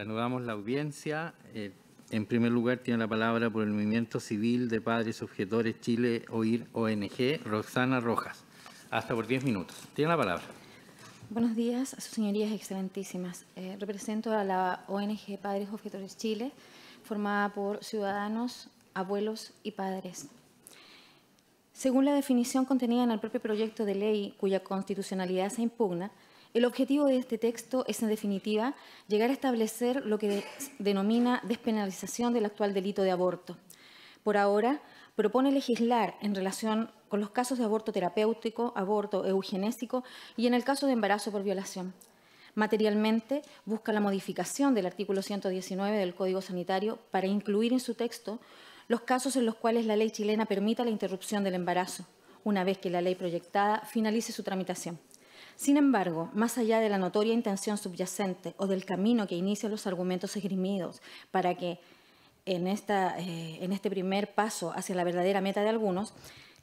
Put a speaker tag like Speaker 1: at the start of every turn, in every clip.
Speaker 1: Reanudamos la audiencia. Eh, en primer lugar, tiene la palabra por el Movimiento Civil de Padres Objetores Chile OIR ONG, Roxana Rojas. Hasta por 10 minutos. Tiene la palabra.
Speaker 2: Buenos días, sus señorías excelentísimas. Eh, represento a la ONG Padres Objetores Chile, formada por ciudadanos, abuelos y padres. Según la definición contenida en el propio proyecto de ley cuya constitucionalidad se impugna, el objetivo de este texto es, en definitiva, llegar a establecer lo que denomina despenalización del actual delito de aborto. Por ahora, propone legislar en relación con los casos de aborto terapéutico, aborto eugenésico y en el caso de embarazo por violación. Materialmente, busca la modificación del artículo 119 del Código Sanitario para incluir en su texto los casos en los cuales la ley chilena permita la interrupción del embarazo, una vez que la ley proyectada finalice su tramitación. Sin embargo, más allá de la notoria intención subyacente o del camino que inicia los argumentos esgrimidos para que en, esta, eh, en este primer paso hacia la verdadera meta de algunos,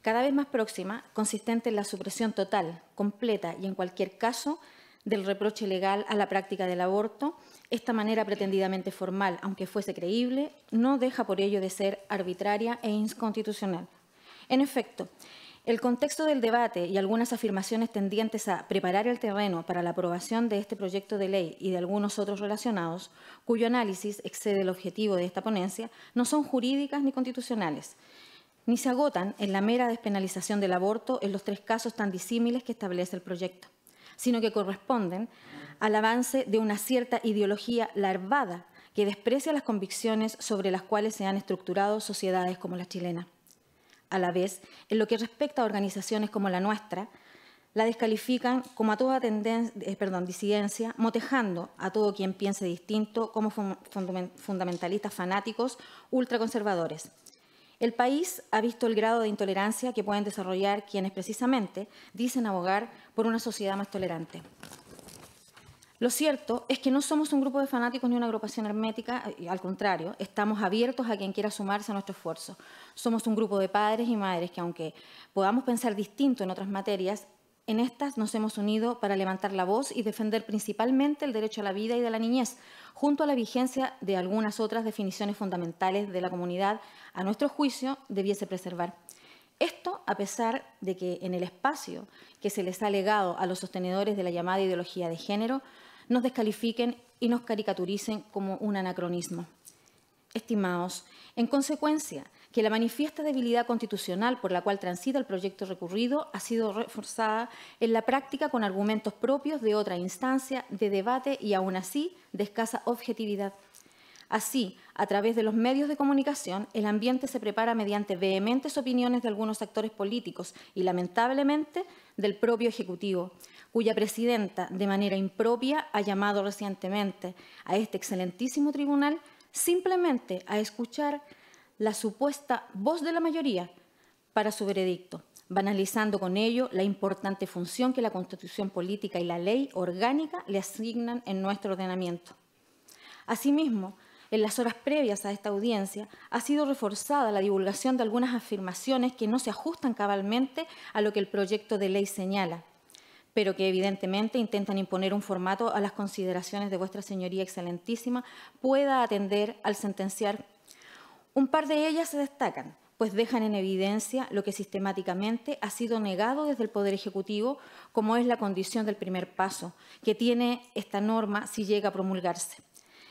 Speaker 2: cada vez más próxima, consistente en la supresión total, completa y en cualquier caso del reproche legal a la práctica del aborto, esta manera pretendidamente formal, aunque fuese creíble, no deja por ello de ser arbitraria e inconstitucional. En efecto, el contexto del debate y algunas afirmaciones tendientes a preparar el terreno para la aprobación de este proyecto de ley y de algunos otros relacionados, cuyo análisis excede el objetivo de esta ponencia, no son jurídicas ni constitucionales, ni se agotan en la mera despenalización del aborto en los tres casos tan disímiles que establece el proyecto, sino que corresponden al avance de una cierta ideología larvada que desprecia las convicciones sobre las cuales se han estructurado sociedades como la chilena. A la vez, en lo que respecta a organizaciones como la nuestra, la descalifican como a toda eh, disidencia, motejando a todo quien piense distinto como fundamentalistas fanáticos ultraconservadores. El país ha visto el grado de intolerancia que pueden desarrollar quienes precisamente dicen abogar por una sociedad más tolerante. Lo cierto es que no somos un grupo de fanáticos ni una agrupación hermética, al contrario, estamos abiertos a quien quiera sumarse a nuestro esfuerzo. Somos un grupo de padres y madres que, aunque podamos pensar distinto en otras materias, en estas nos hemos unido para levantar la voz y defender principalmente el derecho a la vida y de la niñez, junto a la vigencia de algunas otras definiciones fundamentales de la comunidad, a nuestro juicio, debiese preservar. Esto a pesar de que en el espacio que se les ha legado a los sostenedores de la llamada ideología de género, nos descalifiquen y nos caricaturicen como un anacronismo. Estimados, en consecuencia, que la manifiesta debilidad constitucional por la cual transita el proyecto recurrido ha sido reforzada en la práctica con argumentos propios de otra instancia de debate y aún así de escasa objetividad. Así, a través de los medios de comunicación, el ambiente se prepara mediante vehementes opiniones de algunos actores políticos y, lamentablemente, del propio Ejecutivo, cuya presidenta, de manera impropia, ha llamado recientemente a este excelentísimo tribunal simplemente a escuchar la supuesta voz de la mayoría para su veredicto, banalizando con ello la importante función que la Constitución política y la ley orgánica le asignan en nuestro ordenamiento. Asimismo, en las horas previas a esta audiencia ha sido reforzada la divulgación de algunas afirmaciones que no se ajustan cabalmente a lo que el proyecto de ley señala, pero que evidentemente intentan imponer un formato a las consideraciones de vuestra señoría excelentísima pueda atender al sentenciar. Un par de ellas se destacan, pues dejan en evidencia lo que sistemáticamente ha sido negado desde el Poder Ejecutivo, como es la condición del primer paso, que tiene esta norma si llega a promulgarse.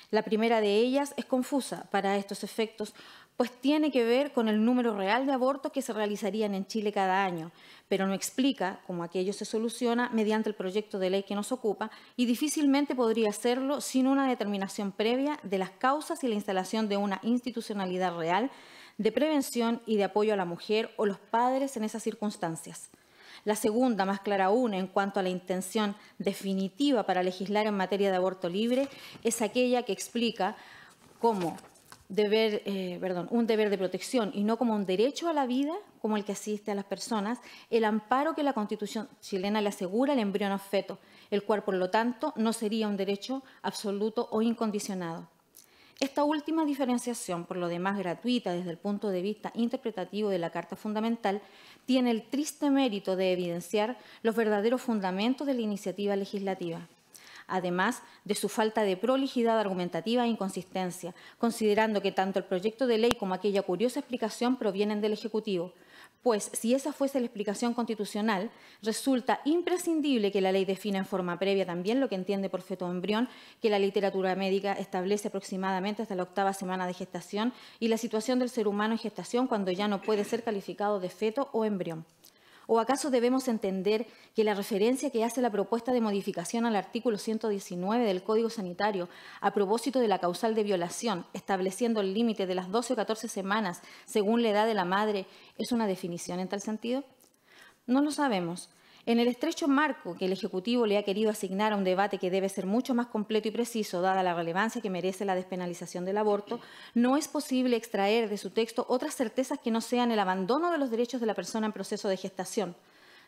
Speaker 2: La primera de ellas es confusa para estos efectos, pues tiene que ver con el número real de abortos que se realizarían en Chile cada año, pero no explica cómo aquello se soluciona mediante el proyecto de ley que nos ocupa y difícilmente podría hacerlo sin una determinación previa de las causas y la instalación de una institucionalidad real de prevención y de apoyo a la mujer o los padres en esas circunstancias. La segunda, más clara aún en cuanto a la intención definitiva para legislar en materia de aborto libre, es aquella que explica cómo deber, eh, perdón, un deber de protección y no como un derecho a la vida, como el que asiste a las personas, el amparo que la Constitución chilena le asegura al embrión feto, el cual, por lo tanto, no sería un derecho absoluto o incondicionado. Esta última diferenciación, por lo demás gratuita desde el punto de vista interpretativo de la Carta Fundamental, tiene el triste mérito de evidenciar los verdaderos fundamentos de la iniciativa legislativa. además de su falta de prolijidad argumentativa e inconsistencia, considerando que tanto el proyecto de ley como aquella curiosa explicación provienen del Ejecutivo. Pues si esa fuese la explicación constitucional, resulta imprescindible que la ley defina en forma previa también lo que entiende por feto o embrión, que la literatura médica establece aproximadamente hasta la octava semana de gestación y la situación del ser humano en gestación cuando ya no puede ser calificado de feto o embrión. ¿O acaso debemos entender que la referencia que hace la propuesta de modificación al artículo 119 del Código Sanitario a propósito de la causal de violación, estableciendo el límite de las 12 o 14 semanas según la edad de la madre, es una definición en tal sentido? No lo sabemos, en el estrecho marco que el Ejecutivo le ha querido asignar a un debate que debe ser mucho más completo y preciso, dada la relevancia que merece la despenalización del aborto, no es posible extraer de su texto otras certezas que no sean el abandono de los derechos de la persona en proceso de gestación.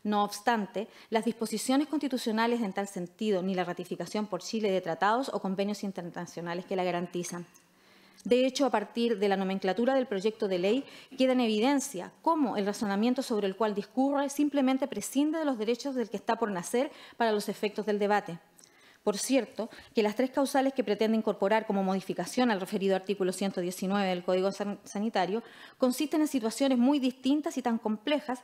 Speaker 2: No obstante, las disposiciones constitucionales en tal sentido, ni la ratificación por Chile de tratados o convenios internacionales que la garantizan. De hecho, a partir de la nomenclatura del proyecto de ley, queda en evidencia cómo el razonamiento sobre el cual discurre simplemente prescinde de los derechos del que está por nacer para los efectos del debate. Por cierto, que las tres causales que pretende incorporar como modificación al referido artículo 119 del Código Sanitario consisten en situaciones muy distintas y tan complejas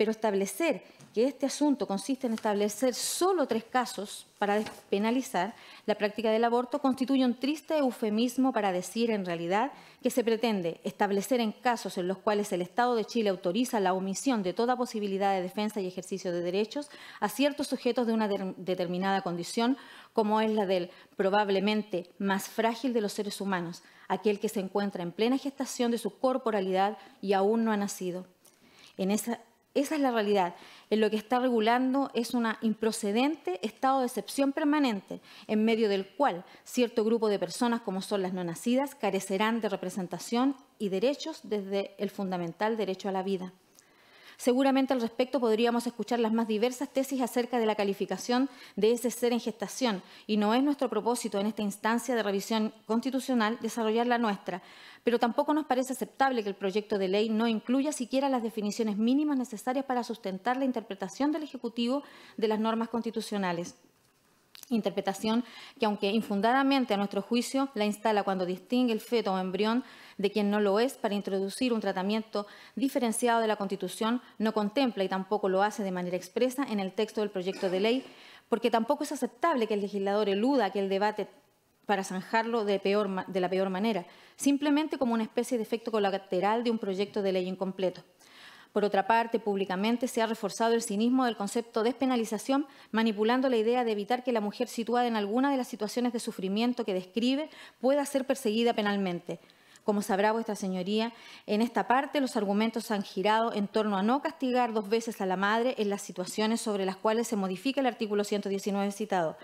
Speaker 2: pero establecer que este asunto consiste en establecer solo tres casos para despenalizar la práctica del aborto constituye un triste eufemismo para decir en realidad que se pretende establecer en casos en los cuales el Estado de Chile autoriza la omisión de toda posibilidad de defensa y ejercicio de derechos a ciertos sujetos de una determinada condición, como es la del probablemente más frágil de los seres humanos, aquel que se encuentra en plena gestación de su corporalidad y aún no ha nacido. En esa esa es la realidad. En lo que está regulando es un improcedente estado de excepción permanente, en medio del cual cierto grupo de personas, como son las no nacidas, carecerán de representación y derechos desde el fundamental derecho a la vida. Seguramente al respecto podríamos escuchar las más diversas tesis acerca de la calificación de ese ser en gestación, y no es nuestro propósito en esta instancia de revisión constitucional desarrollar la nuestra, pero tampoco nos parece aceptable que el proyecto de ley no incluya siquiera las definiciones mínimas necesarias para sustentar la interpretación del Ejecutivo de las normas constitucionales interpretación que, aunque infundadamente a nuestro juicio, la instala cuando distingue el feto o embrión de quien no lo es para introducir un tratamiento diferenciado de la Constitución, no contempla y tampoco lo hace de manera expresa en el texto del proyecto de ley, porque tampoco es aceptable que el legislador eluda aquel debate para zanjarlo de, peor, de la peor manera, simplemente como una especie de efecto colateral de un proyecto de ley incompleto. Por otra parte, públicamente se ha reforzado el cinismo del concepto de despenalización, manipulando la idea de evitar que la mujer situada en alguna de las situaciones de sufrimiento que describe pueda ser perseguida penalmente. Como sabrá vuestra señoría, en esta parte los argumentos han girado en torno a no castigar dos veces a la madre en las situaciones sobre las cuales se modifica el artículo 119 citado,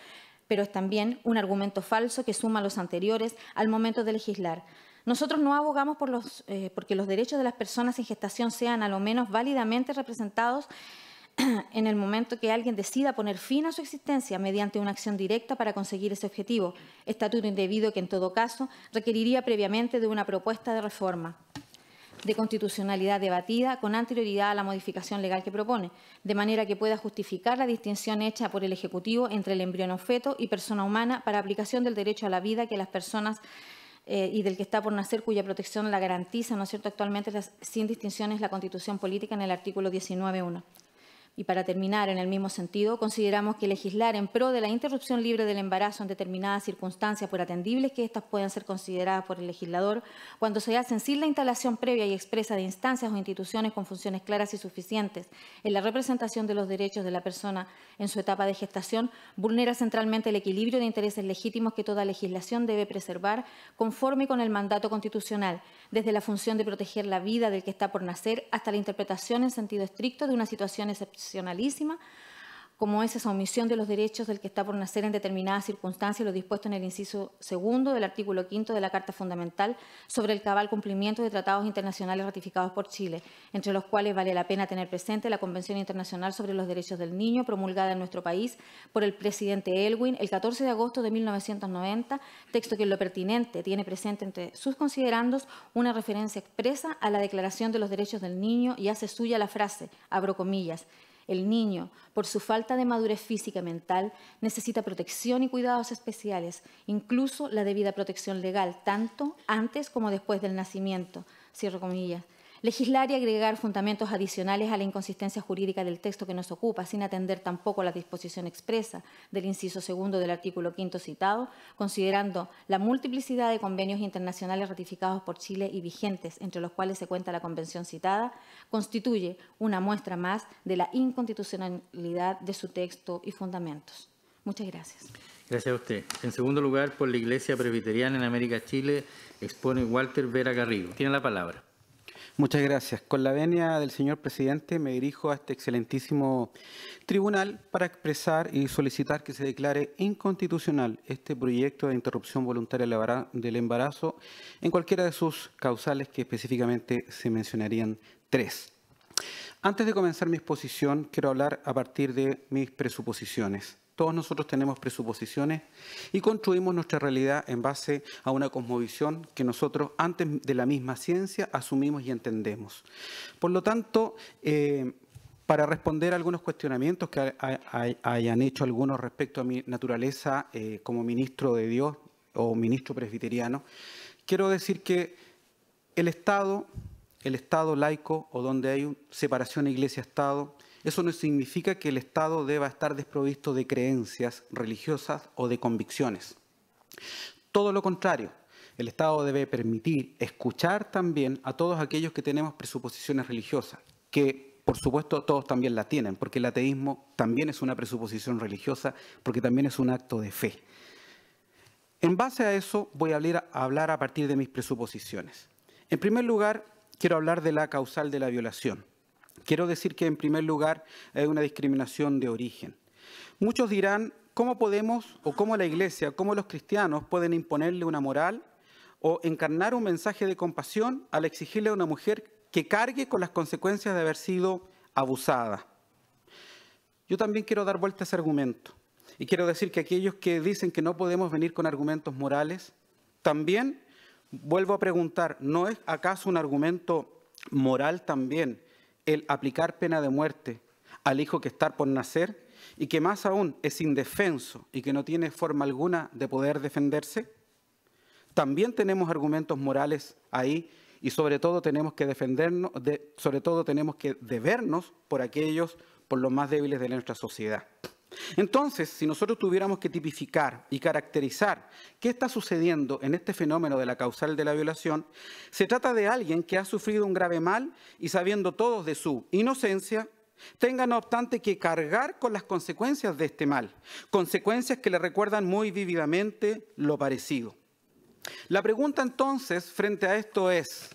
Speaker 2: pero es también un argumento falso que suma los anteriores al momento de legislar. Nosotros no abogamos por los, eh, porque los derechos de las personas en gestación sean a lo menos válidamente representados en el momento que alguien decida poner fin a su existencia mediante una acción directa para conseguir ese objetivo, estatuto indebido que en todo caso requeriría previamente de una propuesta de reforma de constitucionalidad debatida con anterioridad a la modificación legal que propone, de manera que pueda justificar la distinción hecha por el Ejecutivo entre el embrión feto y persona humana para aplicación del derecho a la vida que las personas eh, y del que está por nacer, cuya protección la garantiza, ¿no es cierto?, actualmente sin distinciones la Constitución Política en el artículo 19.1. Y para terminar, en el mismo sentido, consideramos que legislar en pro de la interrupción libre del embarazo en determinadas circunstancias, por atendibles que éstas puedan ser consideradas por el legislador, cuando se hacen sin la instalación previa y expresa de instancias o instituciones con funciones claras y suficientes en la representación de los derechos de la persona en su etapa de gestación, vulnera centralmente el equilibrio de intereses legítimos que toda legislación debe preservar conforme con el mandato constitucional, desde la función de proteger la vida del que está por nacer hasta la interpretación en sentido estricto de una situación excepcional como es esa omisión de los derechos del que está por nacer en determinadas circunstancias, lo dispuesto en el inciso segundo del artículo quinto de la Carta Fundamental sobre el cabal cumplimiento de tratados internacionales ratificados por Chile, entre los cuales vale la pena tener presente la Convención Internacional sobre los Derechos del Niño, promulgada en nuestro país por el presidente Elwin el 14 de agosto de 1990, texto que en lo pertinente tiene presente entre sus considerandos una referencia expresa a la Declaración de los Derechos del Niño y hace suya la frase, abro comillas, El niño, por su falta de madurez física y mental, necesita protección y cuidados especiales, incluso la debida protección legal, tanto antes como después del nacimiento. Cierro comillas. Legislar y agregar fundamentos adicionales a la inconsistencia jurídica del texto que nos ocupa, sin atender tampoco la disposición expresa del inciso segundo del artículo quinto citado, considerando la multiplicidad de convenios internacionales ratificados por Chile y vigentes, entre los cuales se cuenta la convención citada, constituye una muestra más de la inconstitucionalidad de su texto y fundamentos. Muchas gracias.
Speaker 1: Gracias a usted. En segundo lugar, por la Iglesia Presbiteriana en América Chile, expone Walter Vera Garrido. Tiene la palabra.
Speaker 3: Muchas gracias. Con la venia del señor presidente me dirijo a este excelentísimo tribunal para expresar y solicitar que se declare inconstitucional este proyecto de interrupción voluntaria del embarazo en cualquiera de sus causales que específicamente se mencionarían tres. Antes de comenzar mi exposición, quiero hablar a partir de mis presuposiciones. Todos nosotros tenemos presuposiciones y construimos nuestra realidad en base a una cosmovisión que nosotros, antes de la misma ciencia, asumimos y entendemos. Por lo tanto, eh, para responder a algunos cuestionamientos que hayan hecho algunos respecto a mi naturaleza eh, como ministro de Dios o ministro presbiteriano, quiero decir que el Estado, el Estado laico o donde hay separación iglesia-Estado, eso no significa que el Estado deba estar desprovisto de creencias religiosas o de convicciones. Todo lo contrario, el Estado debe permitir escuchar también a todos aquellos que tenemos presuposiciones religiosas, que por supuesto todos también la tienen, porque el ateísmo también es una presuposición religiosa, porque también es un acto de fe. En base a eso voy a hablar, a partir de mis presuposiciones. En primer lugar, quiero hablar de la causal de la violación. Quiero decir que, en primer lugar, hay una discriminación de origen. Muchos dirán, ¿cómo podemos o cómo la Iglesia, cómo los cristianos pueden imponerle una moral o encarnar un mensaje de compasión al exigirle a una mujer que cargue con las consecuencias de haber sido abusada? Yo también quiero dar vuelta a ese argumento. Y quiero decir que aquellos que dicen que no podemos venir con argumentos morales, también vuelvo a preguntar, ¿no es acaso un argumento moral también el aplicar pena de muerte al hijo que está por nacer y que más aún es indefenso y que no tiene forma alguna de poder defenderse? También tenemos argumentos morales ahí y sobre todo tenemos que defendernos, sobre todo tenemos que debernos por aquellos, por los más débiles de nuestra sociedad. Entonces, si nosotros tuviéramos que tipificar y caracterizar qué está sucediendo en este fenómeno de la causal de la violación, se trata de alguien que ha sufrido un grave mal y sabiendo todos de su inocencia, tenga no obstante que cargar con las consecuencias de este mal, consecuencias que le recuerdan muy vívidamente lo parecido. La pregunta entonces frente a esto es,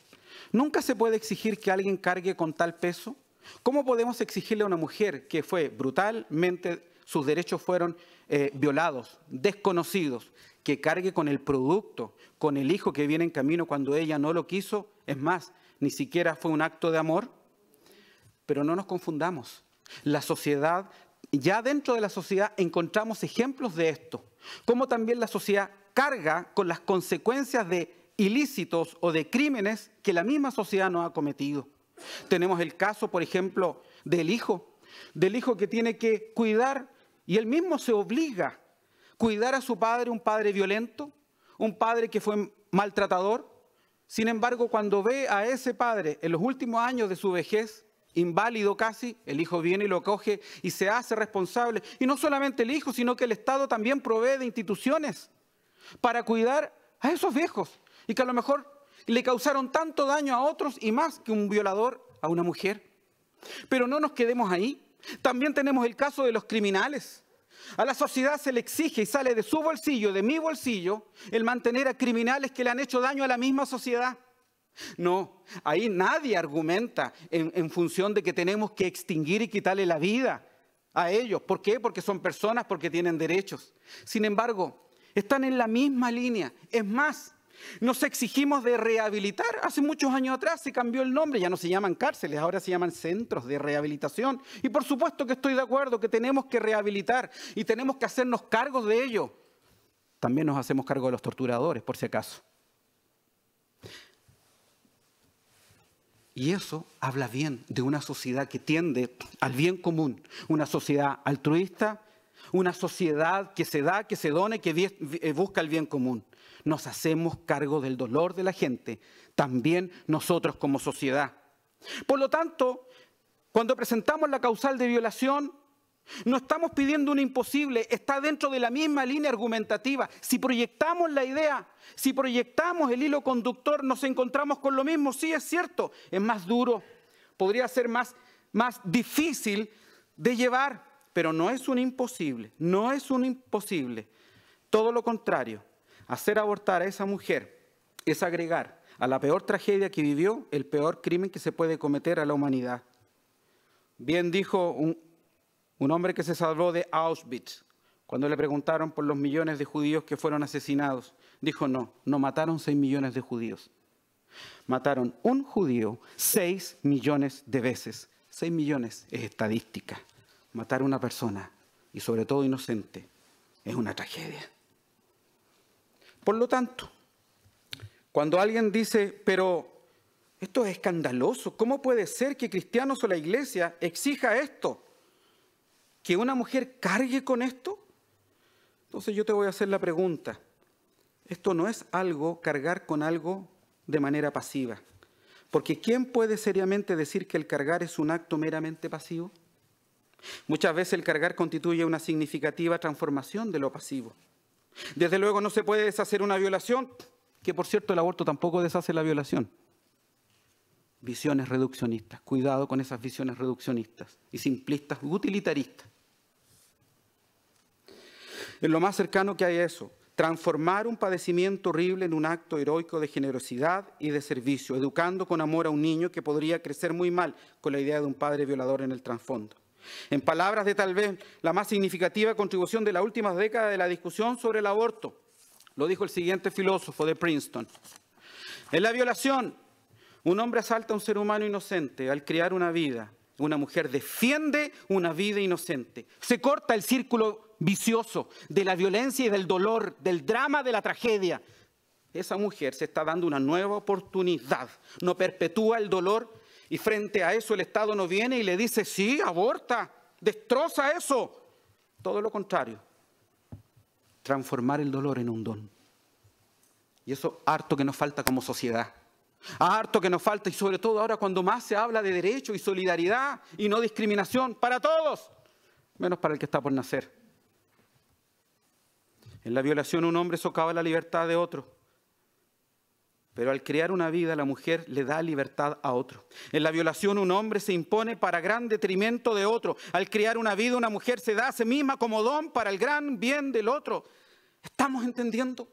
Speaker 3: ¿nunca se puede exigir que alguien cargue con tal peso? ¿Cómo podemos exigirle a una mujer que fue brutalmente sus derechos fueron eh, violados, desconocidos, que cargue con el producto, con el hijo que viene en camino cuando ella no lo quiso, es más, ni siquiera fue un acto de amor. Pero no nos confundamos. La sociedad, ya dentro de la sociedad encontramos ejemplos de esto, como también la sociedad carga con las consecuencias de ilícitos o de crímenes que la misma sociedad no ha cometido. Tenemos el caso, por ejemplo, del hijo, del hijo que tiene que cuidar y él mismo se obliga a cuidar a su padre, un padre violento, un padre que fue maltratador. Sin embargo, cuando ve a ese padre en los últimos años de su vejez, inválido casi, el hijo viene y lo coge y se hace responsable. Y no solamente el hijo, sino que el Estado también provee de instituciones para cuidar a esos viejos y que a lo mejor le causaron tanto daño a otros y más que un violador a una mujer. Pero no nos quedemos ahí. También tenemos el caso de los criminales. A la sociedad se le exige y sale de su bolsillo, de mi bolsillo, el mantener a criminales que le han hecho daño a la misma sociedad. No, ahí nadie argumenta en, función de que tenemos que extinguir y quitarle la vida a ellos. ¿Por qué? Porque son personas, porque tienen derechos. Sin embargo, están en la misma línea. Es más, nos exigimos de rehabilitar. Hace muchos años atrás se cambió el nombre, ya no se llaman cárceles, ahora se llaman centros de rehabilitación. Y por supuesto que estoy de acuerdo que tenemos que rehabilitar y tenemos que hacernos cargos de ello. También nos hacemos cargo de los torturadores, por si acaso. Y eso habla bien de una sociedad que tiende al bien común, una sociedad altruista, una sociedad que se da, que se done, que eh, busca el bien común. Nos hacemos cargo del dolor de la gente, también nosotros como sociedad. Por lo tanto, cuando presentamos la causal de violación, no estamos pidiendo un imposible, está dentro de la misma línea argumentativa. Si proyectamos la idea, si proyectamos el hilo conductor, nos encontramos con lo mismo. Sí, es cierto, es más duro, podría ser más, más difícil de llevar, pero no es un imposible, no es un imposible. Todo lo contrario, hacer abortar a esa mujer es agregar a la peor tragedia que vivió el peor crimen que se puede cometer a la humanidad. Bien dijo un, hombre que se salvó de Auschwitz, cuando le preguntaron por los millones de judíos que fueron asesinados, dijo no, no mataron seis millones de judíos. Mataron un judío seis millones de veces. Seis millones es estadística. Matar a una persona, y sobre todo inocente, es una tragedia. Por lo tanto, cuando alguien dice, pero esto es escandaloso, ¿cómo puede ser que cristianos o la iglesia exija esto? que una mujer cargue con esto? Entonces yo te voy a hacer la pregunta. Esto no es algo, cargar con algo de manera pasiva. Porque ¿quién puede seriamente decir que el cargar es un acto meramente pasivo? Muchas veces el cargar constituye una significativa transformación de lo pasivo. Desde luego no se puede deshacer una violación, que por cierto el aborto tampoco deshace la violación. Visiones reduccionistas, cuidado con esas visiones reduccionistas y simplistas, utilitaristas. Es lo más cercano que hay a eso. Transformar un padecimiento horrible en un acto heroico de generosidad y de servicio, educando con amor a un niño que podría crecer muy mal con la idea de un padre violador en el trasfondo. En palabras de tal vez la más significativa contribución de las últimas décadas de la discusión sobre el aborto, lo dijo el siguiente filósofo de Princeton. En la violación, un hombre asalta a un ser humano inocente al criar una vida. Una mujer defiende una vida inocente. Se corta el círculo vicioso, de la violencia y del dolor, del drama, de la tragedia. Esa mujer se está dando una nueva oportunidad, no perpetúa el dolor y frente a eso el Estado no viene y le dice, sí, aborta, destroza eso. Todo lo contrario, transformar el dolor en un don. Y eso harto que nos falta como sociedad. Harto que nos falta y sobre todo ahora cuando más se habla de derecho y solidaridad y no discriminación para todos, menos para el que está por nacer. En la violación un hombre socava la libertad de otro. Pero al crear una vida, la mujer le da libertad a otro. En la violación un hombre se impone para gran detrimento de otro. Al crear una vida, una mujer se da a sí misma como don para el gran bien del otro. ¿Estamos entendiendo?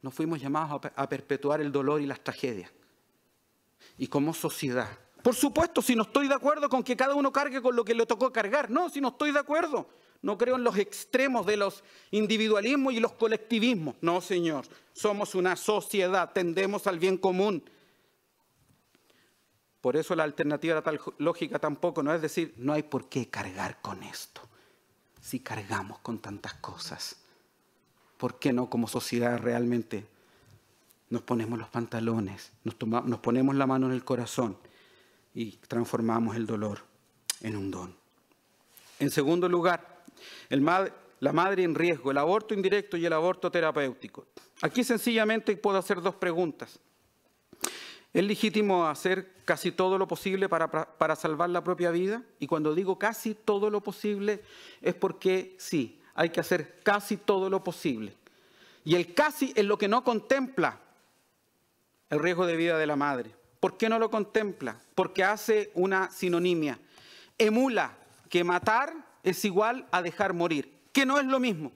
Speaker 3: Nos fuimos llamados a perpetuar el dolor y las tragedias. Y como sociedad. Por supuesto, si no estoy de acuerdo con que cada uno cargue con lo que le tocó cargar. No, si no estoy de acuerdo. No creo en los extremos de los individualismos y los colectivismos. No, Señor. Somos una sociedad, tendemos al bien común. Por eso la alternativa tal lógica tampoco no es decir, no hay por qué cargar con esto. Si cargamos con tantas cosas, ¿por qué no como sociedad realmente nos ponemos los pantalones, nos, nos ponemos la mano en el corazón y transformamos el dolor en un don? En segundo lugar, la madre en riesgo, el aborto indirecto y el aborto terapéutico. Aquí sencillamente puedo hacer dos preguntas. ¿Es legítimo hacer casi todo lo posible para, para, salvar la propia vida? Y cuando digo casi todo lo posible es porque sí, hay que hacer casi todo lo posible. Y el casi es lo que no contempla el riesgo de vida de la madre. ¿Por qué no lo contempla? Porque hace una sinonimia. Emula que matar es igual a dejar morir, que no es lo mismo.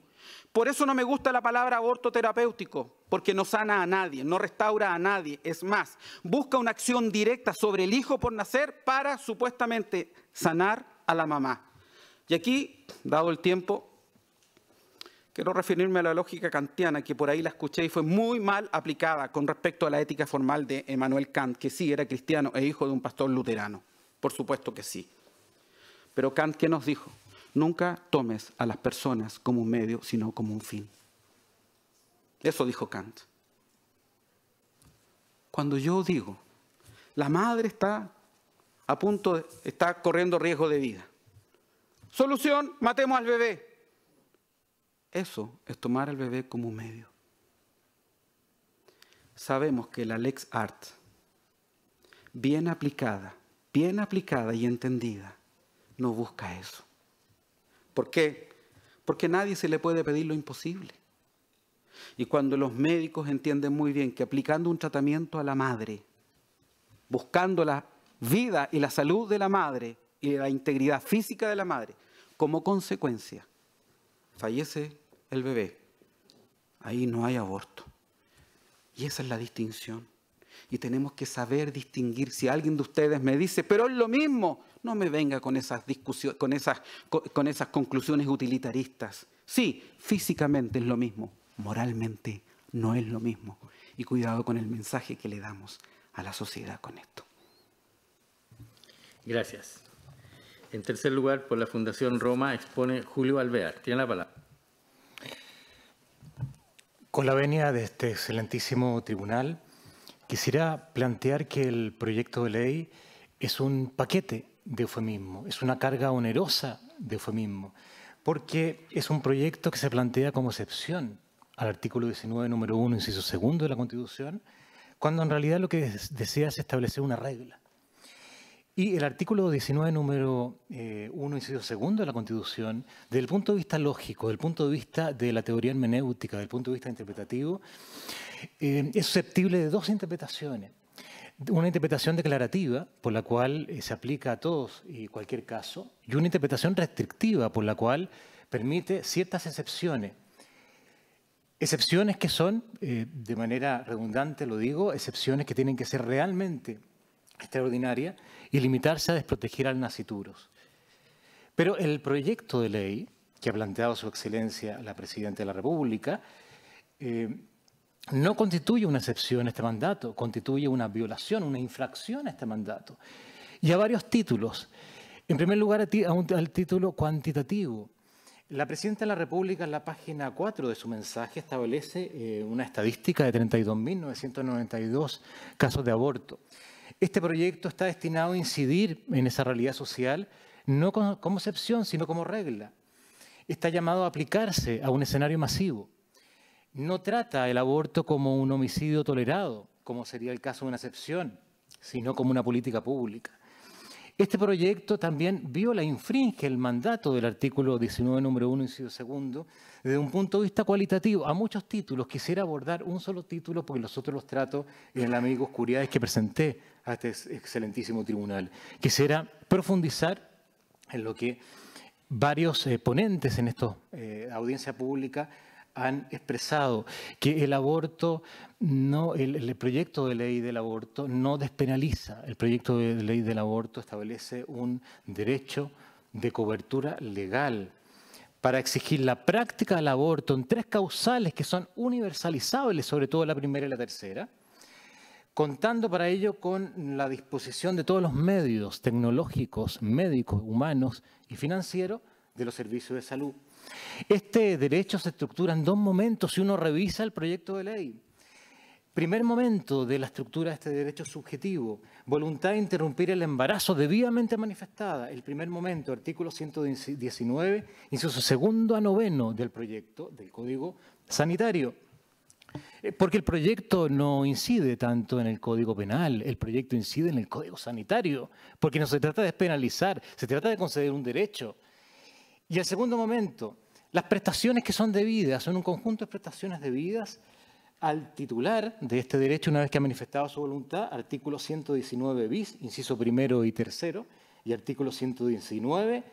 Speaker 3: Por eso no me gusta la palabra aborto terapéutico, porque no sana a nadie, no restaura a nadie. Es más, busca una acción directa sobre el hijo por nacer para supuestamente sanar a la mamá. Y aquí, dado el tiempo, quiero referirme a la lógica kantiana, que por ahí la escuché y fue muy mal aplicada con respecto a la ética formal de Emmanuel Kant, que sí era cristiano e hijo de un pastor luterano. Por supuesto que sí. Pero Kant, ¿qué nos dijo? Nunca tomes a las personas como un medio, sino como un fin. Eso dijo Kant. cuando yo digo, la madre está a punto, de, está corriendo riesgo de vida. Solución, matemos al bebé. Eso es tomar al bebé como un medio. Sabemos que la Lex Art, bien aplicada, bien aplicada y entendida, no busca eso. ¿Por qué? Porque nadie se le puede pedir lo imposible. Y cuando los médicos entienden muy bien que aplicando un tratamiento a la madre, buscando la vida y la salud de la madre y la integridad física de la madre, como consecuencia, fallece el bebé, ahí no hay aborto. Y esa es la distinción. Y tenemos que saber distinguir. Si alguien de ustedes me dice, pero es lo mismo, no me venga con esas, discusiones, con esas, con esas conclusiones utilitaristas. Sí, físicamente es lo mismo, moralmente no es lo mismo. Y cuidado con el mensaje que le damos a la sociedad con esto.
Speaker 1: Gracias. En tercer lugar, por la Fundación Roma expone Julio Alvear. Tiene la palabra.
Speaker 4: Con la venia de este excelentísimo tribunal, quisiera plantear que el proyecto de ley es un paquete de eufemismo, es una carga onerosa de eufemismo, porque es un proyecto que se plantea como excepción al artículo 19, número 1, inciso segundo de la Constitución, cuando en realidad lo que desea es establecer una regla. Y el artículo 19, número 1, eh, inciso segundo de la Constitución, desde el punto de vista lógico, desde el punto de vista de la teoría hermenéutica, desde el punto de vista interpretativo, eh, es susceptible de dos interpretaciones. Una interpretación declarativa, por la cual eh, se aplica a todos y cualquier caso, y una interpretación restrictiva, por la cual permite ciertas excepciones Excepciones que son, eh, de manera redundante lo digo, excepciones que tienen que ser realmente extraordinarias y limitarse a desproteger al nacituros. Pero el proyecto de ley que ha planteado su excelencia la Presidenta de la República no constituye una excepción a este mandato, constituye una violación, una infracción a este mandato. Y a varios títulos. En primer lugar, al título cuantitativo. La Presidenta de la República en la página 4 de su mensaje establece eh, una estadística de 32.992 casos de aborto. Este proyecto está destinado a incidir en esa realidad social no como, como excepción, sino como regla. Está llamado a aplicarse a un escenario masivo. No trata el aborto como un homicidio tolerado, como sería el caso de una excepción, sino como una política pública. Este proyecto también viola, infringe el mandato del artículo 19, número 1, inciso segundo, desde un punto de vista cualitativo. A muchos títulos quisiera abordar un solo título porque los otros los trato en la amiga oscuridades que presenté a este excelentísimo tribunal. Quisiera profundizar en lo que varios eh, ponentes en esta eh, audiencia pública han expresado que el aborto, no, el, proyecto de ley del aborto no despenaliza. El proyecto de ley del aborto establece un derecho de cobertura legal para exigir la práctica del aborto en tres causales que son universalizables, sobre todo la primera y la tercera, contando para ello con la disposición de todos los medios tecnológicos, médicos, humanos y financieros de los servicios de salud este derecho se estructura en dos momentos si uno revisa el proyecto de ley. Primer momento de la estructura de este derecho subjetivo, voluntad de interrumpir el embarazo debidamente manifestada. El primer momento, artículo 119, inciso segundo a noveno del proyecto del Código Sanitario. Eh, porque el proyecto no incide tanto en el Código Penal, el proyecto incide en el Código Sanitario, porque no se trata de despenalizar, se trata de conceder un derecho. Y el segundo momento, las prestaciones que son debidas, son un conjunto de prestaciones debidas al titular de este derecho una vez que ha manifestado su voluntad, artículo 119 bis, inciso primero y tercero, y artículo 119,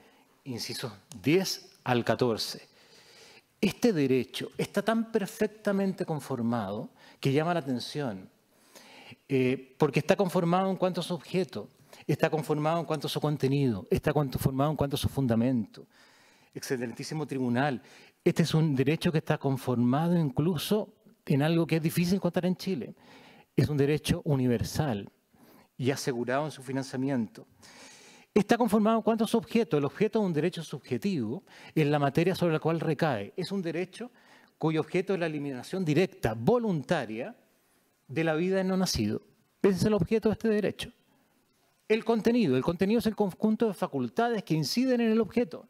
Speaker 4: incisos 10 al 14. Este derecho está tan perfectamente conformado que llama la atención, eh, porque está conformado en cuanto a su objeto, está conformado en cuanto a su contenido, está conformado en cuanto a su fundamento, excelentísimo tribunal. Este es un derecho que está conformado incluso en algo que es difícil encontrar en Chile. Es un derecho universal y asegurado en su financiamiento. Está conformado en cuanto a su objeto. El objeto es un derecho subjetivo en la materia sobre la cual recae. Es un derecho cuyo objeto es la eliminación directa, voluntaria, de la vida de no nacido. Ese es el objeto de este derecho. El contenido. El contenido es el conjunto de facultades que inciden en el objeto.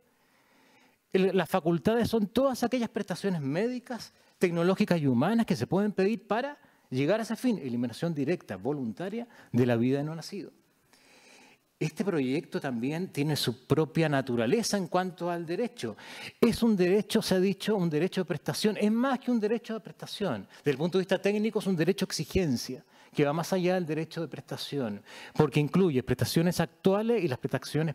Speaker 4: Las facultades son todas aquellas prestaciones médicas, tecnológicas y humanas que se pueden pedir para llegar a ese fin, eliminación directa, voluntaria de la vida de no nacido. Este proyecto también tiene su propia naturaleza en cuanto al derecho. Es un derecho, se ha dicho, un derecho de prestación. Es más que un derecho de prestación. Desde el punto de vista técnico es un derecho de exigencia que va más allá del derecho de prestación, porque incluye prestaciones actuales y las prestaciones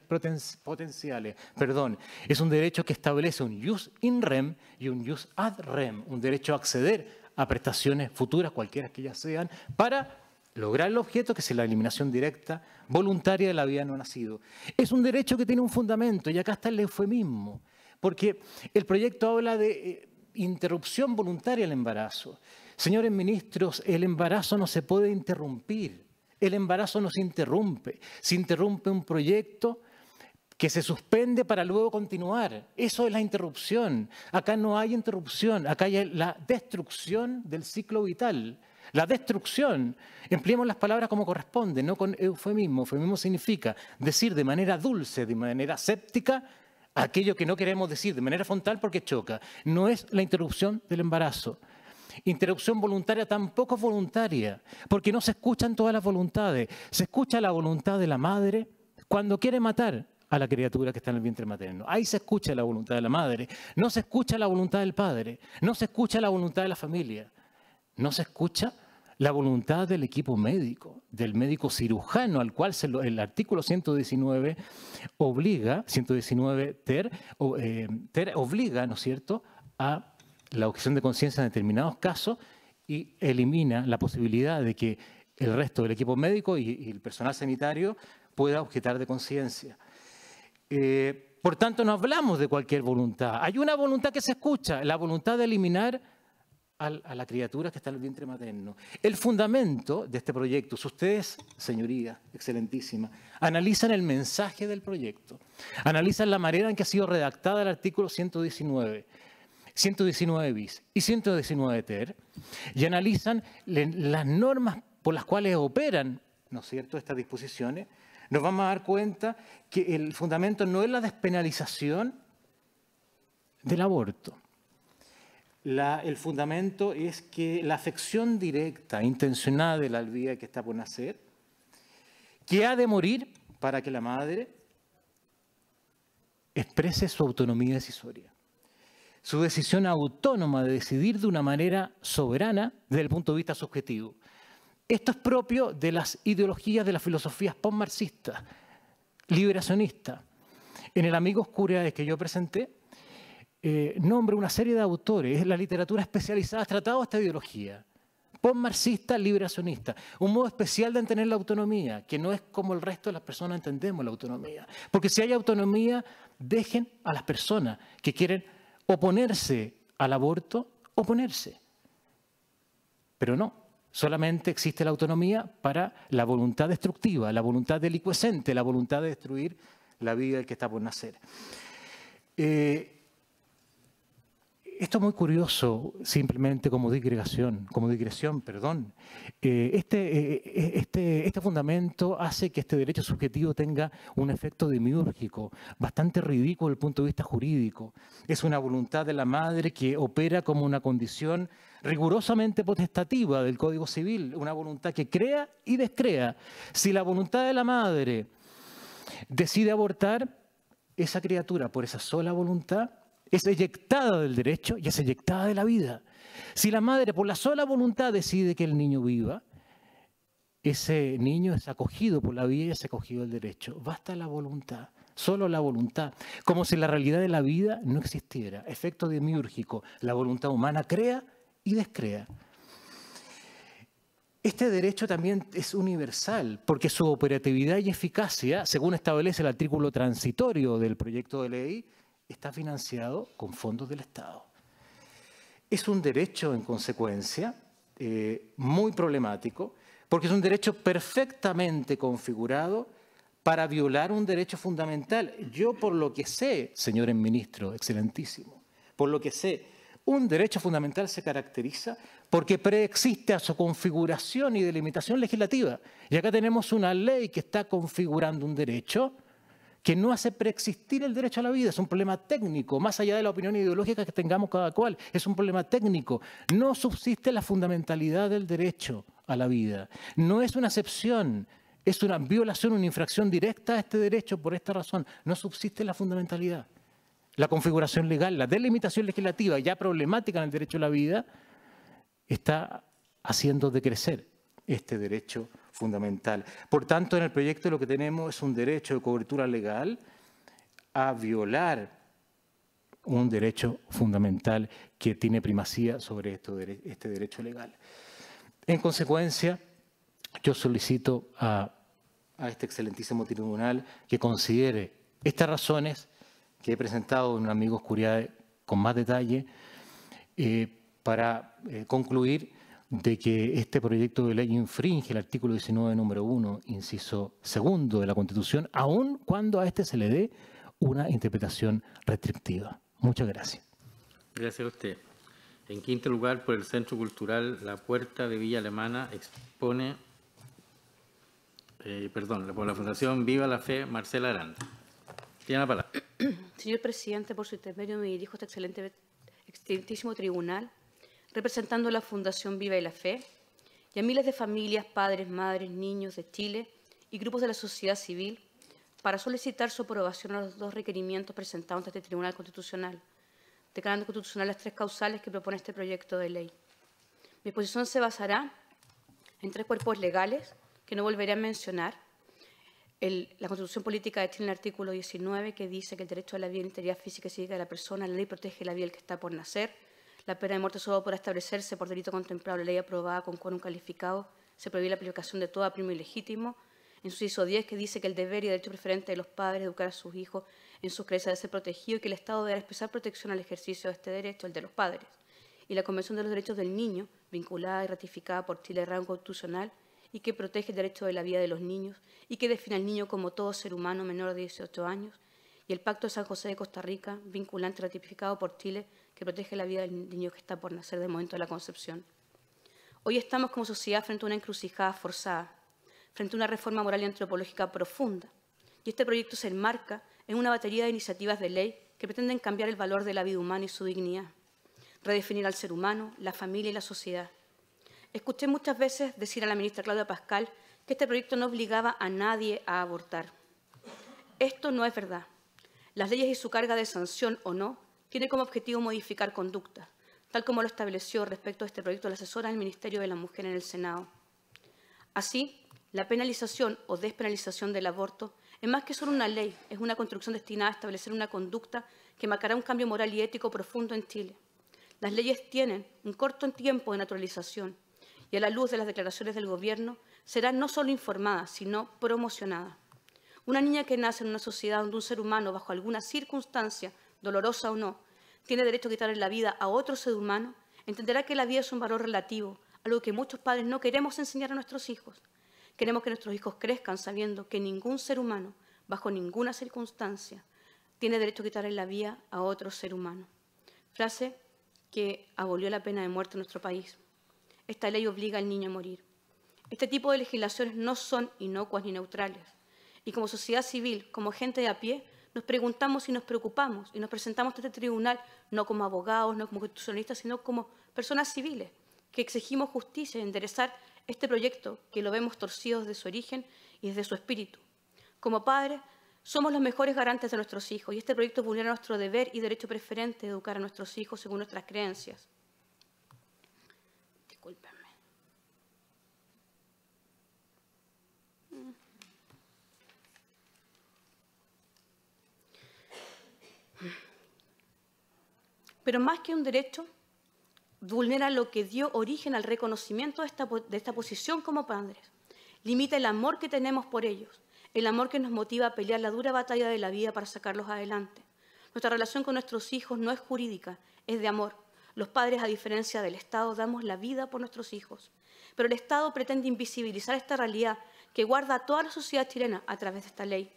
Speaker 4: potenciales. Perdón, es un derecho que establece un jus in rem y un jus ad rem, un derecho a acceder a prestaciones futuras, cualquiera que ellas sean, para lograr el objeto que es la eliminación directa, voluntaria de la vida no nacido. Es un derecho que tiene un fundamento, y acá está el eufemismo, porque el proyecto habla de eh, interrupción voluntaria del embarazo. Señores ministros, el embarazo no se puede interrumpir. El embarazo no se interrumpe. Se interrumpe un proyecto que se suspende para luego continuar. Eso es la interrupción. Acá no hay interrupción, acá hay la destrucción del ciclo vital. La destrucción, empleemos las palabras como corresponde, no con eufemismo. Eufemismo significa decir de manera dulce, de manera séptica, aquello que no queremos decir de manera frontal porque choca. No es la interrupción del embarazo. Interrupción voluntaria tampoco voluntaria, porque no se escuchan todas las voluntades. Se escucha la voluntad de la madre cuando quiere matar a la criatura que está en el vientre materno. Ahí se escucha la voluntad de la madre. No se escucha la voluntad del padre. No se escucha la voluntad de la familia. No se escucha la voluntad del equipo médico, del médico cirujano, al cual el artículo 119 obliga, 119 ter, eh, ter obliga, ¿no es cierto?, a la objeción de conciencia en determinados casos y elimina la posibilidad de que el resto del equipo médico y, el personal sanitario pueda objetar de conciencia. Eh, por tanto, no hablamos de cualquier voluntad. Hay una voluntad que se escucha, la voluntad de eliminar a la criatura que está en el vientre materno. El fundamento de este proyecto, si ustedes, señoría, excelentísima, analizan el mensaje del proyecto, analizan la manera en que ha sido redactada el artículo 119, 119 bis y 119 ter, y analizan las normas por las cuales operan, ¿no es cierto?, estas disposiciones, nos vamos a dar cuenta que el fundamento no es la despenalización del aborto. el fundamento es que la afección directa, intencionada de la vida que está por nacer, que ha de morir para que la madre exprese su autonomía decisoria su decisión autónoma de decidir de una manera soberana desde el punto de vista subjetivo. Esto es propio de las ideologías de las filosofías post-marxistas, liberacionistas. En el Amigos Curiaes que yo presenté, eh, una serie de autores, la literatura especializada ha tratado esta ideología, post-marxista, liberacionista, un modo especial de entender la autonomía, que no es como el resto de las personas entendemos la autonomía. Porque si hay autonomía, dejen a las personas que quieren oponerse al aborto, oponerse. Pero no, solamente existe la autonomía para la voluntad destructiva, la voluntad delicuescente, la voluntad de destruir la vida que está por nacer. Eh, esto es muy curioso, simplemente como digresión, como digresión, perdón. Eh, este, eh, este, este, fundamento hace que este derecho subjetivo tenga un efecto demiúrgico, bastante ridículo desde el punto de vista jurídico. Es una voluntad de la madre que opera como una condición rigurosamente potestativa del Código Civil, una voluntad que crea y descrea. Si la voluntad de la madre decide abortar, esa criatura por esa sola voluntad es eyectada del derecho y es eyectada de la vida. Si la madre por la sola voluntad decide que el niño viva, ese niño es acogido por la vida y es acogido del derecho. Basta la voluntad, solo la voluntad, como si la realidad de la vida no existiera. Efecto demiúrgico, la voluntad humana crea y descrea. Este derecho también es universal porque su operatividad y eficacia, según establece el artículo transitorio del proyecto de ley, está financiado con fondos del Estado. Es un derecho, en consecuencia, eh, muy problemático, porque es un derecho perfectamente configurado para violar un derecho fundamental. Yo, por lo que sé, señores ministros, excelentísimo, por lo que sé, Un derecho fundamental se caracteriza porque preexiste a su configuración y delimitación legislativa. Y acá tenemos una ley que está configurando un derecho que no hace preexistir el derecho a la vida. Es un problema técnico, más allá de la opinión ideológica que tengamos cada cual. Es un problema técnico. No subsiste la fundamentalidad del derecho a la vida. No es una excepción, es una violación, una infracción directa a este derecho por esta razón. No subsiste la fundamentalidad. La configuración legal, la delimitación legislativa ya problemática en el derecho a la vida, está haciendo decrecer este derecho fundamental. Por tanto, en el proyecto lo que tenemos es un derecho de cobertura legal a violar un derecho fundamental que tiene primacía sobre este derecho legal. En consecuencia, yo solicito a, este excelentísimo tribunal que considere estas razones que he presentado en un amigo Oscuridad con más detalle eh, para eh, concluir de que este proyecto de ley infringe el artículo 19, número 1, inciso segundo de la Constitución, aun cuando a este se le dé una interpretación restrictiva. Muchas gracias.
Speaker 1: Gracias a usted. En quinto lugar, por el Centro Cultural La Puerta de Villa Alemana, expone, eh, perdón, por la Fundación Viva la Fe, Marcela Aranda. Tiene la palabra.
Speaker 5: Señor presidente, por su intermedio me dirijo a este excelente, excelentísimo tribunal representando la Fundación Viva y la Fe, y a miles de familias, padres, madres, niños de Chile y grupos de la sociedad civil para solicitar su aprobación a los dos requerimientos presentados ante este Tribunal Constitucional, declarando constitucional las tres causales que propone este proyecto de ley. Mi exposición se basará en tres cuerpos legales que no volveré a mencionar. la Constitución Política de Chile, en el artículo 19, que dice que el derecho a la vida, integridad física y psíquica de la persona, la ley protege la vida del que está por nacer, la pena de muerte solo podrá establecerse por delito contemplado la ley aprobada con quórum calificado. Se prohíbe la aplicación de todo primo ilegítimo. En su inciso 10, que dice que el deber y derecho preferente de los padres de educar a sus hijos en sus creencias debe ser protegido y que el Estado deberá expresar protección al ejercicio de este derecho, el de los padres. Y la Convención de los Derechos del Niño, vinculada y ratificada por Chile de rango constitucional, y que protege el derecho de la vida de los niños y que define al niño como todo ser humano menor de 18 años, y el Pacto de San José de Costa Rica, vinculante y ratificado por Chile que protege la vida del niño que está por nacer del momento de la concepción. Hoy estamos como sociedad frente a una encrucijada forzada, frente a una reforma moral y antropológica profunda, y este proyecto se enmarca en una batería de iniciativas de ley que pretenden cambiar el valor de la vida humana y su dignidad, redefinir al ser humano, la familia y la sociedad. Escuché muchas veces decir a la ministra Claudia Pascal que este proyecto no obligaba a nadie a abortar. Esto no es verdad. Las leyes y su carga de sanción o no tiene como objetivo modificar conductas, tal como lo estableció respecto a este proyecto la asesora del Ministerio de la Mujer en el Senado. Así, la penalización o despenalización del aborto es más que solo una ley, es una construcción destinada a establecer una conducta que marcará un cambio moral y ético profundo en Chile. Las leyes tienen un corto tiempo de naturalización y a la luz de las declaraciones del Gobierno serán no solo informadas, sino promocionadas. Una niña que nace en una sociedad donde un ser humano, bajo alguna circunstancia, dolorosa o no, tiene derecho a quitarle la vida a otro ser humano, entenderá que la vida es un valor relativo, algo que muchos padres no queremos enseñar a nuestros hijos. Queremos que nuestros hijos crezcan sabiendo que ningún ser humano, bajo ninguna circunstancia, tiene derecho a quitarle la vida a otro ser humano. Frase que abolió la pena de muerte en nuestro país. Esta ley obliga al niño a morir. Este tipo de legislaciones no son inocuas ni neutrales. Y como sociedad civil, como gente de a pie, nos preguntamos y nos preocupamos y nos presentamos ante este tribunal no como abogados, no como constitucionalistas, sino como personas civiles que exigimos justicia y enderezar este proyecto que lo vemos torcido desde su origen y desde su espíritu. Como padres, somos los mejores garantes de nuestros hijos y este proyecto vulnera nuestro deber y derecho preferente de educar a nuestros hijos según nuestras creencias. Pero más que un derecho, vulnera lo que dio origen al reconocimiento de esta, posición como padres. Limita el amor que tenemos por ellos, el amor que nos motiva a pelear la dura batalla de la vida para sacarlos adelante. Nuestra relación con nuestros hijos no es jurídica, es de amor. Los padres, a diferencia del Estado, damos la vida por nuestros hijos. Pero el Estado pretende invisibilizar esta realidad que guarda a toda la sociedad chilena a través de esta ley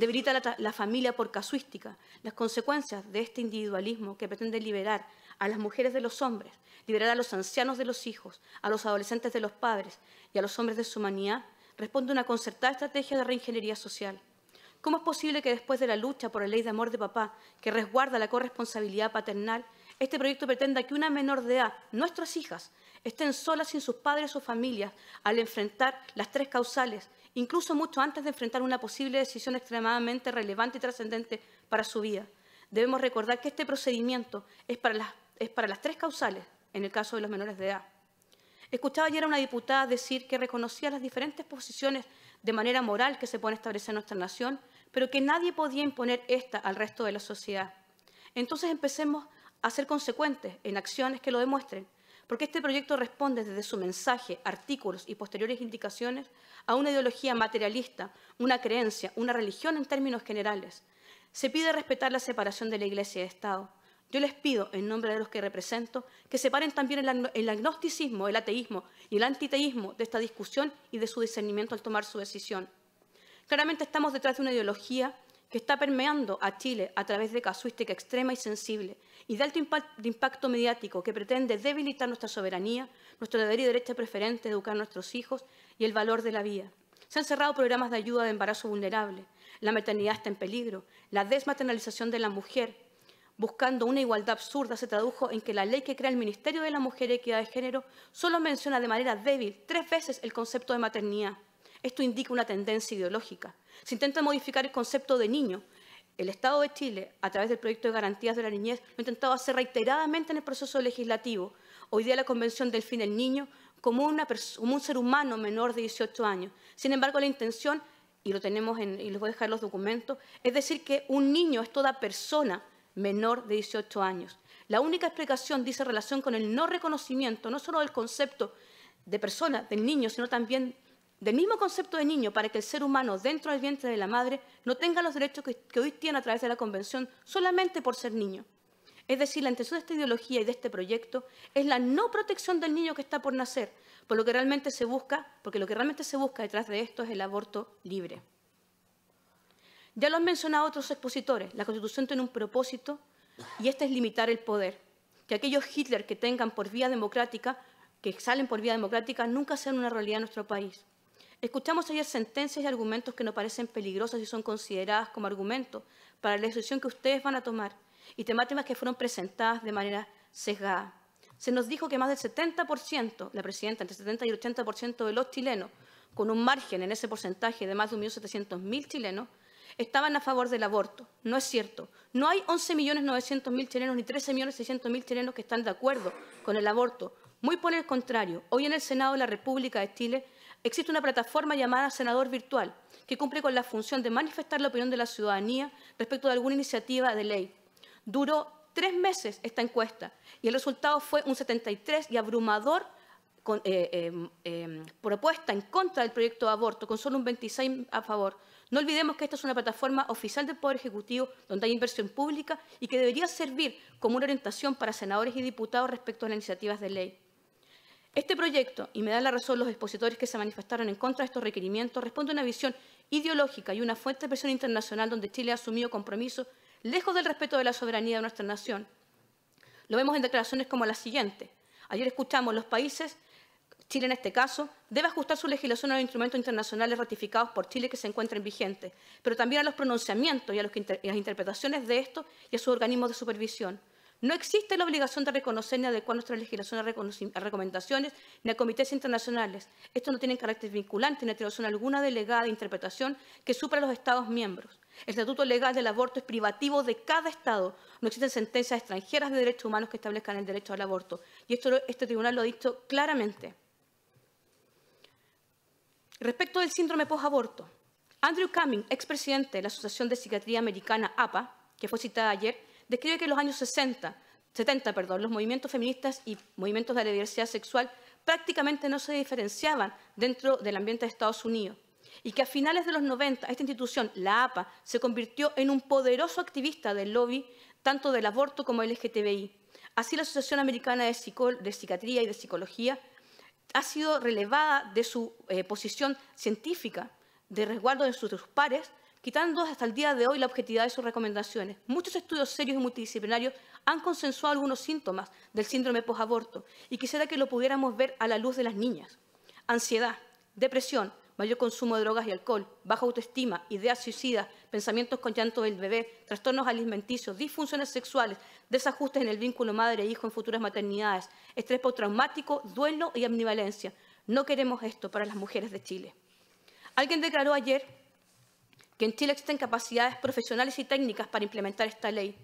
Speaker 5: debilita la, la familia por casuística. Las consecuencias de este individualismo que pretende liberar a las mujeres de los hombres, liberar a los ancianos de los hijos, a los adolescentes de los padres y a los hombres de su humanidad, responde a una concertada estrategia de reingeniería social. ¿Cómo es posible que después de la lucha por la ley de amor de papá, que resguarda la corresponsabilidad paternal, este proyecto pretenda que una menor de edad, nuestras hijas, estén solas sin sus padres o familias al enfrentar las tres causales, incluso mucho antes de enfrentar una posible decisión extremadamente relevante y trascendente para su vida? Debemos recordar que este procedimiento es para las, es para las tres causales, en el caso de los menores de edad. Escuchaba ayer a una diputada decir que reconocía las diferentes posiciones de manera moral que se pueden establecer en nuestra nación, pero que nadie podía imponer esta al resto de la sociedad. Entonces empecemos a ser consecuentes en acciones que lo demuestren, porque este proyecto responde desde su mensaje, artículos y posteriores indicaciones a una ideología materialista, una creencia, una religión en términos generales. Se pide respetar la separación de la Iglesia y Estado, yo les pido, en nombre de los que represento, que separen también el, agnosticismo, el ateísmo y el antiteísmo de esta discusión y de su discernimiento al tomar su decisión. Claramente estamos detrás de una ideología que está permeando a Chile a través de casuística extrema y sensible y de alto impacto mediático que pretende debilitar nuestra soberanía, nuestro deber y derecho preferente de educar a nuestros hijos y el valor de la vida. Se han cerrado programas de ayuda de embarazo vulnerable, la maternidad está en peligro, la desmaternalización de la mujer, buscando una igualdad absurda, se tradujo en que la ley que crea el Ministerio de la Mujer y Equidad de Género solo menciona de manera débil tres veces el concepto de maternidad. Esto indica una tendencia ideológica. Se intenta modificar el concepto de niño. El Estado de Chile, a través del proyecto de garantías de la niñez, lo ha intentado hacer reiteradamente en el proceso legislativo. Hoy día la Convención del Fin del Niño como, un ser humano menor de 18 años. Sin embargo, la intención, y lo tenemos en, y les voy a dejar los documentos, es decir que un niño es toda persona menor de 18 años. La única explicación dice relación con el no reconocimiento, no solo del concepto de persona, del niño, sino también del mismo concepto de niño para que el ser humano dentro del vientre de la madre no tenga los derechos que, hoy tiene a través de la Convención solamente por ser niño. Es decir, la intención de esta ideología y de este proyecto es la no protección del niño que está por nacer, por lo que realmente se busca, porque lo que realmente se busca detrás de esto es el aborto libre. Ya lo han mencionado otros expositores, la Constitución tiene un propósito y este es limitar el poder. Que aquellos Hitler que tengan por vía democrática, que salen por vía democrática, nunca sean una realidad en nuestro país. Escuchamos ayer sentencias y argumentos que nos parecen peligrosos y son consideradas como argumentos para la decisión que ustedes van a tomar y temáticas que fueron presentadas de manera sesgada. Se nos dijo que más del 70%, la presidenta, entre el 70 y el 80% de los chilenos, con un margen en ese porcentaje de más de 1.700.000 chilenos, estaban a favor del aborto. No es cierto. No hay 11.900.000 chilenos ni 13.600.000 chilenos que están de acuerdo con el aborto. Muy por el contrario, hoy en el Senado de la República de Chile existe una plataforma llamada Senador Virtual, que cumple con la función de manifestar la opinión de la ciudadanía respecto de alguna iniciativa de ley. Duró tres meses esta encuesta y el resultado fue un 73 y abrumador eh, em, em, propuesta en contra del proyecto de aborto, con solo un 26 a favor. No olvidemos que esta es una plataforma oficial del Poder Ejecutivo donde hay inversión pública y que debería servir como una orientación para senadores y diputados respecto a las iniciativas de ley. Este proyecto, y me da la razón los expositores que se manifestaron en contra de estos requerimientos, responde a una visión ideológica y una fuerte presión internacional donde Chile ha asumido compromisos lejos del respeto de la soberanía de nuestra nación. Lo vemos en declaraciones como la siguiente. Ayer escuchamos los países Chile, en este caso, debe ajustar su legislación a los instrumentos internacionales ratificados por Chile que se encuentren vigentes, pero también a los pronunciamientos y a, las interpretaciones de estos y a sus organismos de supervisión. No existe la obligación de reconocer ni adecuar nuestra legislación a, recomendaciones ni a comités internacionales. Esto no tiene carácter vinculante ni atribución alguna delegada de interpretación que supra los Estados miembros. El estatuto legal del aborto es privativo de cada Estado. No existen sentencias extranjeras de derechos humanos que establezcan el derecho al aborto. Y esto este tribunal lo ha dicho claramente. Respecto del síndrome post-aborto, Andrew Cumming, expresidente de la Asociación de Psiquiatría Americana APA, que fue citada ayer, describe que en los años 60, 70 perdón, los movimientos feministas y movimientos de la diversidad sexual prácticamente no se diferenciaban dentro del ambiente de Estados Unidos y que a finales de los 90 esta institución, la APA, se convirtió en un poderoso activista del lobby tanto del aborto como del LGTBI. Así la Asociación Americana de, de Psiquiatría y de Psicología ha sido relevada de su eh, posición científica de resguardo de sus pares quitando hasta el día de hoy la objetividad de sus recomendaciones. Muchos estudios serios y multidisciplinarios han consensuado algunos síntomas del síndrome posaborto y quisiera que lo pudiéramos ver a la luz de las niñas. Ansiedad, depresión, mayor consumo de drogas y alcohol, baja autoestima, ideas suicidas, pensamientos con llanto del bebé, trastornos alimenticios, disfunciones sexuales, desajustes en el vínculo madre-hijo en futuras maternidades, estrés postraumático, duelo y ambivalencia. No queremos esto para las mujeres de Chile. Alguien declaró ayer que en Chile existen capacidades profesionales y técnicas para implementar esta ley.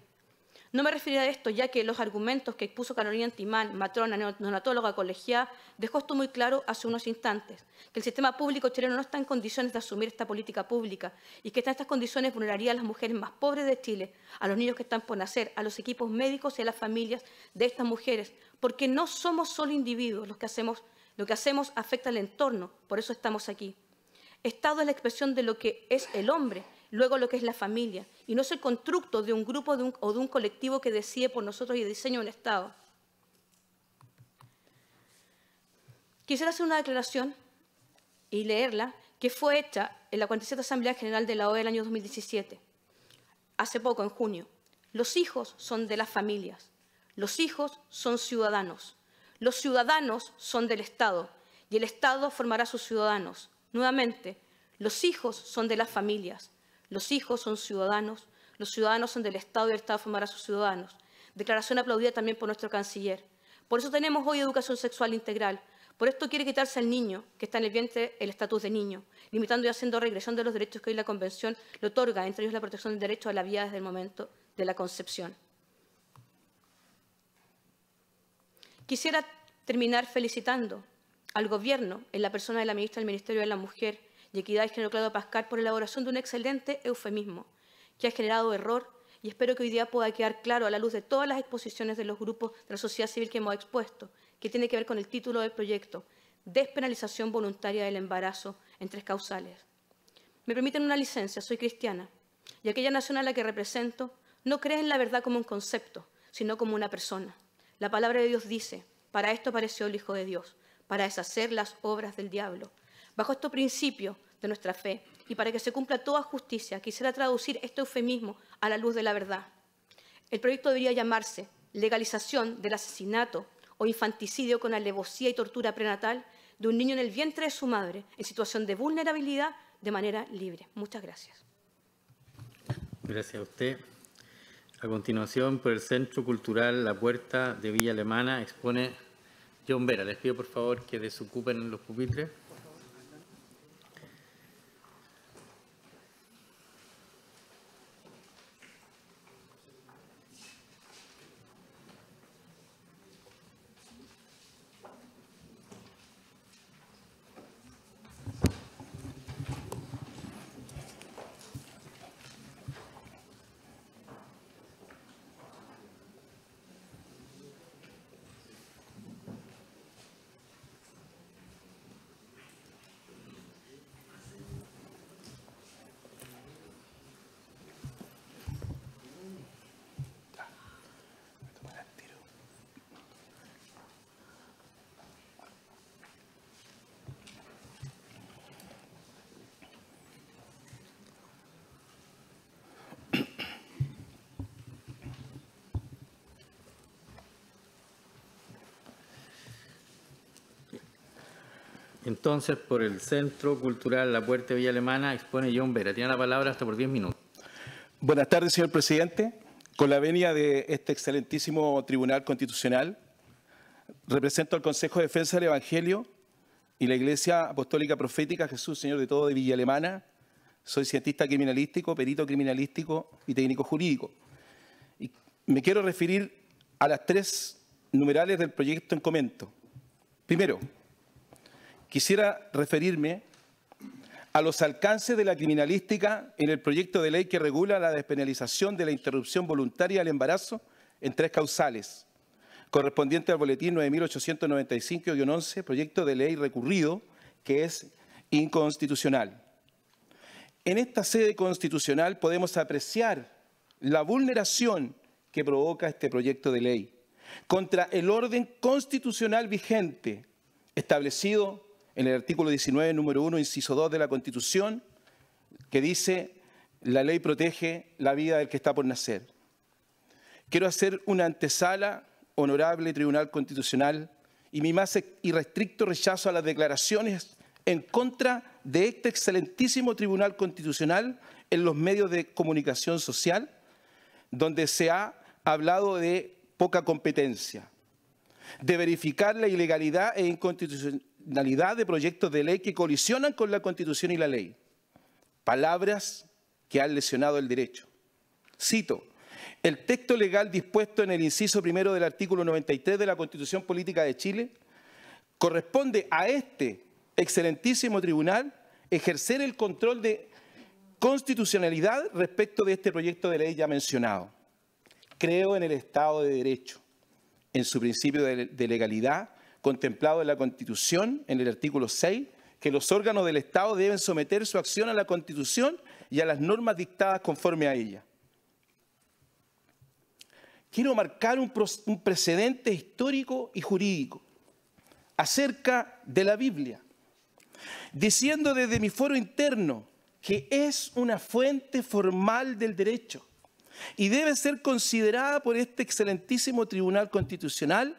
Speaker 5: No me referiré a esto, ya que los argumentos que expuso Carolina Timán, matrona, neonatóloga, colegiada, dejó esto muy claro hace unos instantes, que el sistema público chileno no está en condiciones de asumir esta política pública y que estas condiciones vulneraría a las mujeres más pobres de Chile, a los niños que están por nacer, a los equipos médicos y a las familias de estas mujeres, porque no somos solo individuos los que hacemos, lo que hacemos afecta al entorno, por eso estamos aquí. Estado es la expresión de lo que es el hombre luego lo que es la familia, y no es el constructo de un grupo o de un colectivo que decide por nosotros y diseña un Estado. Quisiera hacer una declaración y leerla que fue hecha en la 47 Asamblea General de la OEA del año 2017, hace poco, en junio. Los hijos son de las familias, los hijos son ciudadanos, los ciudadanos son del Estado y el Estado formará sus ciudadanos. Nuevamente, los hijos son de las familias, los hijos son ciudadanos, los ciudadanos son del Estado y el Estado formará a sus ciudadanos. Declaración aplaudida también por nuestro canciller. Por eso tenemos hoy educación sexual integral. Por esto quiere quitarse al niño que está en el vientre el estatus de niño, limitando y haciendo regresión de los derechos que hoy la Convención le otorga, entre ellos la protección del derecho a la vida desde el momento de la concepción. Quisiera terminar felicitando al Gobierno, en la persona de la ministra del Ministerio de la Mujer, y Equidad y Género Claudio Pascal por la elaboración de un excelente eufemismo que ha generado error y espero que hoy día pueda quedar claro a la luz de todas las exposiciones de los grupos de la sociedad civil que hemos expuesto, que tiene que ver con el título del proyecto, Despenalización Voluntaria del Embarazo en tres causales. Me permiten una licencia, soy cristiana, y aquella nación a la que represento no cree en la verdad como un concepto, sino como una persona. La palabra de Dios dice, para esto apareció el Hijo de Dios, para deshacer las obras del diablo. Bajo este principio de nuestra fe y para que se cumpla toda justicia, quisiera traducir este eufemismo a la luz de la verdad. El proyecto debería llamarse legalización del asesinato o infanticidio con alevosía y tortura prenatal de un niño en el vientre de su madre en situación de vulnerabilidad de manera libre. Muchas gracias.
Speaker 1: Gracias a usted. A continuación, por el Centro Cultural La Puerta de Villa Alemana, expone John Vera. Les pido por favor que desocupen los pupitres. Entonces, por el Centro Cultural La Puerta Villa Alemana, expone John Vera. Tiene la palabra hasta por 10 minutos.
Speaker 6: Buenas tardes, señor presidente. Con la venia de este excelentísimo Tribunal Constitucional, represento al Consejo de Defensa del Evangelio y la Iglesia Apostólica Profética Jesús Señor de Todo de Villa Alemana. Soy cientista criminalístico, perito criminalístico y técnico jurídico. Y me quiero referir a las tres numerales del proyecto en comento. Primero, quisiera referirme a los alcances de la criminalística en el proyecto de ley que regula la despenalización de la interrupción voluntaria del embarazo en tres causales, correspondiente al boletín 9895-11, proyecto de ley recurrido, que es inconstitucional. En esta sede constitucional podemos apreciar la vulneración que provoca este proyecto de ley contra el orden constitucional vigente establecido en el artículo 19, número 1, inciso 2 de la Constitución, que dice la ley protege la vida del que está por nacer. Quiero hacer una antesala, honorable Tribunal Constitucional, y mi más irrestricto rechazo a las declaraciones en contra de este excelentísimo Tribunal Constitucional en los medios de comunicación social, donde se ha hablado de poca competencia, de verificar la ilegalidad e de proyectos de ley que colisionan con la Constitución y la ley. Palabras que han lesionado el derecho. Cito, el texto legal dispuesto en el inciso primero del artículo 93 de la Constitución Política de Chile corresponde a este excelentísimo tribunal ejercer el control de constitucionalidad respecto de este proyecto de ley ya mencionado. Creo en el Estado de Derecho, en su principio de legalidad contemplado en la Constitución, en el artículo 6, que los órganos del Estado deben someter su acción a la Constitución y a las normas dictadas conforme a ella. Quiero marcar un, precedente histórico y jurídico acerca de la Biblia, diciendo desde mi foro interno que es una fuente formal del derecho y debe ser considerada por este excelentísimo Tribunal Constitucional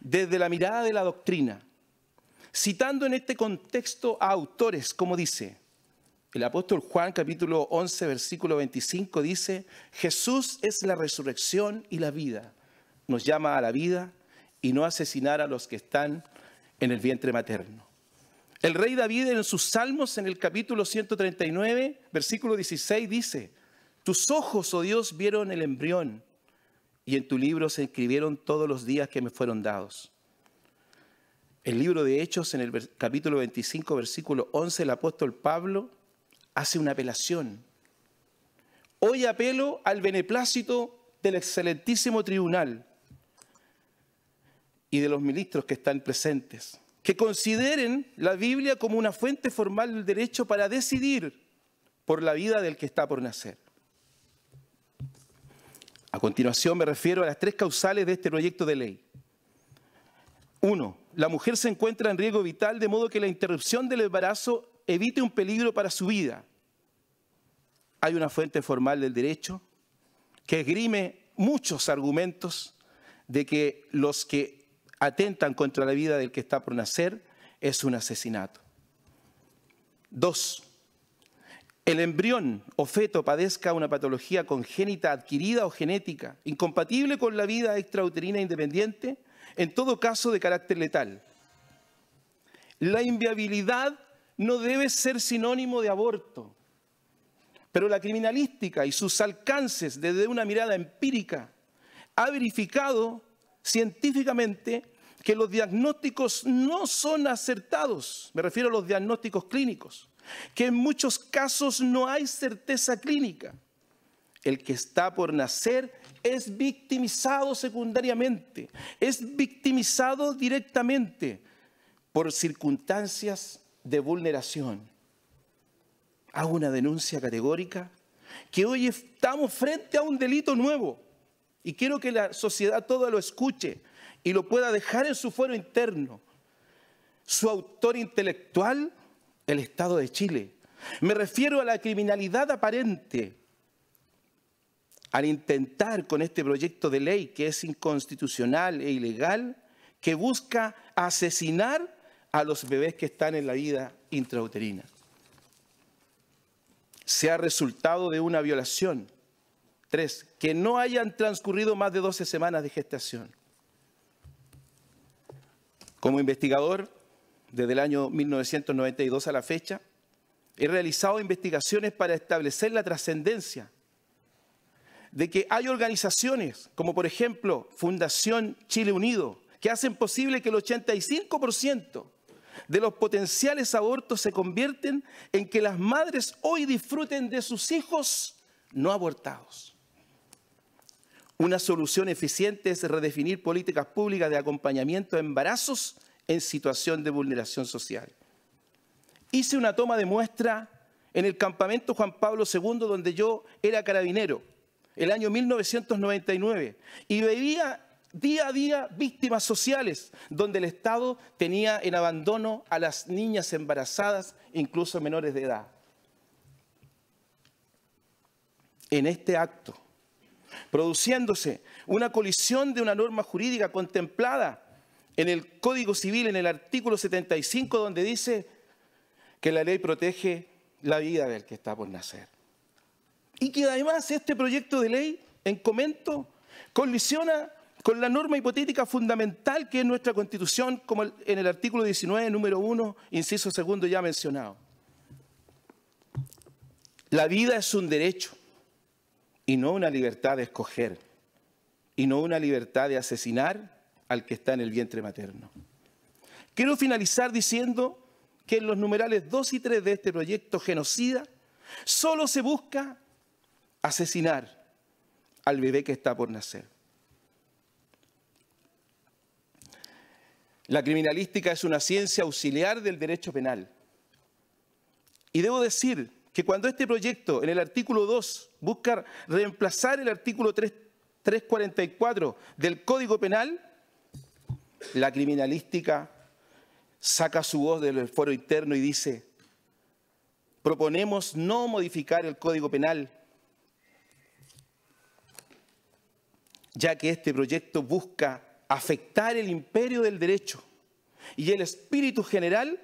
Speaker 6: desde la mirada de la doctrina, citando en este contexto a autores como dice el apóstol Juan capítulo 11 versículo 25 dice, Jesús es la resurrección y la vida. Nos llama a la vida y no asesinar a los que están en el vientre materno. El rey David en sus salmos en el capítulo 139 versículo 16 dice, tus ojos, oh Dios, vieron el embrión y en tu libro se escribieron todos los días que me fueron dados. El libro de Hechos en el capítulo 25 versículo 11 el apóstol Pablo hace una apelación. Hoy apelo al beneplácito del excelentísimo tribunal y de los ministros que están presentes, que consideren la Biblia como una fuente formal del derecho para decidir por la vida del que está por nacer. A continuación me refiero a las tres causales de este proyecto de ley. Uno, la mujer se encuentra en riesgo vital de modo que la interrupción del embarazo evite un peligro para su vida. Hay una fuente formal del derecho que esgrime muchos argumentos de que los que atentan contra la vida del que está por nacer es un asesinato. Dos, el embrión o feto padezca una patología congénita adquirida o genética, incompatible con la vida extrauterina independiente, en todo caso de carácter letal. La inviabilidad no debe ser sinónimo de aborto, pero la criminalística y sus alcances desde una mirada empírica ha verificado científicamente que los diagnósticos no son acertados, me refiero a los diagnósticos clínicos, que en muchos casos no hay certeza clínica. El que está por nacer es victimizado secundariamente, es victimizado directamente por circunstancias de vulneración. Hago una denuncia categórica que hoy estamos frente a un delito nuevo y quiero que la sociedad toda lo escuche y lo pueda dejar en su fuero interno. Su autor intelectual, el Estado de Chile. Me refiero a la criminalidad aparente al intentar con este proyecto de ley que es inconstitucional e ilegal, que busca asesinar a los bebés que están en la vida intrauterina. Se ha resultado de una violación. Tres, que no hayan transcurrido más de 12 semanas de gestación. Como investigador, desde el año 1992 a la fecha, he realizado investigaciones para establecer la trascendencia de que hay organizaciones como por ejemplo Fundación Chile Unido, que hacen posible que el 85% de los potenciales abortos se convierten en que las madres hoy disfruten de sus hijos no abortados. Una solución eficiente es redefinir políticas públicas de acompañamiento a embarazos en situación de vulneración social. Hice una toma de muestra en el campamento Juan Pablo II, donde yo era carabinero, el año 1999, y veía día a día víctimas sociales, donde el Estado tenía en abandono a las niñas embarazadas, incluso menores de edad. en este acto, produciéndose una colisión de una norma jurídica contemplada en el Código Civil, en el artículo 75, donde dice que la ley protege la vida del que está por nacer. Y que además este proyecto de ley en comento colisiona con la norma hipotética fundamental que es nuestra Constitución, como en el artículo 19, número 1, inciso segundo ya mencionado. La vida es un derecho y no una libertad de escoger y no una libertad de asesinar al que está en el vientre materno. Quiero finalizar diciendo que en los numerales 2 y 3 de este proyecto genocida solo se busca asesinar al bebé que está por nacer. La criminalística es una ciencia auxiliar del derecho penal. Y debo decir que cuando este proyecto en el artículo 2 busca reemplazar el artículo 344 del Código Penal, la criminalística saca su voz del foro interno y dice, proponemos no modificar el Código Penal, ya que este proyecto busca afectar el imperio del derecho y el espíritu general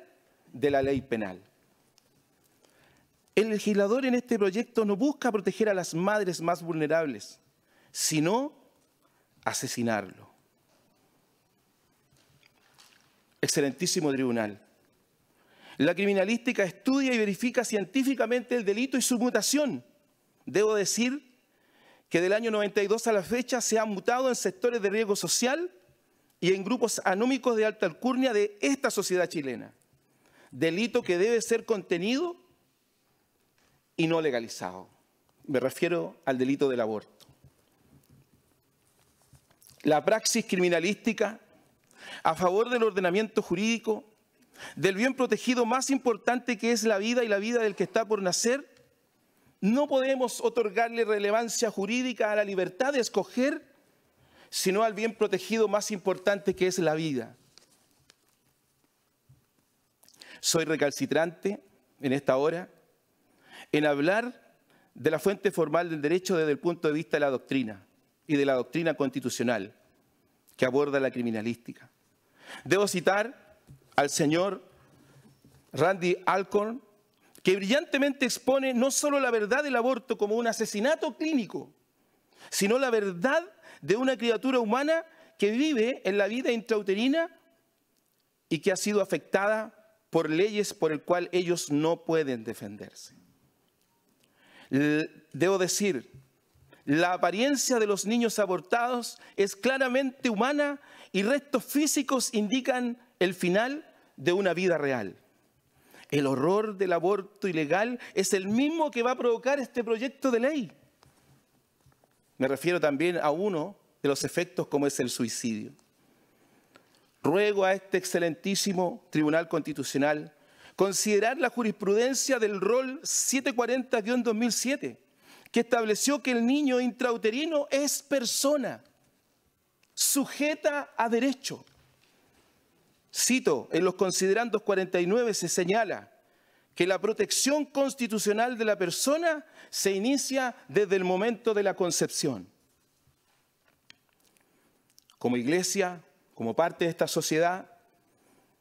Speaker 6: de la ley penal. El legislador en este proyecto no busca proteger a las madres más vulnerables, sino asesinarlo. Excelentísimo tribunal. La criminalística estudia y verifica científicamente el delito y su mutación. Debo decir que del año 92 a la fecha se ha mutado en sectores de riesgo social y en grupos anómicos de alta alcurnia de esta sociedad chilena. Delito que debe ser contenido y no legalizado. Me refiero al delito del aborto. La praxis criminalística a favor del ordenamiento jurídico, del bien protegido más importante que es la vida y la vida del que está por nacer, no podemos otorgarle relevancia jurídica a la libertad de escoger sino al bien protegido más importante que es la vida. Soy recalcitrante en esta hora en hablar de la fuente formal del derecho desde el punto de vista de la doctrina y de la doctrina constitucional que aborda la criminalística. Debo citar al señor Randy Alcorn, que brillantemente expone no solo la verdad del aborto como un asesinato clínico, sino la verdad de una criatura humana que vive en la vida intrauterina y que ha sido afectada por leyes por el cual ellos no pueden defenderse. Debo decir, la apariencia de los niños abortados es claramente humana y restos físicos indican el final de una vida real. El horror del aborto ilegal es el mismo que va a provocar este proyecto de ley. Me refiero también a uno de los efectos como es el suicidio. Ruego a este excelentísimo Tribunal Constitucional considerar la jurisprudencia del rol 740-2007, que estableció que el niño intrauterino es persona, sujeta a derecho. Cito, en los considerandos 49 se señala que la protección constitucional de la persona se inicia desde el momento de la concepción. Como iglesia, como parte de esta sociedad,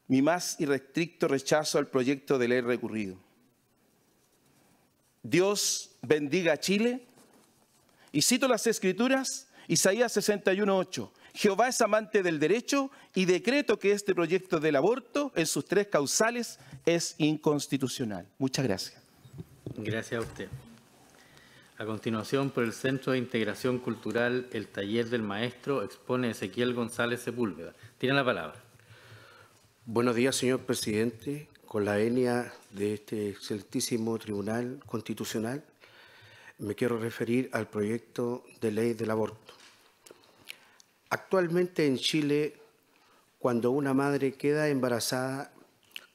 Speaker 6: mi más irrestricto rechazo al proyecto de ley recurrido. Dios bendiga a Chile. Y cito las escrituras, Isaías 61.8. Jehová es amante del derecho y decreto que este proyecto del aborto en sus tres causales es inconstitucional. Muchas gracias.
Speaker 1: Gracias a usted. A continuación, por el Centro de Integración Cultural, el Taller del Maestro, expone Ezequiel González Sepúlveda. Tiene la palabra.
Speaker 7: Buenos días, señor presidente. Con la venia de este excelentísimo Tribunal Constitucional, me quiero referir al proyecto de ley del aborto. Actualmente en Chile, cuando una madre queda embarazada,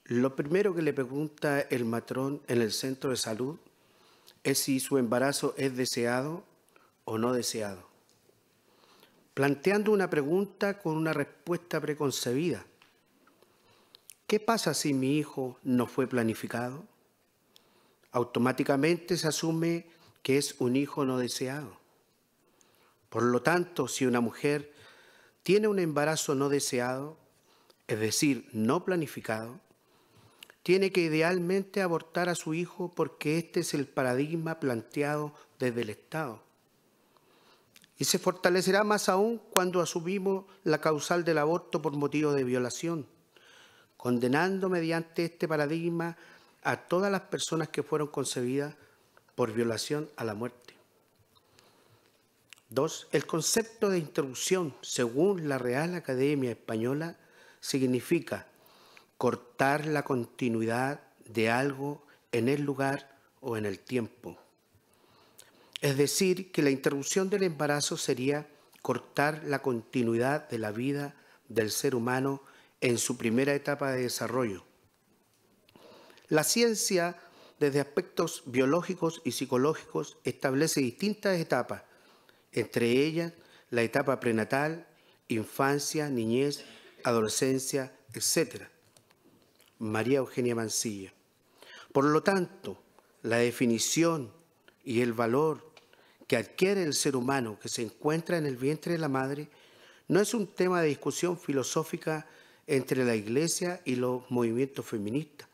Speaker 7: lo primero que le pregunta el matrón en el centro de salud es si su embarazo es deseado o no deseado, planteando una pregunta con una respuesta preconcebida. ¿Qué pasa si mi hijo no fue planificado? Automáticamente se asume que es un hijo no deseado. Por lo tanto, si una mujer tiene un embarazo no deseado, es decir, no planificado, tiene que idealmente abortar a su hijo porque este es el paradigma planteado desde el Estado. Y se fortalecerá más aún cuando asumimos la causal del aborto por motivo de violación, condenando mediante este paradigma a todas las personas que fueron concebidas por violación a la muerte. Dos, el concepto de interrupción, según la Real Academia Española, significa cortar la continuidad de algo en el lugar o en el tiempo. Es decir, que la interrupción del embarazo sería cortar la continuidad de la vida del ser humano en su primera etapa de desarrollo. La ciencia, desde aspectos biológicos y psicológicos, establece distintas etapas entre ellas la etapa prenatal, infancia, niñez, adolescencia, etc. María Eugenia Mancilla. Por lo tanto, la definición y el valor que adquiere el ser humano que se encuentra en el vientre de la madre no es un tema de discusión filosófica entre la Iglesia y los movimientos feministas.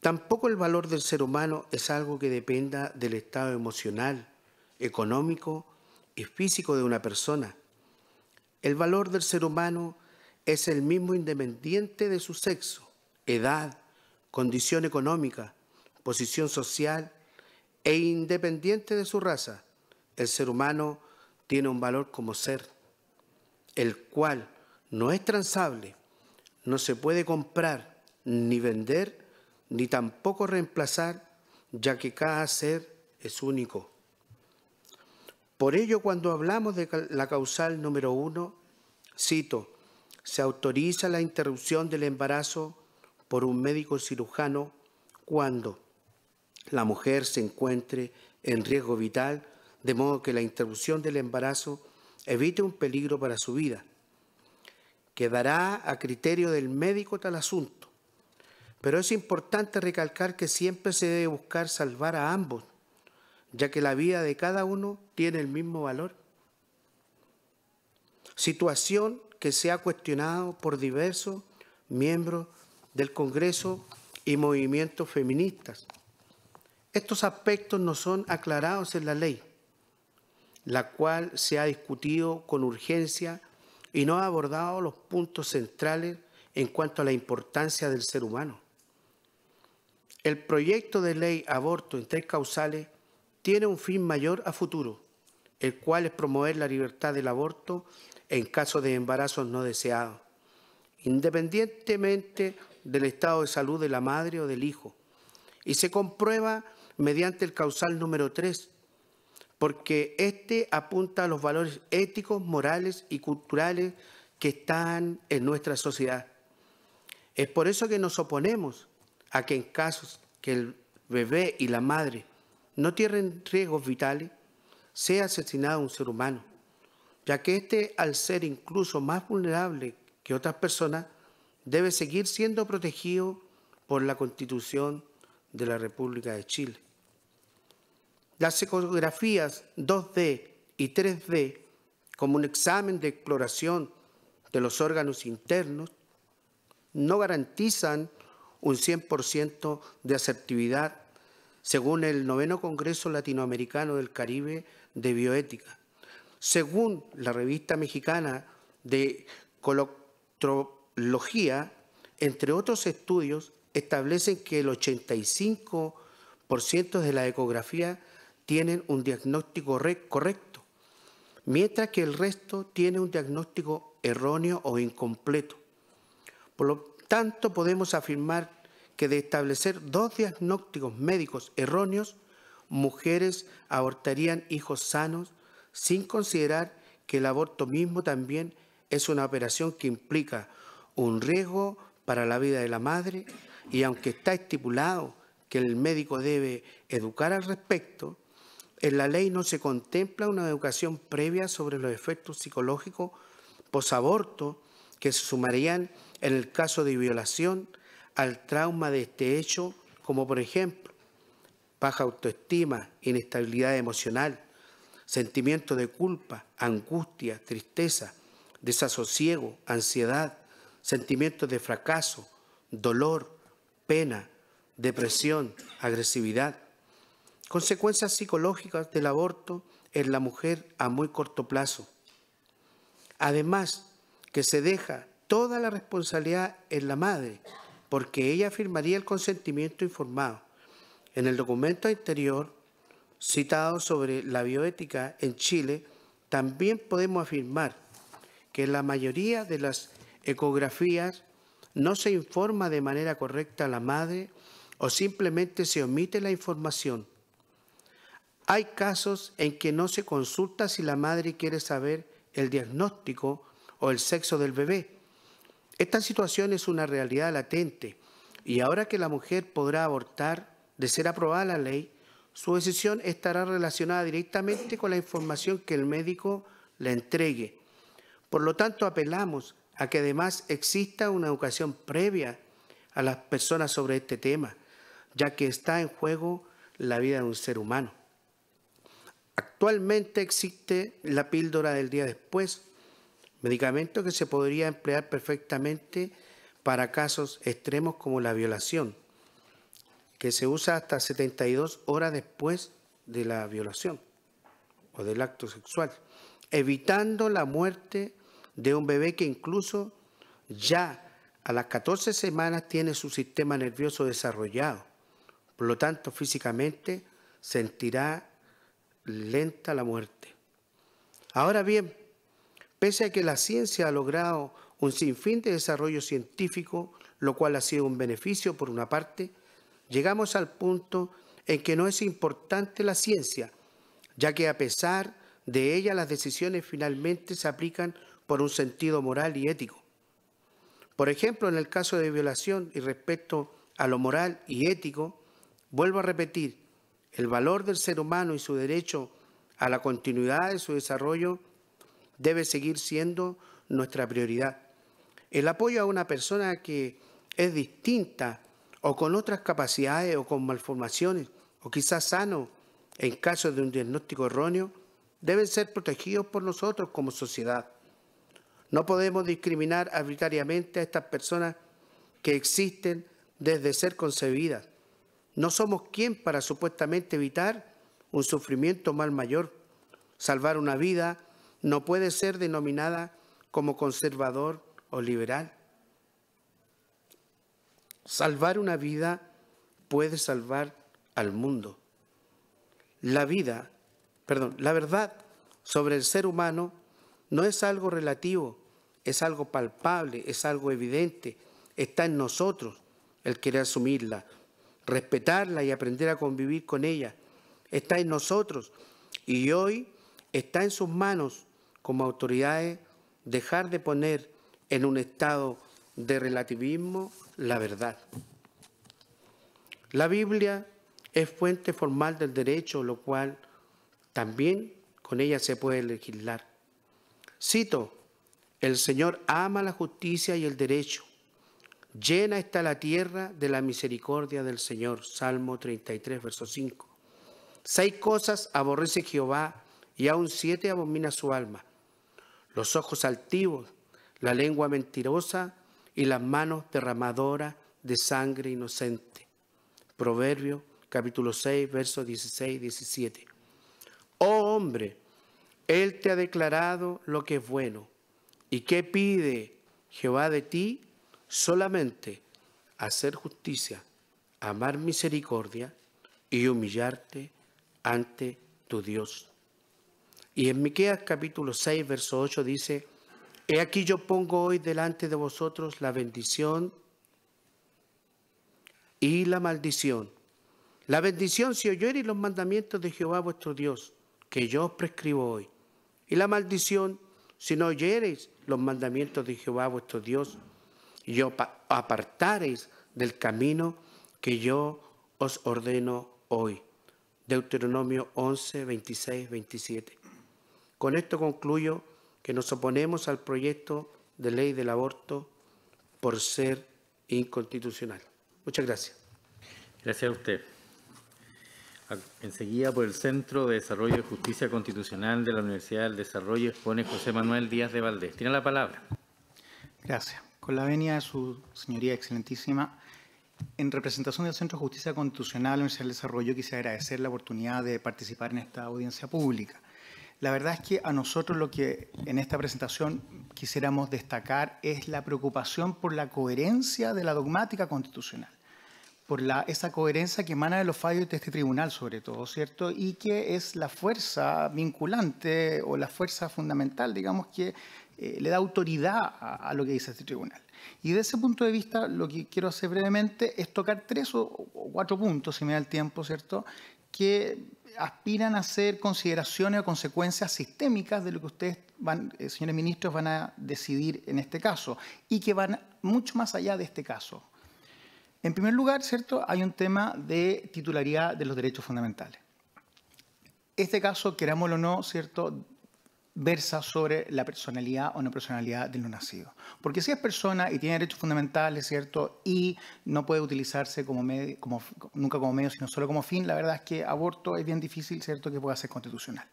Speaker 7: Tampoco el valor del ser humano es algo que dependa del estado emocional, económico y físico de una persona. El valor del ser humano es el mismo independiente de su sexo, edad, condición económica, posición social e independiente de su raza. El ser humano tiene un valor como ser, el cual no es transable, no se puede comprar ni vender, ni tampoco reemplazar, ya que cada ser es único. Por ello, cuando hablamos de la causal número uno, cito, se autoriza la interrupción del embarazo por un médico cirujano cuando la mujer se encuentre en riesgo vital, de modo que la interrupción del embarazo evite un peligro para su vida. Quedará a criterio del médico tal asunto, pero es importante recalcar que siempre se debe buscar salvar a ambos ya que la vida de cada uno tiene el mismo valor. Situación que se ha cuestionado por diversos miembros del Congreso y movimientos feministas. Estos aspectos no son aclarados en la ley, la cual se ha discutido con urgencia y no ha abordado los puntos centrales en cuanto a la importancia del ser humano. El proyecto de ley aborto en tres causales tiene un fin mayor a futuro, el cual es promover la libertad del aborto en caso de embarazos no deseados, independientemente del estado de salud de la madre o del hijo. Y se comprueba mediante el causal número 3, porque este apunta a los valores éticos, morales y culturales que están en nuestra sociedad. Es por eso que nos oponemos a que en casos que el bebé y la madre no tienen riesgos vitales, sea asesinado un ser humano, ya que éste, al ser incluso más vulnerable que otras personas, debe seguir siendo protegido por la Constitución de la República de Chile. Las ecografías 2D y 3D, como un examen de exploración de los órganos internos, no garantizan un 100% de asertividad según el noveno Congreso Latinoamericano del Caribe de Bioética. Según la revista mexicana de Coloctrología, entre otros estudios, establecen que el 85% de la ecografía tienen un diagnóstico correcto, mientras que el resto tiene un diagnóstico erróneo o incompleto. Por lo tanto, podemos afirmar que de establecer dos diagnósticos médicos erróneos, mujeres abortarían hijos sanos sin considerar que el aborto mismo también es una operación que implica un riesgo para la vida de la madre y aunque está estipulado que el médico debe educar al respecto, en la ley no se contempla una educación previa sobre los efectos psicológicos posaborto que se sumarían en el caso de violación al trauma de este hecho, como por ejemplo baja autoestima, inestabilidad emocional, sentimiento de culpa, angustia, tristeza, desasosiego, ansiedad, sentimientos de fracaso, dolor, pena, depresión, agresividad. Consecuencias psicológicas del aborto en la mujer a muy corto plazo. Además, que se deja toda la responsabilidad en la madre, porque ella firmaría el consentimiento informado. En el documento anterior citado sobre la bioética en Chile, también podemos afirmar que la mayoría de las ecografías no se informa de manera correcta a la madre o simplemente se omite la información. Hay casos en que no se consulta si la madre quiere saber el diagnóstico o el sexo del bebé. Esta situación es una realidad latente y ahora que la mujer podrá abortar, de ser aprobada la ley, su decisión estará relacionada directamente con la información que el médico le entregue. Por lo tanto, apelamos a que además exista una educación previa a las personas sobre este tema, ya que está en juego la vida de un ser humano. Actualmente existe la píldora del día después, medicamento que se podría emplear perfectamente para casos extremos como la violación, que se usa hasta 72 horas después de la violación o del acto sexual, evitando la muerte de un bebé que incluso ya a las 14 semanas tiene su sistema nervioso desarrollado. Por lo tanto, físicamente sentirá lenta la muerte. Ahora bien, pese a que la ciencia ha logrado un sinfín de desarrollo científico, lo cual ha sido un beneficio por una parte, llegamos al punto en que no es importante la ciencia, ya que a pesar de ella las decisiones finalmente se aplican por un sentido moral y ético. Por ejemplo, en el caso de violación y respecto a lo moral y ético, vuelvo a repetir, el valor del ser humano y su derecho a la continuidad de su desarrollo debe seguir siendo nuestra prioridad. El apoyo a una persona que es distinta o con otras capacidades o con malformaciones o quizás sano en caso de un diagnóstico erróneo deben ser protegidos por nosotros como sociedad. No podemos discriminar arbitrariamente a estas personas que existen desde ser concebidas. No somos quien para supuestamente evitar un sufrimiento mal mayor. Salvar una vida no puede ser denominada como conservador o liberal. Salvar una vida puede salvar al mundo. La vida, perdón, la verdad sobre el ser humano no es algo relativo, es algo palpable, es algo evidente, está en nosotros el querer asumirla, respetarla y aprender a convivir con ella. Está en nosotros y hoy está en sus manos como autoridades dejar de poner en un estado de relativismo la verdad. La Biblia es fuente formal del derecho, lo cual también con ella se puede legislar. Cito, el Señor ama la justicia y el derecho. Llena está la tierra de la misericordia del Señor. Salmo 33, verso 5. Seis cosas aborrece Jehová y aún siete abomina su alma. Los ojos altivos, la lengua mentirosa y las manos derramadoras de sangre inocente. Proverbio capítulo 6, versos 16 y 17. Oh hombre, Él te ha declarado lo que es bueno. ¿Y qué pide Jehová de ti? Solamente hacer justicia, amar misericordia y humillarte ante tu Dios. Y en Miqueas capítulo 6, verso 8 dice, He aquí yo pongo hoy delante de vosotros la bendición y la maldición. La bendición si oyereis los mandamientos de Jehová vuestro Dios, que yo os prescribo hoy. Y la maldición si no oyereis los mandamientos de Jehová vuestro Dios, y yo apartareis del camino que yo os ordeno hoy. Deuteronomio 11, 26, 27. Con esto concluyo que nos oponemos al proyecto de ley del aborto por ser inconstitucional. Muchas gracias.
Speaker 1: Gracias a usted. Enseguida, por el Centro de Desarrollo de Justicia Constitucional de la Universidad del Desarrollo, expone José Manuel Díaz de Valdés. Tiene la palabra.
Speaker 8: Gracias. Con la venia de su señoría excelentísima, en representación del Centro de Justicia Constitucional Universidad del Desarrollo, quisiera agradecer la oportunidad de participar en esta audiencia pública. La verdad es que a nosotros lo que en esta presentación quisiéramos destacar es la preocupación por la coherencia de la dogmática constitucional, por la, esa coherencia que emana de los fallos de este tribunal sobre todo, ¿cierto? Y que es la fuerza vinculante o la fuerza fundamental, digamos, que eh, le da autoridad a, lo que dice este tribunal. Y de ese punto de vista, lo que quiero hacer brevemente es tocar tres o, cuatro puntos, si me da el tiempo, ¿cierto?, que aspiran a hacer consideraciones o consecuencias sistémicas de lo que ustedes, eh, señores ministros, van a decidir en este caso y que van mucho más allá de este caso. En primer lugar, ¿cierto? hay un tema de titularidad de los derechos fundamentales. Este caso, querámoslo o no, ¿cierto? Versa sobre la personalidad o no personalidad del no nacido. Porque si es persona y tiene derechos fundamentales, ¿cierto? Y no puede utilizarse como medio, como, nunca como medio, sino solo como fin, la verdad es que aborto es bien difícil, ¿cierto?, que pueda ser constitucional.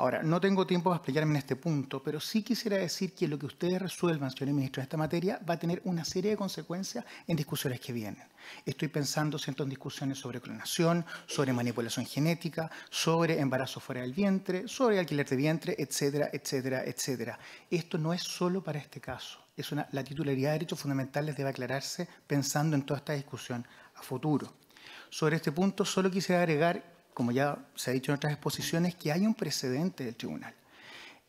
Speaker 8: Ahora, no tengo tiempo para explicarme en este punto, pero sí quisiera decir que lo que ustedes resuelvan, señores ministros, en esta materia va a tener una serie de consecuencias en discusiones que vienen. Estoy pensando ¿cierto? en discusiones sobre clonación, sobre manipulación genética, sobre embarazo fuera del vientre, sobre alquiler de vientre, etcétera, etcétera, etcétera. Esto no es solo para este caso. Es una, la titularidad de derechos fundamentales debe aclararse pensando en toda esta discusión a futuro. Sobre este punto solo quisiera agregar como ya se ha dicho en otras exposiciones, que hay un precedente del tribunal.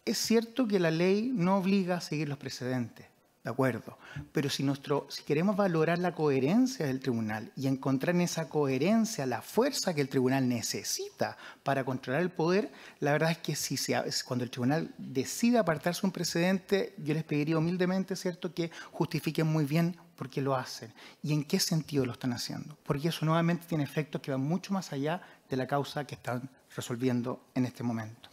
Speaker 8: Es cierto que la ley no obliga a seguir los precedentes, de acuerdo, pero si, nuestro, si queremos valorar la coherencia del tribunal y encontrar en esa coherencia la fuerza que el tribunal necesita para controlar el poder, la verdad es que si se, cuando el tribunal decide apartarse un precedente, yo les pediría humildemente, ¿cierto?, que justifiquen muy bien por qué lo hacen y en qué sentido lo están haciendo, porque eso nuevamente tiene efectos que van mucho más allá de la causa que están resolviendo en este momento.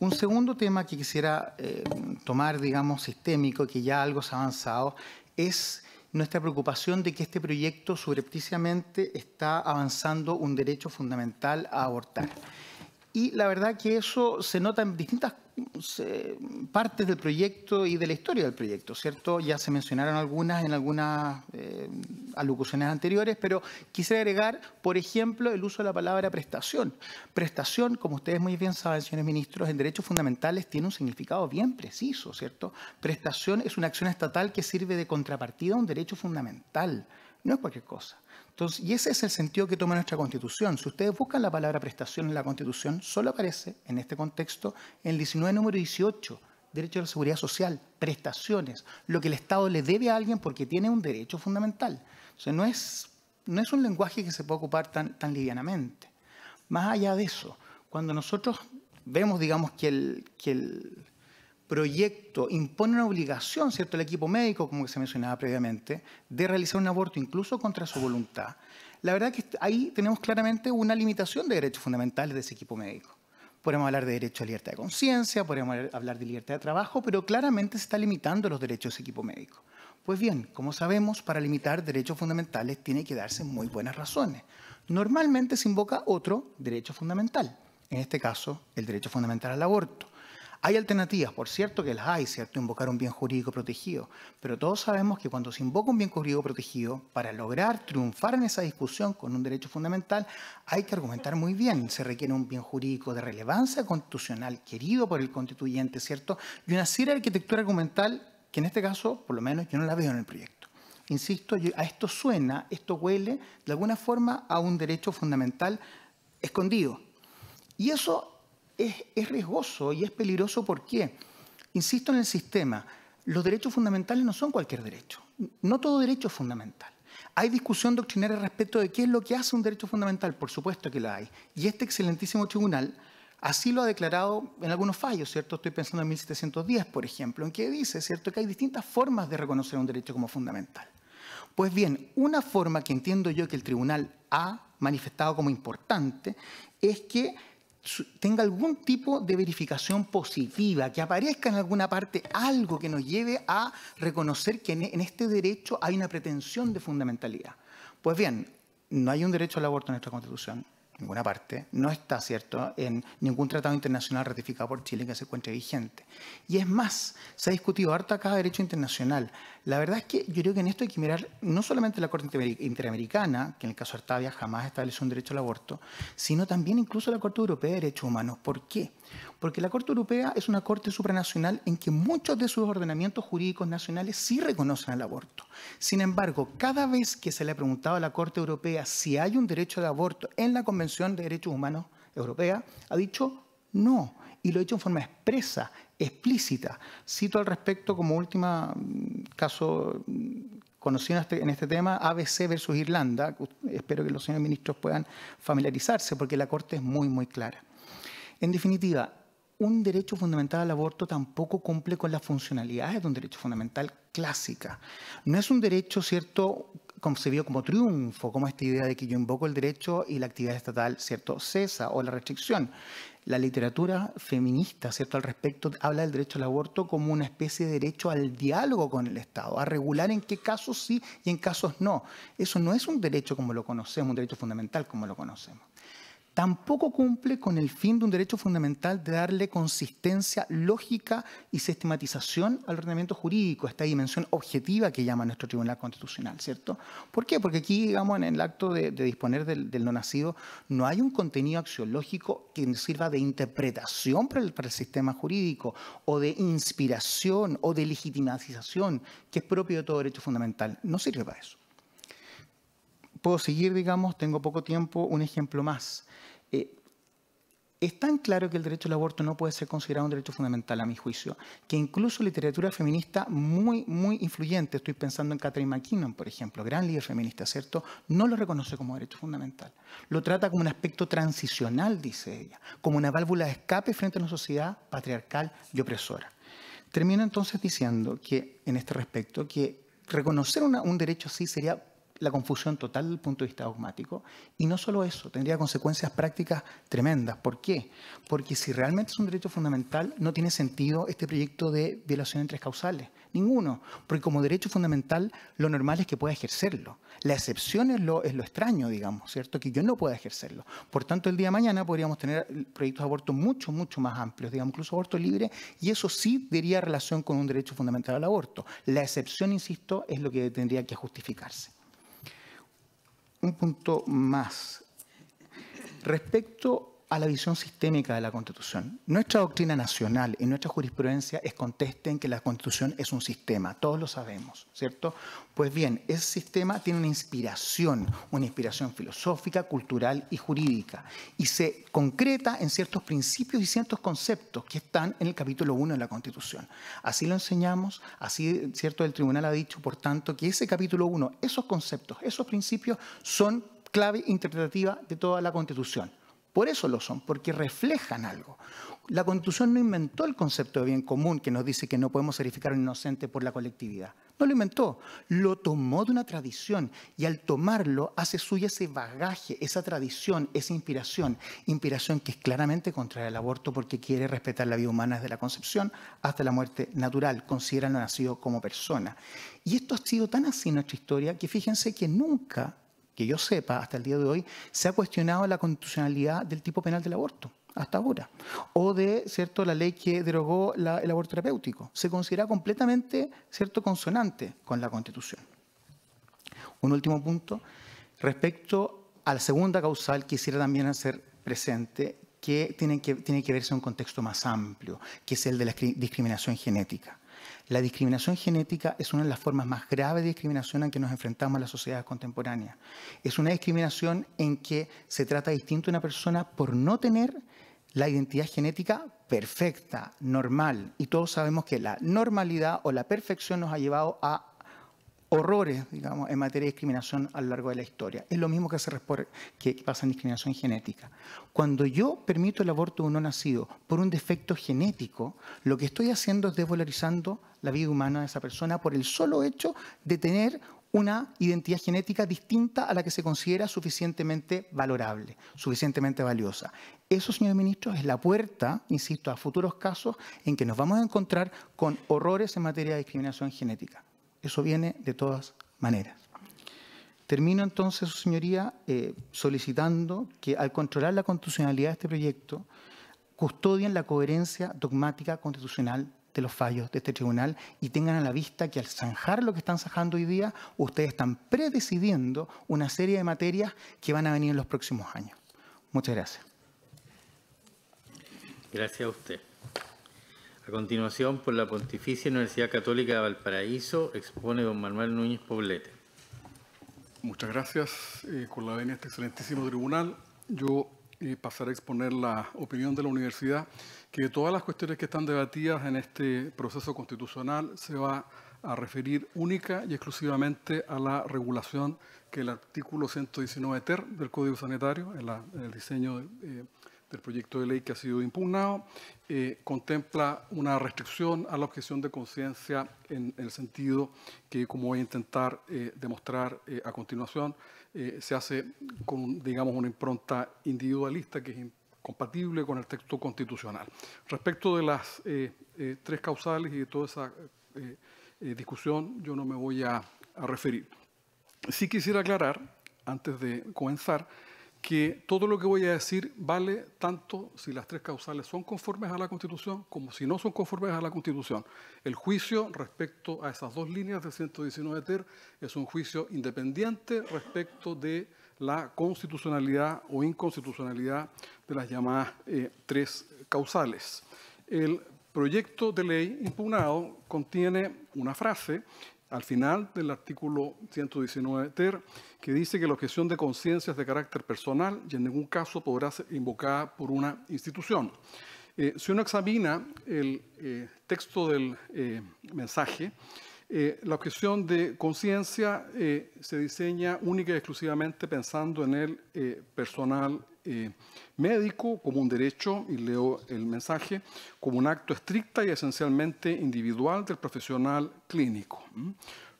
Speaker 8: Un segundo tema que quisiera eh, tomar, digamos, sistémico, que ya algo se ha avanzado, es nuestra preocupación de que este proyecto subrepticiamente está avanzando un derecho fundamental a abortar. Y la verdad que eso se nota en distintas partes del proyecto y de la historia del proyecto, ¿cierto? Ya se mencionaron algunas en algunas eh, alocuciones anteriores, pero quisiera agregar, por ejemplo, el uso de la palabra prestación. Prestación, como ustedes muy bien saben, señores ministros, en derechos fundamentales tiene un significado bien preciso, ¿cierto? Prestación es una acción estatal que sirve de contrapartida a un derecho fundamental, no es cualquier cosa. Entonces, y ese es el sentido que toma nuestra Constitución. Si ustedes buscan la palabra prestación en la Constitución, solo aparece en este contexto en el 19 número 18, derecho a la seguridad social, prestaciones, lo que el Estado le debe a alguien porque tiene un derecho fundamental. Entonces, no es, no es un lenguaje que se pueda ocupar tan, tan livianamente. Más allá de eso, cuando nosotros vemos, digamos, que el, que el proyecto impone una obligación, ¿cierto?, al equipo médico, como se mencionaba previamente, de realizar un aborto incluso contra su voluntad, la verdad que ahí tenemos claramente una limitación de derechos fundamentales de ese equipo médico. Podemos hablar de derecho a libertad de conciencia, podemos hablar de libertad de trabajo, pero claramente se está limitando los derechos de ese equipo médico. Pues bien, como sabemos, para limitar derechos fundamentales tiene que darse muy buenas razones. Normalmente se invoca otro derecho fundamental, en este caso el derecho fundamental al aborto. Hay alternativas, por cierto que las hay, ¿cierto? Invocar un bien jurídico protegido, pero todos sabemos que cuando se invoca un bien jurídico protegido, para lograr triunfar en esa discusión con un derecho fundamental, hay que argumentar muy bien. Se requiere un bien jurídico de relevancia constitucional querido por el constituyente, ¿cierto? Y una serie de arquitectura argumental que en este caso, por lo menos, yo no la veo en el proyecto. Insisto, a esto suena, esto huele de alguna forma a un derecho fundamental escondido. Y eso es, riesgoso y es peligroso. ¿Por qué? Insisto en el sistema. Los derechos fundamentales no son cualquier derecho. No todo derecho es fundamental. ¿Hay discusión doctrinaria respecto de qué es lo que hace un derecho fundamental? Por supuesto que la hay. Y este excelentísimo tribunal así lo ha declarado en algunos fallos, ¿cierto? Estoy pensando en 1710, por ejemplo, en que dice, ¿cierto?, que hay distintas formas de reconocer un derecho como fundamental. Pues bien, una forma que entiendo yo que el tribunal ha manifestado como importante es que tenga algún tipo de verificación positiva, que aparezca en alguna parte algo que nos lleve a reconocer que en este derecho hay una pretensión de fundamentalidad. Pues bien, no hay un derecho al aborto en nuestra Constitución. ninguna parte, no está, ¿cierto?, en ningún tratado internacional ratificado por Chile que se encuentre vigente. Y es más, se ha discutido harto acá derecho internacional. La verdad es que yo creo que en esto hay que mirar no solamente la Corte Interamericana, que en el caso de Artavia jamás estableció un derecho al aborto, sino también incluso la Corte Europea de Derechos Humanos. ¿Por qué? Porque la Corte Europea es una corte supranacional en que muchos de sus ordenamientos jurídicos nacionales sí reconocen el aborto. Sin embargo, cada vez que se le ha preguntado a la Corte Europea si hay un derecho al aborto en la Convención de Derechos Humanos Europea, ha dicho no, y lo ha hecho en forma expresa, explícita. Cito al respecto como último mm, caso mm, conocido este, en este tema, ABC versus Irlanda. Espero que los señores ministros puedan familiarizarse porque la Corte es muy, muy clara. En definitiva, un derecho fundamental al aborto tampoco cumple con las funcionalidades de un derecho fundamental clásica. No es un derecho, ¿cierto?, concebido como triunfo, como esta idea de que yo invoco el derecho y la actividad estatal, ¿cierto?, cesa o la restricción. La literatura feminista, ¿cierto?, al respecto habla del derecho al aborto como una especie de derecho al diálogo con el Estado, a regular en qué casos sí y en casos no. Eso no es un derecho como lo conocemos, un derecho fundamental como lo conocemos tampoco cumple con el fin de un derecho fundamental de darle consistencia lógica y sistematización al ordenamiento jurídico, esta dimensión objetiva que llama nuestro Tribunal Constitucional, ¿cierto? ¿Por qué? Porque aquí, digamos, en el acto de, disponer del, no nacido, no hay un contenido axiológico que sirva de interpretación para el, para el sistema jurídico o de inspiración o de legitimización que es propio de todo derecho fundamental. No sirve para eso. Puedo seguir, digamos, tengo poco tiempo, un ejemplo más. Eh, es tan claro que el derecho al aborto no puede ser considerado un derecho fundamental, a mi juicio, que incluso literatura feminista muy, muy influyente, estoy pensando en Catherine McKinnon, por ejemplo, gran líder feminista, ¿cierto?, no lo reconoce como derecho fundamental. Lo trata como un aspecto transicional, dice ella, como una válvula de escape frente a una sociedad patriarcal y opresora. Termino entonces diciendo que, en este respecto, que reconocer un derecho así sería la confusión total desde el punto de vista dogmático. Y no solo eso, tendría consecuencias prácticas tremendas. ¿Por qué? Porque si realmente es un derecho fundamental, no tiene sentido este proyecto de violación en tres causales. Ninguno. Porque como derecho fundamental, lo normal es que pueda ejercerlo. La excepción es lo, es lo extraño, digamos, ¿cierto? Que yo no pueda ejercerlo. Por tanto, el día de mañana podríamos tener proyectos de aborto mucho, mucho más amplios, digamos, incluso aborto libre, y eso sí diría relación con un derecho fundamental al aborto. La excepción, insisto, es lo que tendría que justificarse un punto más. Respecto a la visión sistémica de la Constitución. Nuestra doctrina nacional y nuestra jurisprudencia es contesten que la Constitución es un sistema, todos lo sabemos, ¿cierto? Pues bien, ese sistema tiene una inspiración, una inspiración filosófica, cultural y jurídica, y se concreta en ciertos principios y ciertos conceptos que están en el capítulo 1 de la Constitución. Así lo enseñamos, así, ¿cierto? El tribunal ha dicho, por tanto, que ese capítulo 1, esos conceptos, esos principios son clave interpretativa de toda la Constitución. Por eso lo son, porque reflejan algo. La Constitución no inventó el concepto de bien común que nos dice que no podemos verificar a un inocente por la colectividad. No lo inventó, lo tomó de una tradición y al tomarlo hace suya ese bagaje, esa tradición, esa inspiración. Inspiración que es claramente contra el aborto porque quiere respetar la vida humana desde la concepción hasta la muerte natural, considera lo nacido como persona. Y esto ha sido tan así en nuestra historia que fíjense que nunca que yo sepa, hasta el día de hoy, se ha cuestionado la constitucionalidad del tipo penal del aborto, hasta ahora. O de, ¿cierto?, la ley que derogó el aborto terapéutico. Se considera completamente, ¿cierto?, consonante con la Constitución. Un último punto. Respecto a la segunda causal, quisiera también hacer presente que tiene que, tiene que verse en un contexto más amplio, que es el de la discriminación genética. La discriminación genética es una de las formas más graves de discriminación en que nos enfrentamos en la sociedad contemporánea. Es una discriminación en que se trata distinto a una persona por no tener la identidad genética perfecta, normal. Y todos sabemos que la normalidad o la perfección nos ha llevado a horrores, digamos, en materia de discriminación a lo largo de la historia. Es lo mismo que, pasa en discriminación genética. Cuando yo permito el aborto de un no nacido por un defecto genético, lo que estoy haciendo es desvalorizando la vida humana de esa persona por el solo hecho de tener una identidad genética distinta a la que se considera suficientemente valorable, suficientemente valiosa. Eso, señor ministro, es la puerta, insisto, a futuros casos en que nos vamos a encontrar con horrores en materia de discriminación genética. Eso viene de todas maneras. Termino entonces, su señoría, eh, solicitando que al controlar la constitucionalidad de este proyecto, custodien la coherencia dogmática constitucional de los fallos de este tribunal y tengan a la vista que al zanjar lo que están zanjando hoy día, ustedes están predecidiendo una serie de materias que van a venir en los próximos años. Muchas gracias.
Speaker 1: Gracias a usted. A continuación, por la Pontificia Universidad Católica de Valparaíso, expone don Manuel Núñez Poblete.
Speaker 9: Muchas gracias. Eh, con la venia de este excelentísimo tribunal, yo eh, pasaré a exponer la opinión de la universidad que de todas las cuestiones que están debatidas en este proceso constitucional se va a referir única y exclusivamente a la regulación que el artículo 119 ter del Código Sanitario, en, el diseño eh, del proyecto de ley que ha sido impugnado, eh, contempla una restricción a la objeción de conciencia en el sentido que, como voy a intentar eh, demostrar eh, a continuación, se hace con, digamos, una impronta individualista que es compatible con el texto constitucional. Respecto de las tres causales y de toda esa discusión, yo no me voy a, a referir. Sí quisiera aclarar, antes de comenzar, que todo lo que voy a decir vale tanto si las tres causales son conformes a la Constitución como si no son conformes a la Constitución. El juicio respecto a esas dos líneas del 119 TER es un juicio independiente respecto de la constitucionalidad o inconstitucionalidad de las llamadas eh, tres causales. El proyecto de ley impugnado contiene una frase al final del artículo 119 ter, que dice que la objeción de conciencia es de carácter personal y en ningún caso podrá ser invocada por una institución. Eh, si uno examina el eh, texto del eh, mensaje, la objeción de conciencia se diseña única y exclusivamente pensando en el personal médico como un derecho, y leo el mensaje, como un acto estricta y esencialmente individual del profesional clínico.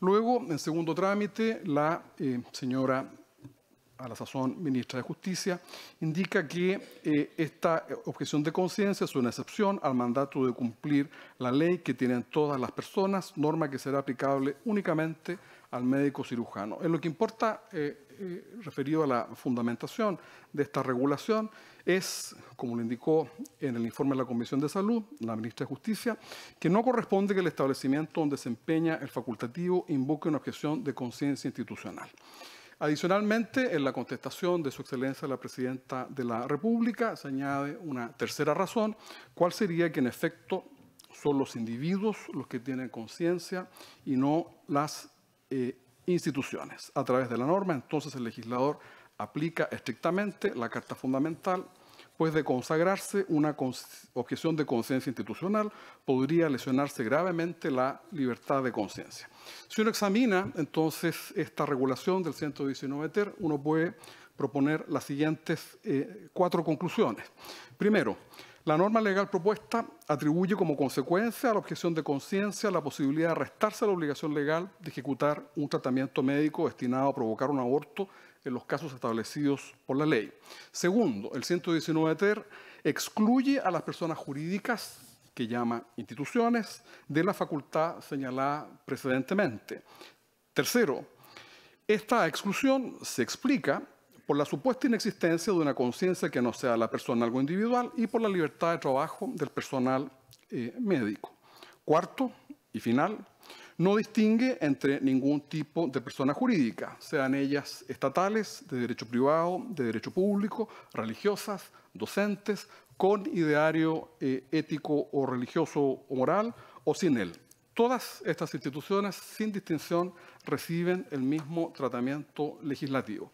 Speaker 9: Luego, en segundo trámite, la eh, señora a la sazón ministra de Justicia, indica que eh, esta objeción de conciencia es una excepción al mandato de cumplir la ley que tienen todas las personas, norma que será aplicable únicamente al médico cirujano. En lo que importa, eh, eh, referido a la fundamentación de esta regulación, es, como lo indicó en el informe de la Comisión de Salud, la ministra de Justicia, que no corresponde que el establecimiento donde se empeña el facultativo invoque una objeción de conciencia institucional. Adicionalmente, en la contestación de su excelencia la presidenta de la República se añade una tercera razón, cuál sería que en efecto son los individuos los que tienen conciencia y no las eh, instituciones. A través de la norma, entonces el legislador aplica estrictamente la Carta Fundamental, pues de consagrarse una objeción de conciencia institucional podría lesionarse gravemente la libertad de conciencia. Si uno examina entonces esta regulación del 119 TER, uno puede proponer las siguientes eh, cuatro conclusiones. Primero, la norma legal propuesta atribuye como consecuencia a la objeción de conciencia la posibilidad de restarse la obligación legal de ejecutar un tratamiento médico destinado a provocar un aborto en los casos establecidos por la ley. Segundo, el 119 TER excluye a las personas jurídicas que llama instituciones de la facultad señalada precedentemente. Tercero, esta exclusión se explica por la supuesta inexistencia de una conciencia que no sea la persona algo individual y por la libertad de trabajo del personal eh, médico. Cuarto y final, no distingue entre ningún tipo de persona jurídica, sean ellas estatales, de derecho privado, de derecho público, religiosas, docentes, con ideario eh, ético o religioso o moral o sin él. Todas estas instituciones, sin distinción, reciben el mismo tratamiento legislativo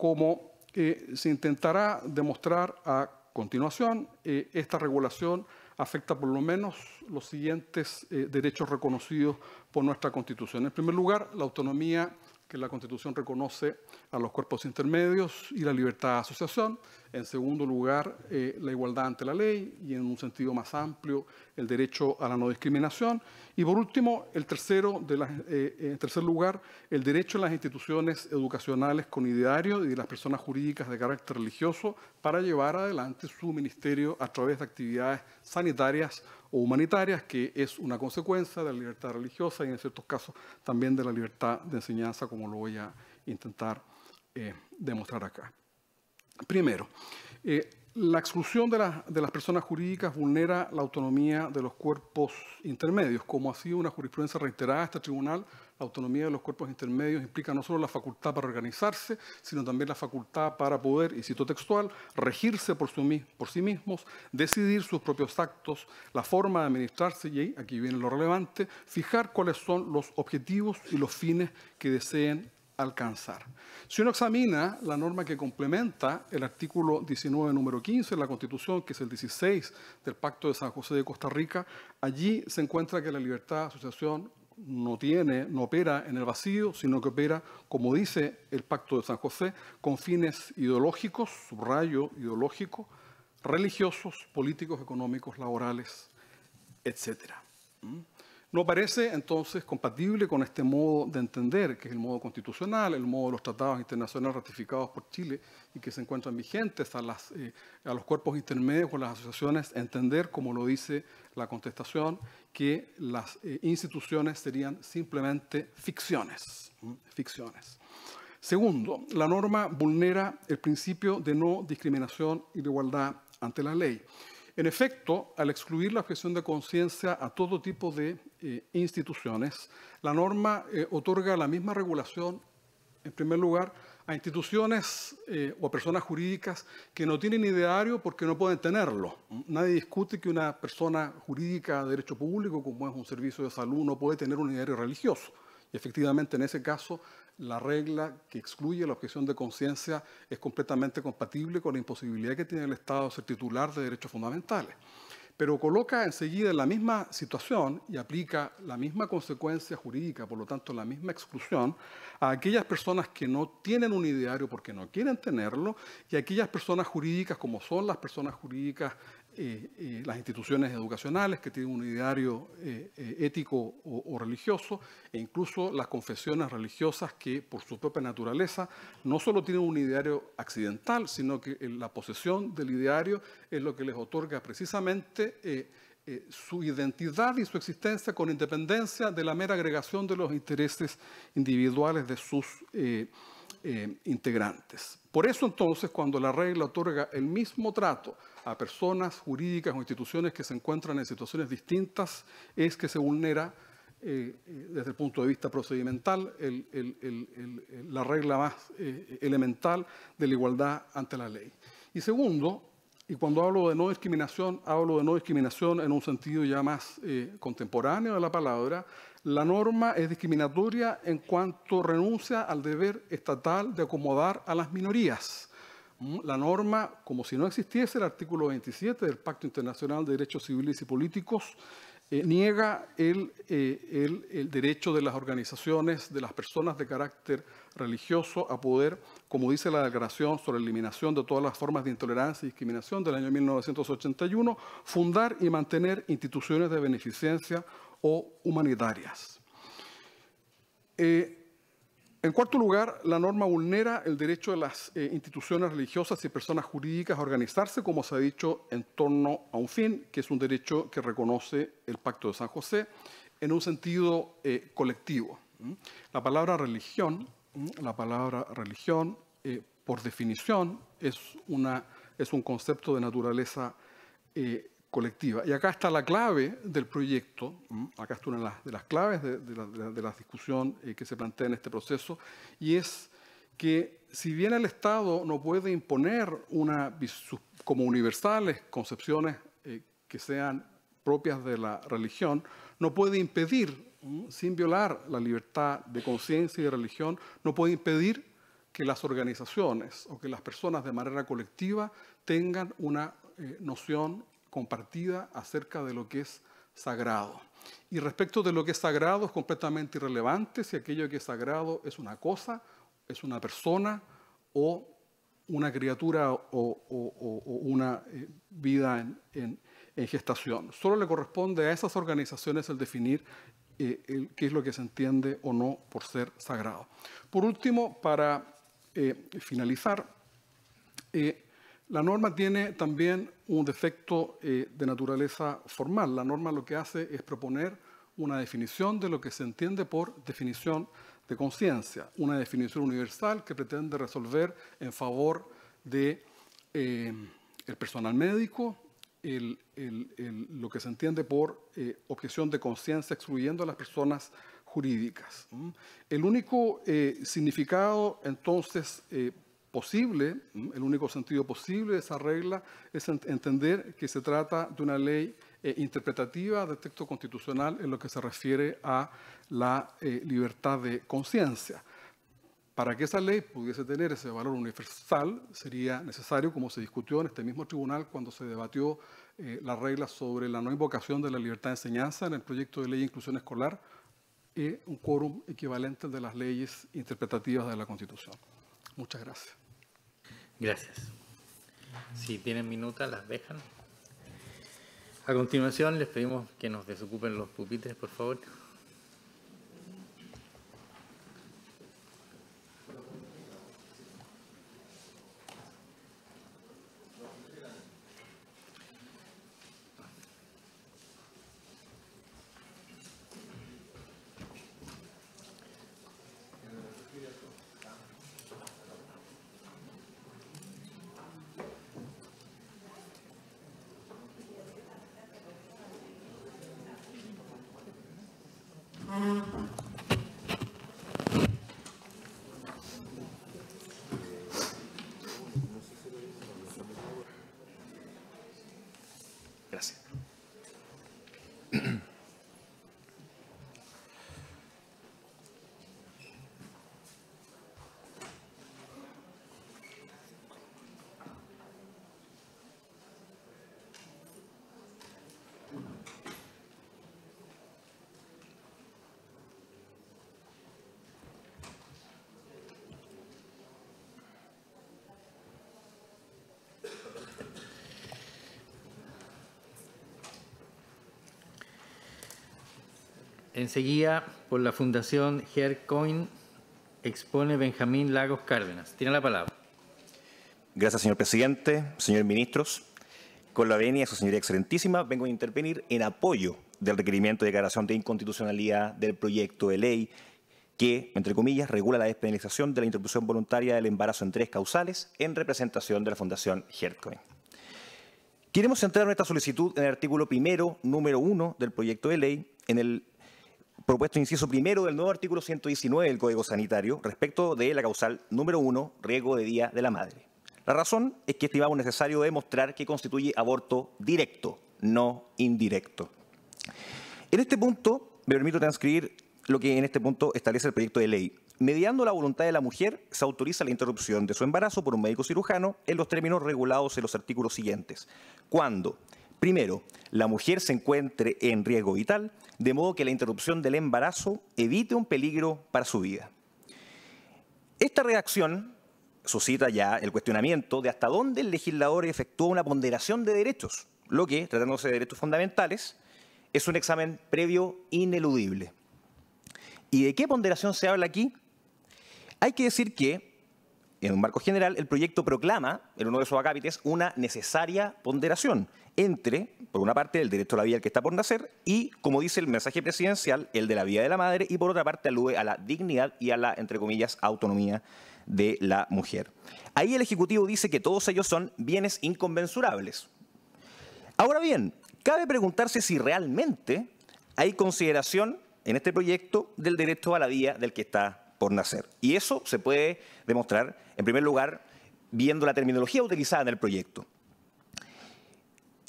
Speaker 9: como eh, se intentará demostrar a continuación, eh, esta regulación afecta por lo menos los siguientes eh, derechos reconocidos por nuestra Constitución. En primer lugar, la autonomía que la Constitución reconoce a los cuerpos intermedios y la libertad de asociación. En segundo lugar, la igualdad ante la ley y en un sentido más amplio, el derecho a la no discriminación. Y por último, el tercero, eh, en tercer lugar, el derecho a las instituciones educacionales con ideario y de las personas jurídicas de carácter religioso para llevar adelante su ministerio a través de actividades sanitarias o humanitarias, que es una consecuencia de la libertad religiosa y en ciertos casos también de la libertad de enseñanza, como lo voy a intentar eh, demostrar acá. Primero, eh, la exclusión de, de, las personas jurídicas vulnera la autonomía de los cuerpos intermedios. Como ha sido una jurisprudencia reiterada de este tribunal, autonomía de los cuerpos intermedios implica no solo la facultad para organizarse, sino también la facultad para poder, y cito textual, regirse por, su, por sí mismos, decidir sus propios actos, la forma de administrarse y, aquí viene lo relevante, fijar cuáles son los objetivos y los fines que deseen alcanzar. Si uno examina la norma que complementa el artículo 19, número 15 de la Constitución, que es el 16 del Pacto de San José de Costa Rica, allí se encuentra que la libertad de asociación no tiene, no opera en el vacío, sino que opera, como dice el Pacto de San José, con fines ideológicos, subrayo ideológico, religiosos, políticos, económicos, laborales. ¿Mm? No parece entonces compatible con este modo de entender, que es el modo constitucional, el modo de los tratados internacionales ratificados por Chile y que se encuentran vigentes a, eh, los cuerpos intermedios o las asociaciones, entender, como lo dice la contestación, que las eh, instituciones serían simplemente ficciones. ficciones. Segundo, la norma vulnera el principio de no discriminación y de igualdad ante la ley. En efecto, al excluir la objeción de conciencia a todo tipo de eh, instituciones, la norma eh, otorga la misma regulación, en primer lugar, a instituciones eh, o a personas jurídicas que no tienen ideario porque no pueden tenerlo. Nadie discute que una persona jurídica de derecho público, como es un servicio de salud, no puede tener un ideario religioso. Y efectivamente, en ese caso, la regla que excluye la objeción de conciencia es completamente compatible con la imposibilidad que tiene el Estado de ser titular de derechos fundamentales. Pero coloca enseguida en la misma situación y aplica la misma consecuencia jurídica, por lo tanto la misma exclusión, a aquellas personas que no tienen un ideario porque no quieren tenerlo y a aquellas personas jurídicas como son las personas jurídicas eh, eh, las instituciones educacionales que tienen un ideario eh, ético o, religioso, e incluso las confesiones religiosas que por su propia naturaleza no solo tienen un ideario accidental, sino que la posesión del ideario es lo que les otorga precisamente su identidad y su existencia con independencia de la mera agregación de los intereses individuales de sus integrantes. Por eso entonces, cuando la regla otorga el mismo trato a personas jurídicas o instituciones que se encuentran en situaciones distintas es que se vulnera eh, eh, desde el punto de vista procedimental la regla más eh, elemental de la igualdad ante la ley. Y segundo, y cuando hablo de no discriminación, hablo de no discriminación en un sentido ya más contemporáneo de la palabra, la norma es discriminatoria en cuanto renuncia al deber estatal de acomodar a las minorías la norma, como si no existiese el artículo 27 del Pacto Internacional de Derechos Civiles y Políticos, eh, niega el, eh, el, derecho de las organizaciones, de las personas de carácter religioso a poder, como dice la Declaración sobre la Eliminación de todas las formas de intolerancia y discriminación del año 1981, fundar y mantener instituciones de beneficencia o humanitarias. Eh, en cuarto lugar, la norma vulnera el derecho de las eh, instituciones religiosas y personas jurídicas a organizarse, como se ha dicho, en torno a un fin, que es un derecho que reconoce el Pacto de San José, en un sentido eh, colectivo. La palabra religión, la palabra religión, eh, por definición, es, una, es, un concepto de naturaleza colectiva. Y acá está la clave del proyecto, acá está una de las, claves de, la, discusión eh, que se plantea en este proceso, y es que si bien el Estado no puede imponer una, como universales concepciones eh, que sean propias de la religión, no puede impedir, sin violar la libertad de conciencia y de religión, no puede impedir que las organizaciones o que las personas de manera colectiva tengan una eh, noción compartida acerca de lo que es sagrado. Y respecto de lo que es sagrado es completamente irrelevante si aquello que es sagrado es una cosa, es una persona o una criatura o, una eh, vida en, gestación. Solo le corresponde a esas organizaciones el definir eh, qué es lo que se entiende o no por ser sagrado. Por último, para eh, finalizar, la norma tiene también un defecto eh, de naturaleza formal. La norma lo que hace es proponer una definición de lo que se entiende por definición de conciencia, una definición universal que pretende resolver en favor de eh, el personal médico lo que se entiende por eh, objeción de conciencia, excluyendo a las personas jurídicas. El único significado entonces posible, el único sentido posible de esa regla es entender que se trata de una ley eh, interpretativa del texto constitucional en lo que se refiere a la eh, libertad de conciencia. Para que esa ley pudiese tener ese valor universal, sería necesario, como se discutió en este mismo tribunal cuando se debatió eh, la regla sobre la no invocación de la libertad de enseñanza en el proyecto de ley de inclusión escolar, un quórum equivalente de las leyes interpretativas de la Constitución. Muchas gracias.
Speaker 1: Gracias. Si tienen minutas, las dejan. A continuación, les pedimos que nos desocupen los pupitres, por favor. Enseguida, por la Fundación Hercoin, expone Benjamín Lagos Cárdenas. Tiene la palabra.
Speaker 10: Gracias, señor presidente, señores ministros. Con la venia, su señoría excelentísima, vengo a intervenir en apoyo del requerimiento de declaración de inconstitucionalidad del proyecto de ley que, entre comillas, regula la despenalización de la interrupción voluntaria del embarazo en tres causales en representación de la Fundación Hercoin. Queremos centrar nuestra solicitud en el artículo primero, número uno del proyecto de ley, en el propuesto inciso primero del nuevo artículo 119 del Código Sanitario respecto de la causal número uno, riesgo de día de la madre. La razón es que estimamos necesario demostrar que constituye aborto directo, no indirecto. En este punto, me permito transcribir lo que en este punto establece el proyecto de ley. Mediando la voluntad de la mujer, se autoriza la interrupción de su embarazo por un médico cirujano en los términos regulados en los artículos siguientes. Cuando Primero, la mujer se encuentre en riesgo vital, de modo que la interrupción del embarazo evite un peligro para su vida. Esta reacción suscita ya el cuestionamiento de hasta dónde el legislador efectúa una ponderación de derechos, lo que, tratándose de derechos fundamentales, es un examen previo ineludible. ¿Y de qué ponderación se habla aquí? Hay que decir que, en un marco general, el proyecto proclama, en uno de sus acápites, una necesaria ponderación, entre, por una parte, el derecho a la vida del que está por nacer y, como dice el mensaje presidencial, el de la vida de la madre y, por otra parte, alude a la dignidad y a la, entre comillas, autonomía de la mujer. Ahí el Ejecutivo dice que todos ellos son bienes inconmensurables. Ahora bien, cabe preguntarse si realmente hay consideración en este proyecto del derecho a la vida del que está por nacer. Y eso se puede demostrar, en primer lugar, viendo la terminología utilizada en el proyecto.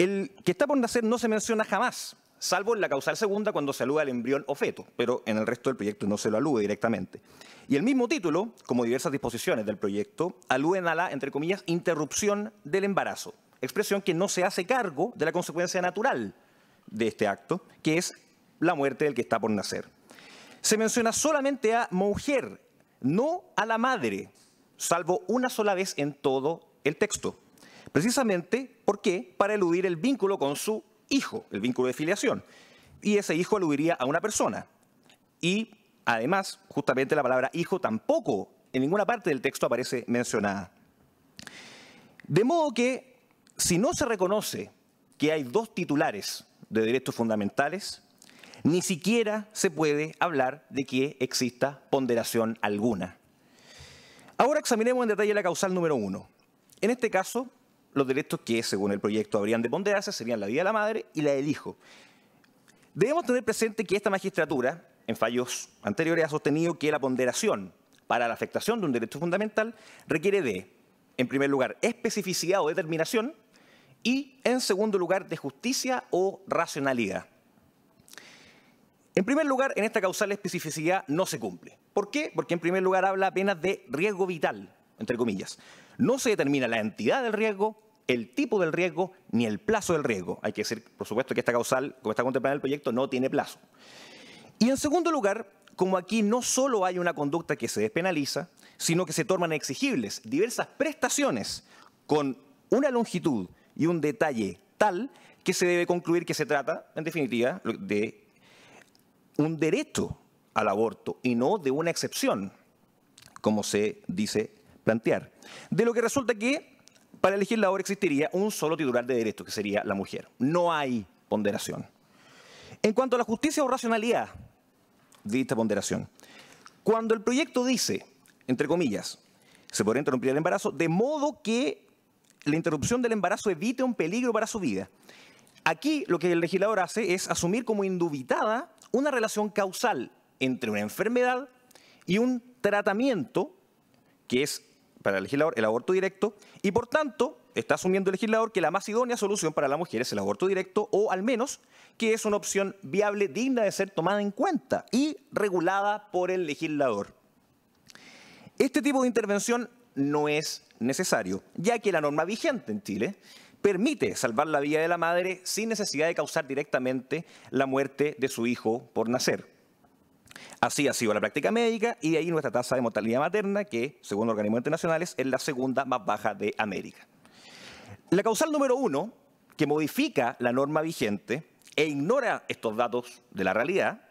Speaker 10: El que está por nacer no se menciona jamás, salvo en la causal segunda cuando se alude al embrión o feto, pero en el resto del proyecto no se lo alude directamente. Y el mismo título, como diversas disposiciones del proyecto, aluden a la, entre comillas, interrupción del embarazo, expresión que no se hace cargo de la consecuencia natural de este acto, que es la muerte del que está por nacer. Se menciona solamente a mujer, no a la madre, salvo una sola vez en todo el texto. Precisamente, ¿por qué? Para eludir el vínculo con su hijo, el vínculo de filiación. Y ese hijo aludiría a una persona. Y además, justamente la palabra hijo tampoco en ninguna parte del texto aparece mencionada. De modo que, si no se reconoce que hay dos titulares de derechos fundamentales, ni siquiera se puede hablar de que exista ponderación alguna. Ahora examinemos en detalle la causal número uno. En este caso, los derechos que, según el proyecto, habrían de ponderarse serían la vida de la madre y la del hijo. Debemos tener presente que esta magistratura, en fallos anteriores, ha sostenido que la ponderación para la afectación de un derecho fundamental requiere de, en primer lugar, especificidad o determinación y, en segundo lugar, de justicia o racionalidad. En primer lugar, en esta causal especificidad no se cumple. ¿Por qué? Porque en primer lugar habla apenas de riesgo vital, entre comillas. No se determina la entidad del riesgo, el tipo del riesgo, ni el plazo del riesgo. Hay que decir, por supuesto, que esta causal, como está contemplada en el proyecto, no tiene plazo. Y en segundo lugar, como aquí no solo hay una conducta que se despenaliza, sino que se tornan exigibles diversas prestaciones con una longitud y un detalle tal que se debe concluir que se trata, en definitiva, de un derecho al aborto y no de una excepción, como se dice plantear. De lo que resulta que para el legislador existiría un solo titular de derecho, que sería la mujer. No hay ponderación. En cuanto a la justicia o racionalidad de esta ponderación, cuando el proyecto dice, entre comillas, se podrá interrumpir el embarazo, de modo que la interrupción del embarazo evite un peligro para su vida. Aquí lo que el legislador hace es asumir como indubitada una relación causal entre una enfermedad y un tratamiento que es para el legislador el aborto directo y por tanto está asumiendo el legislador que la más idónea solución para la mujer es el aborto directo o al menos que es una opción viable digna de ser tomada en cuenta y regulada por el legislador. Este tipo de intervención no es necesario, ya que la norma vigente en Chile permite salvar la vida de la madre sin necesidad de causar directamente la muerte de su hijo por nacer. Así ha sido la práctica médica y de ahí nuestra tasa de mortalidad materna, que, según organismos internacionales, es la segunda más baja de América. La causal número uno, que modifica la norma vigente e ignora estos datos de la realidad,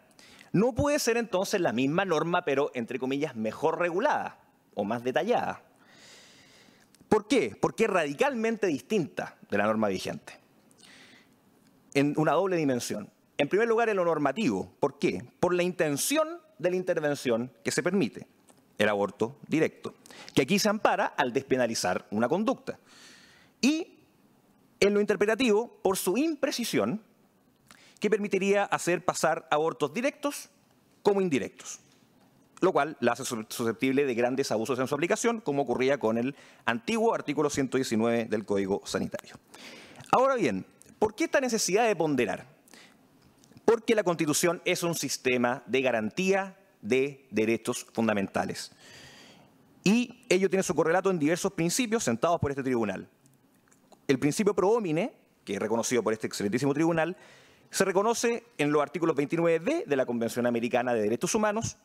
Speaker 10: no puede ser entonces la misma norma, pero entre comillas mejor regulada o más detallada. ¿Por qué? Porque es radicalmente distinta de la norma vigente, en una doble dimensión. En primer lugar, en lo normativo. ¿Por qué? Por la intención de la intervención que se permite, el aborto directo, que aquí se ampara al despenalizar una conducta. Y en lo interpretativo, por su imprecisión, que permitiría hacer pasar abortos directos como indirectos lo cual la hace susceptible de grandes abusos en su aplicación, como ocurría con el antiguo artículo 119 del Código Sanitario. Ahora bien, ¿por qué esta necesidad de ponderar? Porque la Constitución es un sistema de garantía de derechos fundamentales. Y ello tiene su correlato en diversos principios sentados por este tribunal. El principio pro homine, que es reconocido por este excelentísimo tribunal, se reconoce en los artículos 29b de la Convención Americana de Derechos Humanos,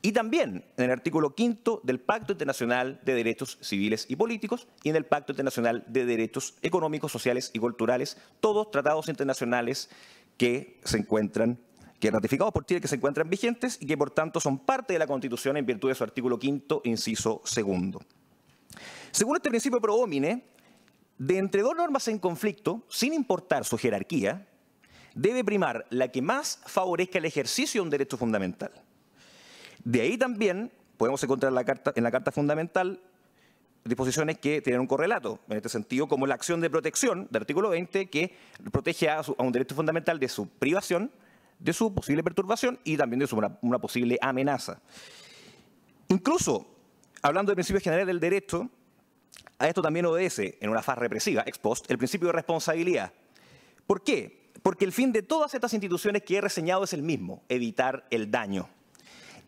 Speaker 10: y también en el artículo quinto del Pacto Internacional de Derechos Civiles y Políticos y en el Pacto Internacional de Derechos Económicos, Sociales y Culturales, todos tratados internacionales que se encuentran, que ratificados por Chile, que se encuentran vigentes y que por tanto son parte de la Constitución en virtud de su artículo quinto, inciso segundo. Según este principio pro homine, de entre dos normas en conflicto, sin importar su jerarquía, debe primar la que más favorezca el ejercicio de un derecho fundamental. De ahí también podemos encontrar en la Carta Fundamental disposiciones que tienen un correlato, en este sentido, como la acción de protección del artículo 20, que protege a, un derecho fundamental de su privación, de su posible perturbación y también de su, una, posible amenaza. Incluso, hablando de principios generales del derecho, a esto también obedece, en una fase represiva, ex post, el principio de responsabilidad. ¿Por qué? Porque el fin de todas estas instituciones que he reseñado es el mismo, evitar el daño.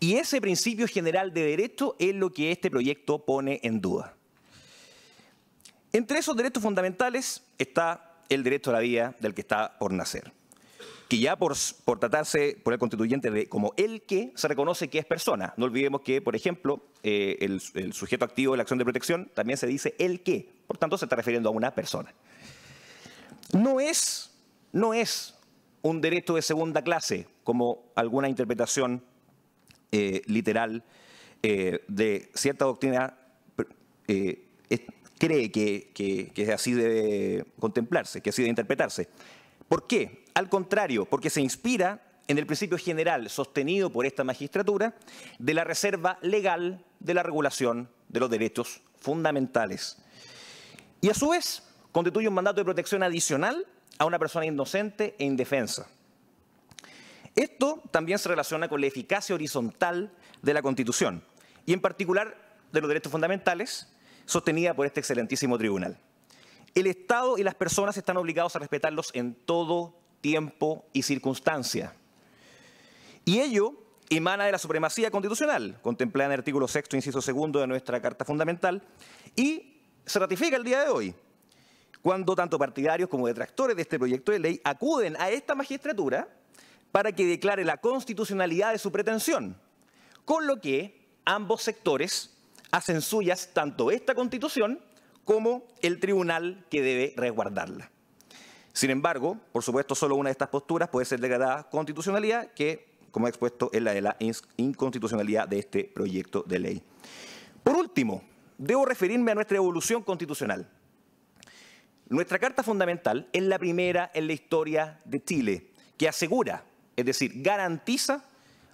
Speaker 10: Y ese principio general de derecho es lo que este proyecto pone en duda. Entre esos derechos fundamentales está el derecho a la vida del que está por nacer, que ya por, tratarse por el constituyente de como el que se reconoce que es persona. No olvidemos que, por ejemplo, eh, el, sujeto activo de la acción de protección también se dice el que, por tanto se está refiriendo a una persona. No es, no es un derecho de segunda clase, como alguna interpretación eh, literal eh, de cierta doctrina eh, cree que, así debe contemplarse, que así debe interpretarse. ¿Por qué? Al contrario, porque se inspira en el principio general sostenido por esta magistratura de la reserva legal de la regulación de los derechos fundamentales. Y a su vez constituye un mandato de protección adicional a una persona inocente e indefensa. Esto también se relaciona con la eficacia horizontal de la Constitución y en particular de los derechos fundamentales sostenida por este excelentísimo tribunal. El Estado y las personas están obligados a respetarlos en todo tiempo y circunstancia. Y ello emana de la supremacía constitucional, contemplada en el artículo sexto, inciso segundo de nuestra Carta Fundamental, y se ratifica el día de hoy, cuando tanto partidarios como detractores de este proyecto de ley acuden a esta magistratura para que declare la constitucionalidad de su pretensión, con lo que ambos sectores hacen suyas tanto esta constitución como el tribunal que debe resguardarla. Sin embargo, por supuesto, solo una de estas posturas puede ser declarada constitucionalidad, que, como he expuesto, es la de la inconstitucionalidad de este proyecto de ley. Por último, debo referirme a nuestra evolución constitucional. Nuestra Carta Fundamental es la primera en la historia de Chile que asegura, es decir, garantiza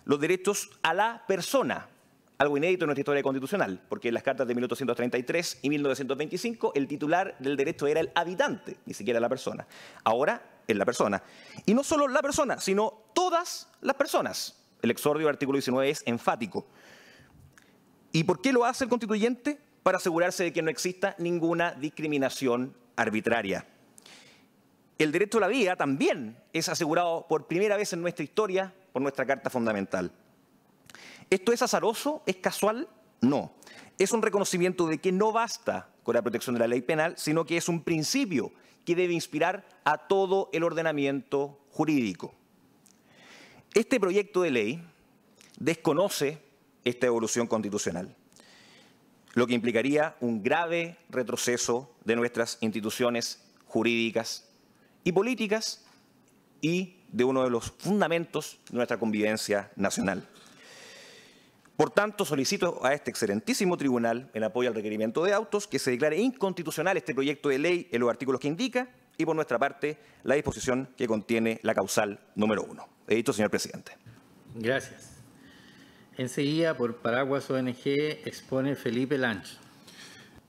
Speaker 10: los derechos a la persona, algo inédito en nuestra historia constitucional, porque en las cartas de 1833 y 1925 el titular del derecho era el habitante, ni siquiera la persona. Ahora es la persona. Y no solo la persona, sino todas las personas. El exordio del artículo 19 es enfático. ¿Y por qué lo hace el constituyente? Para asegurarse de que no exista ninguna discriminación arbitraria. El derecho a la vida también es asegurado por primera vez en nuestra historia por nuestra Carta Fundamental. ¿Esto es azaroso? ¿Es casual? No. Es un reconocimiento de que no basta con la protección de la ley penal, sino que es un principio que debe inspirar a todo el ordenamiento jurídico. Este proyecto de ley desconoce esta evolución constitucional, lo que implicaría un grave retroceso de nuestras instituciones jurídicas y políticas y de uno de los fundamentos de nuestra convivencia nacional. Por tanto, solicito a este excelentísimo tribunal, en apoyo al requerimiento de autos, que se declare inconstitucional este proyecto de ley en los artículos que indica y, por nuestra parte, la disposición que contiene la causal número uno. He dicho, señor presidente.
Speaker 1: Gracias. Enseguida, por Paraguas ONG, expone Felipe Lancho.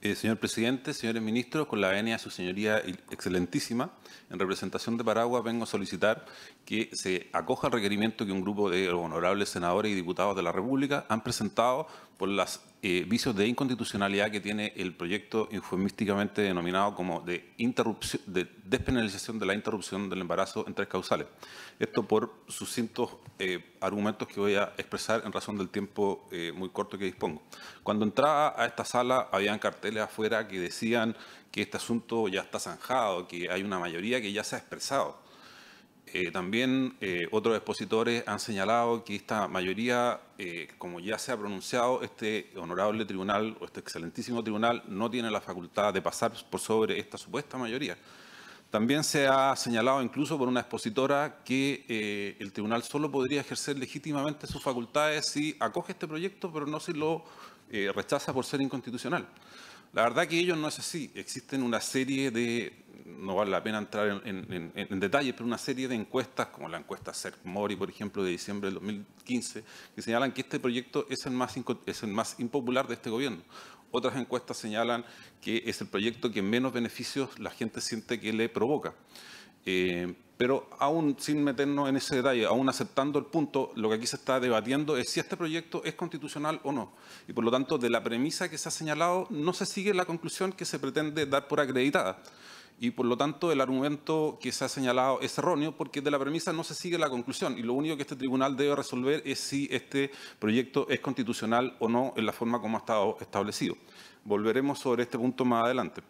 Speaker 11: Eh, señor presidente, señores ministros, con la venia de su señoría excelentísima, en representación de Paraguas vengo a solicitar que se acoja el requerimiento que un grupo de honorables senadores y diputados de la República han presentado por los eh, vicios de inconstitucionalidad que tiene el proyecto eufemísticamente denominado como de despenalización de la interrupción del embarazo en tres causales. Esto por sucintos eh, argumentos que voy a expresar en razón del tiempo eh, muy corto que dispongo. Cuando entraba a esta sala, habían carteles afuera que decían que este asunto ya está zanjado, que hay una mayoría que ya se ha expresado. Eh, también eh, otros expositores han señalado que esta mayoría, eh, como ya se ha pronunciado, este honorable tribunal o este excelentísimo tribunal no tiene la facultad de pasar por sobre esta supuesta mayoría. También se ha señalado incluso por una expositora que el tribunal solo podría ejercer legítimamente sus facultades si acoge este proyecto, pero no si lo rechaza por ser inconstitucional. La verdad que ello no es así. Existen una serie de no vale la pena entrar en, en, detalles, pero una serie de encuestas, como la encuesta CERC-Mori, por ejemplo, de diciembre del 2015, que señalan que este proyecto es el, más, es el más impopular de este gobierno. Otras encuestas señalan que es el proyecto que menos beneficios la gente siente que le provoca. Eh, pero aún sin meternos en ese detalle, aún aceptando el punto, lo que aquí se está debatiendo es si este proyecto es constitucional o no. Y por lo tanto, de la premisa que se ha señalado, no se sigue la conclusión que se pretende dar por acreditada y por lo tanto el argumento que se ha señalado es erróneo porque de la premisa no se sigue la conclusión y lo único que este tribunal debe resolver es si este proyecto es constitucional o no en la forma como ha estado establecido. Volveremos sobre este punto más adelante.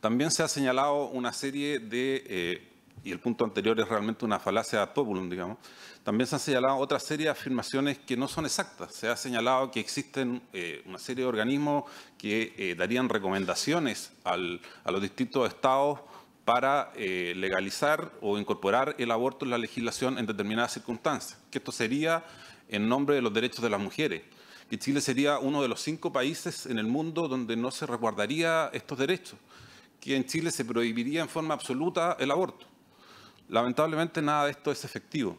Speaker 11: También se ha señalado una serie de, eh, y el punto anterior es realmente una falacia ad populum, digamos, también se han señalado otra serie de afirmaciones que no son exactas. Se ha señalado que existen eh, una serie de organismos que eh, darían recomendaciones a los distintos estados para eh, legalizar o incorporar el aborto en la legislación en determinadas circunstancias, que esto sería en nombre de los derechos de las mujeres. Y Chile sería uno de los cinco países en el mundo donde no se resguardaría estos derechos, que en Chile se prohibiría en forma absoluta el aborto. Lamentablemente nada de esto es efectivo.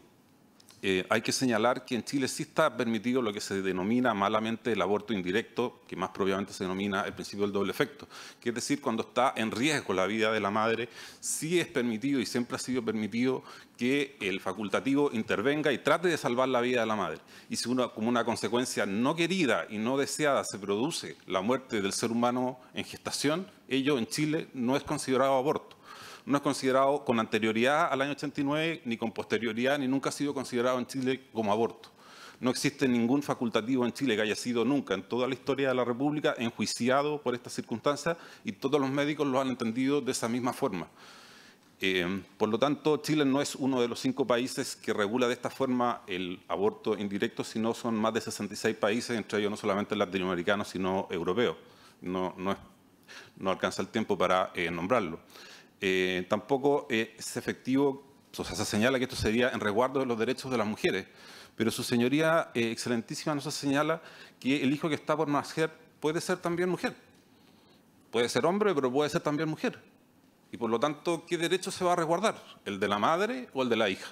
Speaker 11: eh, hay que señalar que en Chile sí está permitido lo que se denomina malamente el aborto indirecto, que más propiamente se denomina el principio del doble efecto, que es decir, cuando está en riesgo la vida de la madre, sí es permitido y siempre ha sido permitido que el facultativo intervenga y trate de salvar la vida de la madre. Y si como una consecuencia no querida y no deseada se produce la muerte del ser humano en gestación, ello en Chile no es considerado aborto no es considerado con anterioridad al año 89, ni con posterioridad, ni nunca ha sido considerado en Chile como aborto. No existe ningún facultativo en Chile que haya sido nunca en toda la historia de la República enjuiciado por estas circunstancias y todos los médicos lo han entendido de esa misma forma. Eh, por lo tanto, Chile no es uno de los cinco países que regula de esta forma el aborto indirecto, sino son más de 66 países, entre ellos no solamente latinoamericanos, sino europeos. No, no, alcanza el tiempo para eh, nombrarlo. Eh, tampoco es efectivo, o sea, se señala que esto sería en resguardo de los derechos de las mujeres, pero su señoría eh, excelentísima nos señala que el hijo que está por nacer puede ser también mujer. Puede ser hombre, pero puede ser también mujer. Y por lo tanto, ¿qué derecho se va a resguardar? ¿El de la madre o el de la hija?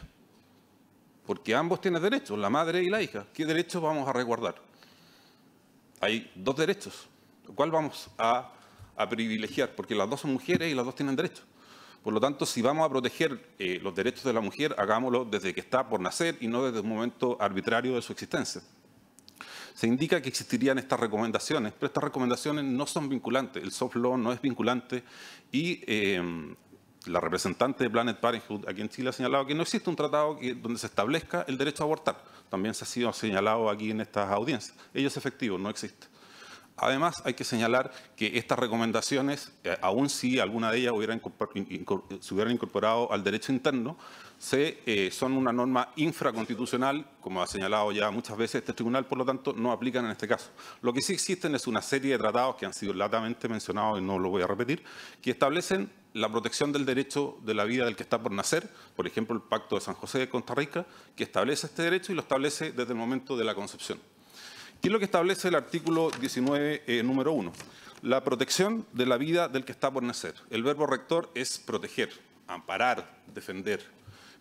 Speaker 11: Porque ambos tienen derechos, la madre y la hija. ¿Qué derechos vamos a resguardar? Hay dos derechos. ¿Cuál vamos a, a privilegiar? Porque las dos son mujeres y las dos tienen derechos. Por lo tanto, si vamos a proteger eh, los derechos de la mujer, hagámoslo desde que está por nacer y no desde un momento arbitrario de su existencia. Se indica que existirían estas recomendaciones, pero estas recomendaciones no son vinculantes. El soft law no es vinculante y eh, la representante de Planet Parenthood aquí en Chile ha señalado que no existe un tratado donde se establezca el derecho a abortar. También se ha sido señalado aquí en estas audiencias. Ello es efectivo, no existe. Además, hay que señalar que estas recomendaciones, eh, aun si alguna de ellas se hubieran incorporado al derecho interno, eh, son una norma infraconstitucional, como ha señalado ya muchas veces este tribunal, por lo tanto, no aplican en este caso. Lo que sí existen es una serie de tratados que han sido latamente mencionados y no lo voy a repetir, que establecen la protección del derecho de la vida del que está por nacer, por ejemplo, el Pacto de San José de Costa Rica, que establece este derecho y lo establece desde el momento de la concepción. ¿Qué es lo que establece el artículo 19, eh, número 1? La protección de la vida del que está por nacer. El verbo rector es proteger, amparar, defender.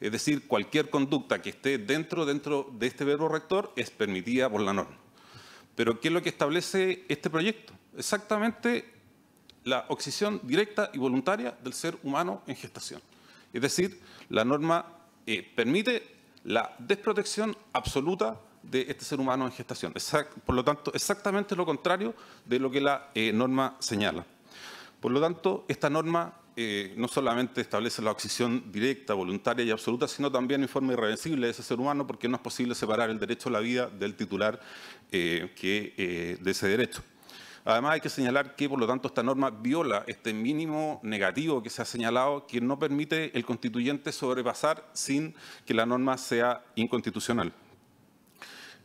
Speaker 11: Es decir, cualquier conducta que esté dentro, dentro de este verbo rector es permitida por la norma. Pero ¿qué es lo que establece este proyecto? Exactamente la oxisión directa y voluntaria del ser humano en gestación. Es decir, la norma eh, permite la desprotección absoluta de este ser humano en gestación. por lo tanto, exactamente lo contrario de lo que la eh, norma señala. Por lo tanto, esta norma eh, no solamente establece la oxisión directa, voluntaria y absoluta, sino también en forma irreversible de ese ser humano, porque no es posible separar el derecho a la vida del titular eh, que, de ese derecho. Además, hay que señalar que, por lo tanto, esta norma viola este mínimo negativo que se ha señalado, que no permite el constituyente sobrepasar sin que la norma sea inconstitucional.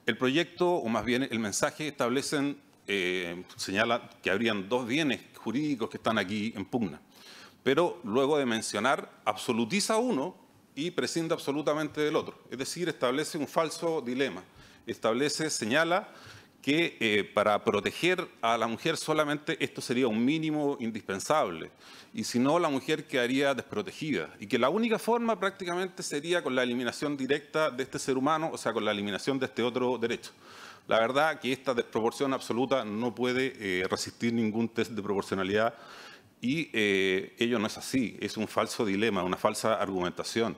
Speaker 11: El proyecto, o más bien el mensaje, establecen, eh, señala que habrían dos bienes jurídicos que están aquí en pugna. Pero luego de mencionar, absolutiza uno y prescinde absolutamente del otro. Es decir, establece un falso dilema. Establece, señala que eh, para proteger a la mujer solamente esto sería un mínimo indispensable. Y si no la mujer quedaría desprotegida. Y que la única forma prácticamente sería con la eliminación directa de este ser humano, o sea, con la eliminación de este otro derecho. La verdad que esta desproporción absoluta no puede eh, resistir ningún test de proporcionalidad y eh, ello no es así, es un falso dilema, una falsa argumentación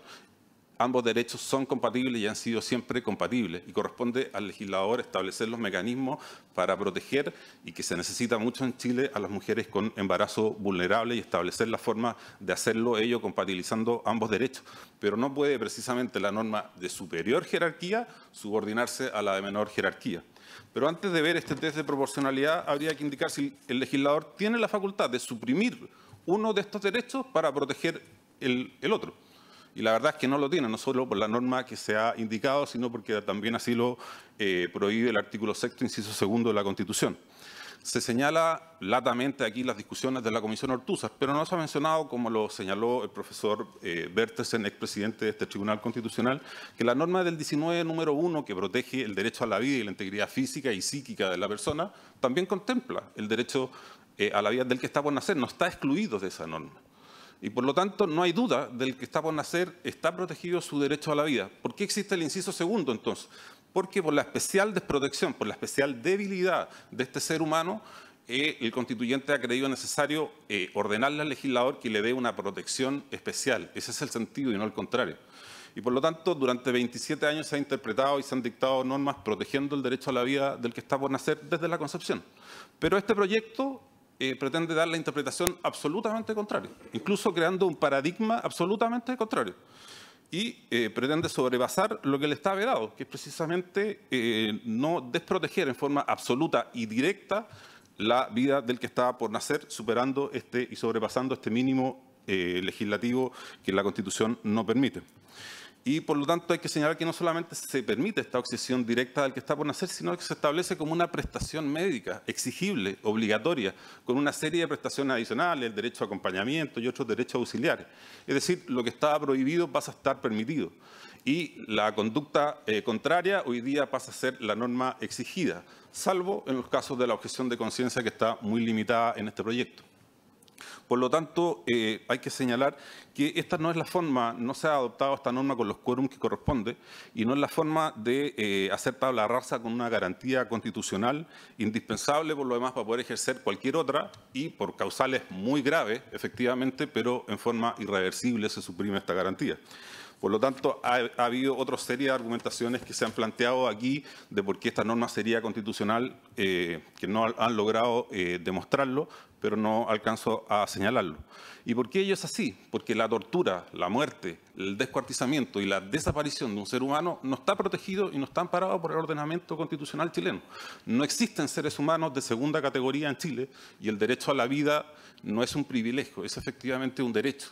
Speaker 11: ambos derechos son compatibles y han sido siempre compatibles y corresponde al legislador establecer los mecanismos para proteger y que se necesita mucho en Chile a las mujeres con embarazo vulnerable y establecer la forma de hacerlo ello compatibilizando ambos derechos. Pero no puede precisamente la norma de superior jerarquía subordinarse a la de menor jerarquía. Pero antes de ver este test de proporcionalidad habría que indicar si el legislador tiene la facultad de suprimir uno de estos derechos para proteger el, el otro. Y la verdad es que no lo tiene, no solo por la norma que se ha indicado, sino porque también así lo eh, prohíbe el artículo sexto, inciso segundo de la Constitución. Se señala latamente aquí las discusiones de la Comisión Ortuzas, pero no se ha mencionado, como lo señaló el profesor eh, Bertesen, expresidente de este Tribunal Constitucional, que la norma del 19, número 1, que protege el derecho a la vida y la integridad física y psíquica de la persona, también contempla el derecho eh, a la vida del que está por nacer, no está excluido de esa norma. Y por lo tanto, no hay duda del que está por nacer está protegido su derecho a la vida. ¿Por qué existe el inciso segundo entonces? Porque por la especial desprotección, por la especial debilidad de este ser humano, eh, el constituyente ha creído necesario eh, ordenarle al legislador que le dé una protección especial. Ese es el sentido y no el contrario. Y por lo tanto, durante 27 años se ha interpretado y se han dictado normas protegiendo el derecho a la vida del que está por nacer desde la concepción. Pero este proyecto eh, pretende dar la interpretación absolutamente contraria, incluso creando un paradigma absolutamente contrario. Y eh, pretende sobrepasar lo que le está vedado, que es precisamente eh, no desproteger en forma absoluta y directa la vida del que está por nacer, superando este y sobrepasando este mínimo legislativo que la Constitución no permite. Y por lo tanto hay que señalar que no solamente se permite esta obsesión directa del que está por nacer, sino que se establece como una prestación médica exigible, obligatoria, con una serie de prestaciones adicionales, el derecho a acompañamiento y otros derechos auxiliares. Es decir, lo que estaba prohibido pasa a estar permitido. Y la conducta eh, contraria hoy día pasa a ser la norma exigida, salvo en los casos de la objeción de conciencia que está muy limitada en este proyecto. Por lo tanto, eh, hay que señalar que esta no es la forma, no se ha adoptado esta norma con los quórum que corresponde y no es la forma de eh, hacer tabla rasa con una garantía constitucional indispensable por lo demás para poder ejercer cualquier otra y por causales muy graves, efectivamente, pero en forma irreversible se suprime esta garantía. Por lo tanto, ha, habido otra serie de argumentaciones que se han planteado aquí de por qué esta norma sería constitucional, eh, que no han logrado demostrarlo, pero no alcanzo a señalarlo. ¿Y por qué ello es así? Porque la tortura, la muerte, el descuartizamiento y la desaparición de un ser humano no está protegido y no está amparado por el ordenamiento constitucional chileno. No existen seres humanos de segunda categoría en Chile y el derecho a la vida no es un privilegio, es efectivamente un derecho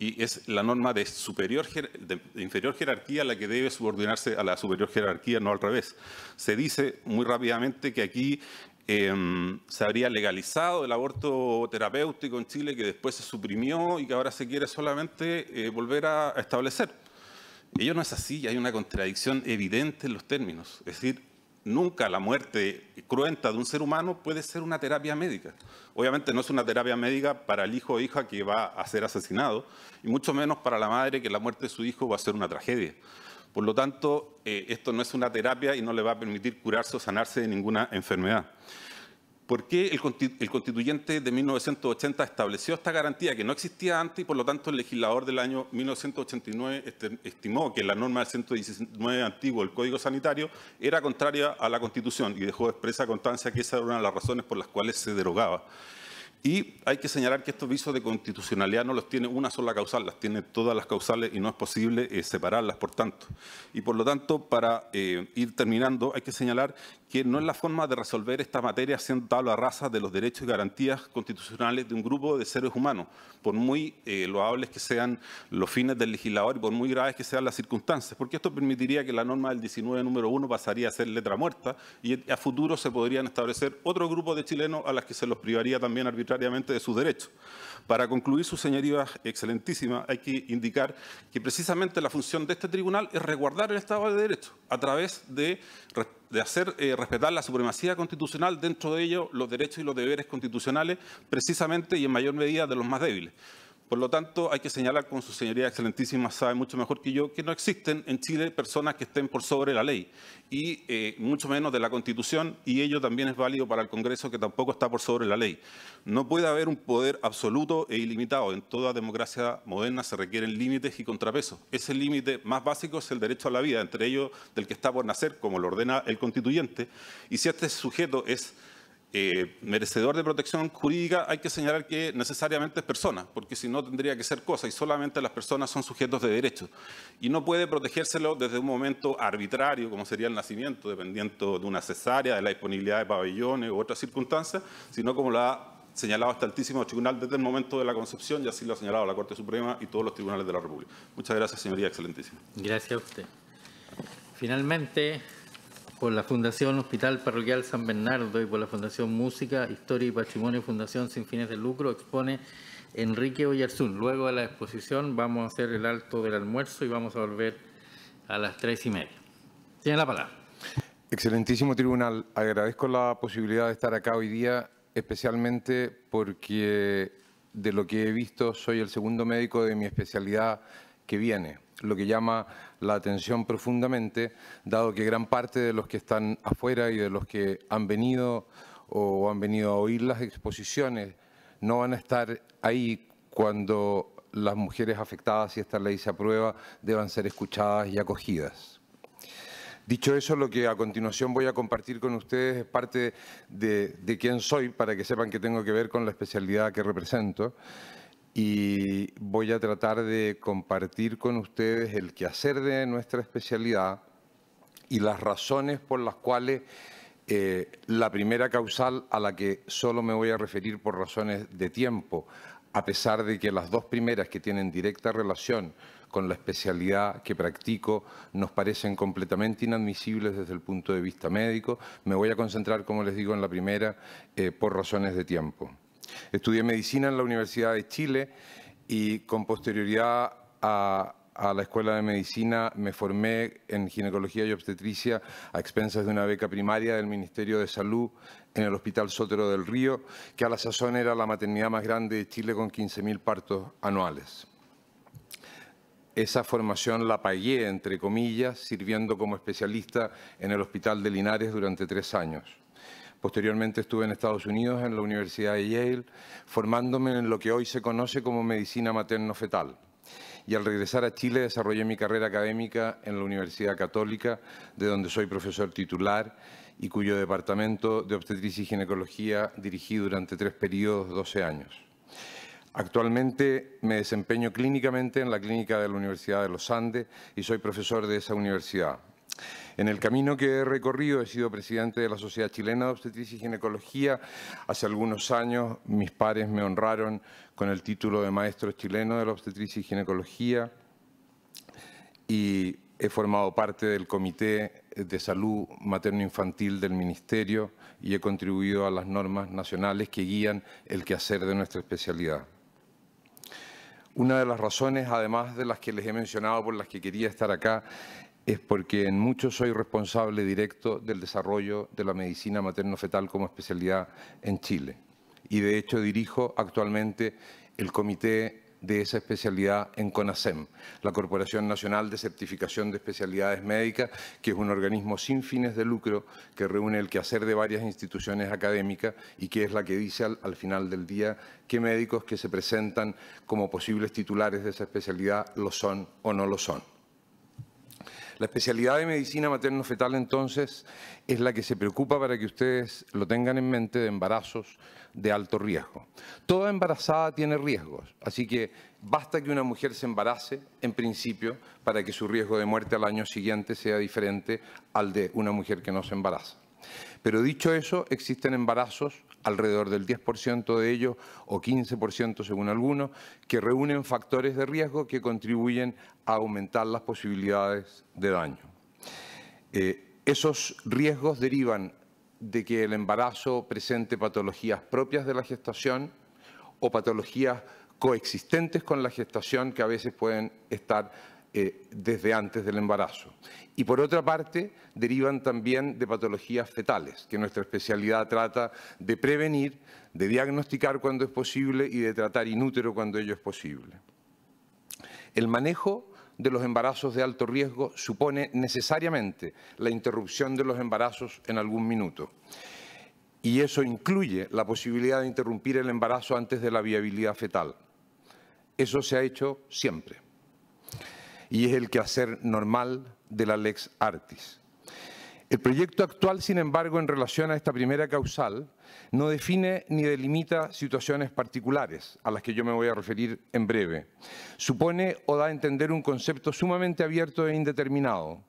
Speaker 11: y es la norma de, superior, de, inferior jerarquía la que debe subordinarse a la superior jerarquía, no al revés. Se dice muy rápidamente que aquí Em, se habría legalizado el aborto terapéutico en Chile, que después se suprimió y que ahora se quiere solamente eh, volver a, establecer. Ello no es así, hay una contradicción evidente en los términos. Es decir, nunca la muerte cruenta de un ser humano puede ser una terapia médica. Obviamente no es una terapia médica para el hijo o hija que va a ser asesinado, y mucho menos para la madre que la muerte de su hijo va a ser una tragedia. Por lo tanto, eh, esto no es una terapia y no le va a permitir curarse o sanarse de ninguna enfermedad. ¿Por qué el constituyente de 1980 estableció esta garantía que no existía antes y por lo tanto el legislador del año 1989 este, estimó que la norma del 119 antiguo del Código Sanitario era contraria a la Constitución y dejó expresa constancia que esa era una de las razones por las cuales se derogaba? Y hay que señalar que estos visos de constitucionalidad no los tiene una sola causal, las tiene todas las causales y no es posible eh, separarlas, por tanto. Y por lo tanto, para eh, ir terminando, hay que señalar que no es la forma de resolver esta materia siendo tabla rasa de los derechos y garantías constitucionales de un grupo de seres humanos, por muy eh, loables que sean los fines del legislador y por muy graves que sean las circunstancias, porque esto permitiría que la norma del 19 número 1 pasaría a ser letra muerta y a futuro se podrían establecer otro grupo de chilenos a las que se los privaría también arbitrariamente de sus derechos. Para concluir, su señoría excelentísima, hay que indicar que precisamente la función de este tribunal es resguardar el Estado de Derecho a través de, hacer eh, respetar la supremacía constitucional, dentro de ello los derechos y los deberes constitucionales, precisamente y en mayor medida de los más débiles. Por lo tanto, hay que señalar, como su señoría excelentísima sabe mucho mejor que yo, que no existen en Chile personas que estén por sobre la ley y eh, mucho menos de la Constitución, y ello también es válido para el Congreso, que tampoco está por sobre la ley. No puede haber un poder absoluto e ilimitado. En toda democracia moderna se requieren límites y contrapesos. Ese límite más básico es el derecho a la vida, entre ellos del que está por nacer, como lo ordena el constituyente, y si este sujeto es eh, merecedor de protección jurídica, hay que señalar que necesariamente es persona, porque si no tendría que ser cosa y solamente las personas son sujetos de derecho. Y no puede protegérselo desde un momento arbitrario, como sería el nacimiento, dependiendo de una cesárea, de la disponibilidad de pabellones u otras circunstancias, sino como lo ha señalado este altísimo tribunal desde el momento de la concepción y así lo ha señalado la Corte Suprema y todos los tribunales de la República. Muchas gracias, señoría excelentísima.
Speaker 1: Gracias a usted. Finalmente, por la Fundación Hospital Parroquial San Bernardo y por la Fundación Música, Historia y Patrimonio Fundación Sin Fines de Lucro expone Enrique Oyarzún. Luego de la exposición vamos a hacer el alto del almuerzo y vamos a volver a las tres y media. Tiene la palabra.
Speaker 12: Excelentísimo tribunal, agradezco la posibilidad de estar acá hoy día, especialmente porque de lo que he visto, soy el segundo médico de mi especialidad que viene, lo que llama la atención profundamente, dado que gran parte de los que están afuera y de los que han venido o han venido a oír las exposiciones no van a estar ahí cuando las mujeres afectadas, si esta ley se aprueba, deban ser escuchadas y acogidas. Dicho eso, lo que a continuación voy a compartir con ustedes es parte de, de quién soy, para que sepan que tengo que ver con la especialidad que represento. Y voy a tratar de compartir con ustedes el quehacer de nuestra especialidad y las razones por las cuales eh, la primera causal a la que solo me voy a referir por razones de tiempo, a pesar de que las dos primeras que tienen directa relación con la especialidad que practico nos parecen completamente inadmisibles desde el punto de vista médico. Me voy a concentrar, como les digo, en la primera eh, por razones de tiempo. Estudié medicina en la Universidad de Chile y con posterioridad a, la Escuela de Medicina me formé en ginecología y obstetricia a expensas de una beca primaria del Ministerio de Salud en el Hospital Sotero del Río, que a la sazón era la maternidad más grande de Chile con 15.000 partos anuales esa formación la pagué, entre comillas, sirviendo como especialista en el Hospital de Linares durante tres años. Posteriormente estuve en Estados Unidos, en la Universidad de Yale, formándome en lo que hoy se conoce como medicina materno-fetal. Y al regresar a Chile desarrollé mi carrera académica en la Universidad Católica, de donde soy profesor titular y cuyo departamento de obstetricia y ginecología dirigí durante tres periodos, 12 años. Actualmente me desempeño clínicamente en la clínica de la Universidad de los Andes y soy profesor de esa universidad. En el camino que he recorrido he sido presidente de la Sociedad Chilena de Obstetricia y Ginecología. Hace algunos años mis pares me honraron con el título de maestro chileno de la obstetricia y ginecología y he formado parte del Comité de Salud Materno-Infantil del Ministerio y he contribuido a las normas nacionales que guían el quehacer de nuestra especialidad. Una de las razones, además de las que les he mencionado por las que quería estar acá, es porque en mucho soy responsable directo del desarrollo de la medicina materno-fetal como especialidad en Chile. Y de hecho dirijo actualmente el comité de esa especialidad en CONASEM, la Corporación Nacional de Certificación de Especialidades Médicas, que es un organismo sin fines de lucro que reúne el quehacer de varias instituciones académicas y que es la que dice al, al final del día qué médicos que se presentan como posibles titulares de esa especialidad lo son o no lo son. La especialidad de medicina materno-fetal, entonces, es la que se preocupa para que ustedes lo tengan en mente de embarazos de alto riesgo. Toda embarazada tiene riesgos, así que basta que una mujer se embarace, en principio, para que su riesgo de muerte al año siguiente sea diferente al de una mujer que no se embaraza. Pero dicho eso, existen embarazos, alrededor del 10% de ellos, o 15% según algunos, que reúnen factores de riesgo que contribuyen a aumentar las posibilidades de daño. Eh, esos riesgos derivan de que el embarazo presente patologías propias de la gestación o patologías coexistentes con la gestación que a veces pueden estar eh, desde antes del embarazo. Y por otra parte, derivan también de patologías fetales, que nuestra especialidad trata de prevenir, de diagnosticar cuando es posible y de tratar inútero cuando ello es posible. El manejo de los embarazos de alto riesgo supone necesariamente la interrupción de los embarazos en algún minuto. Y eso incluye la posibilidad de interrumpir el embarazo antes de la viabilidad fetal. Eso se ha hecho siempre. Y es el quehacer normal de la lex artis. El proyecto actual, sin embargo, en relación a esta primera causal, no define ni delimita situaciones particulares, a las que yo me voy a referir en breve. Supone o da a entender un concepto sumamente abierto e indeterminado.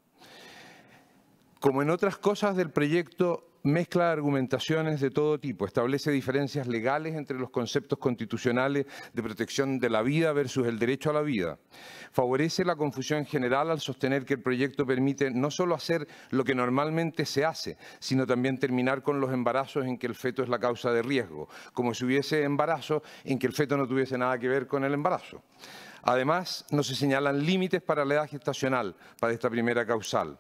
Speaker 12: Como en otras cosas del proyecto, mezcla argumentaciones de todo tipo, establece diferencias legales entre los conceptos constitucionales de protección de la vida versus el derecho a la vida. Favorece la confusión general al sostener que el proyecto permite no solo hacer lo que normalmente se hace, sino también terminar con los embarazos en que el feto es la causa de riesgo, como si hubiese embarazo en que el feto no tuviese nada que ver con el embarazo. Además, no se señalan límites para la edad gestacional para esta primera causal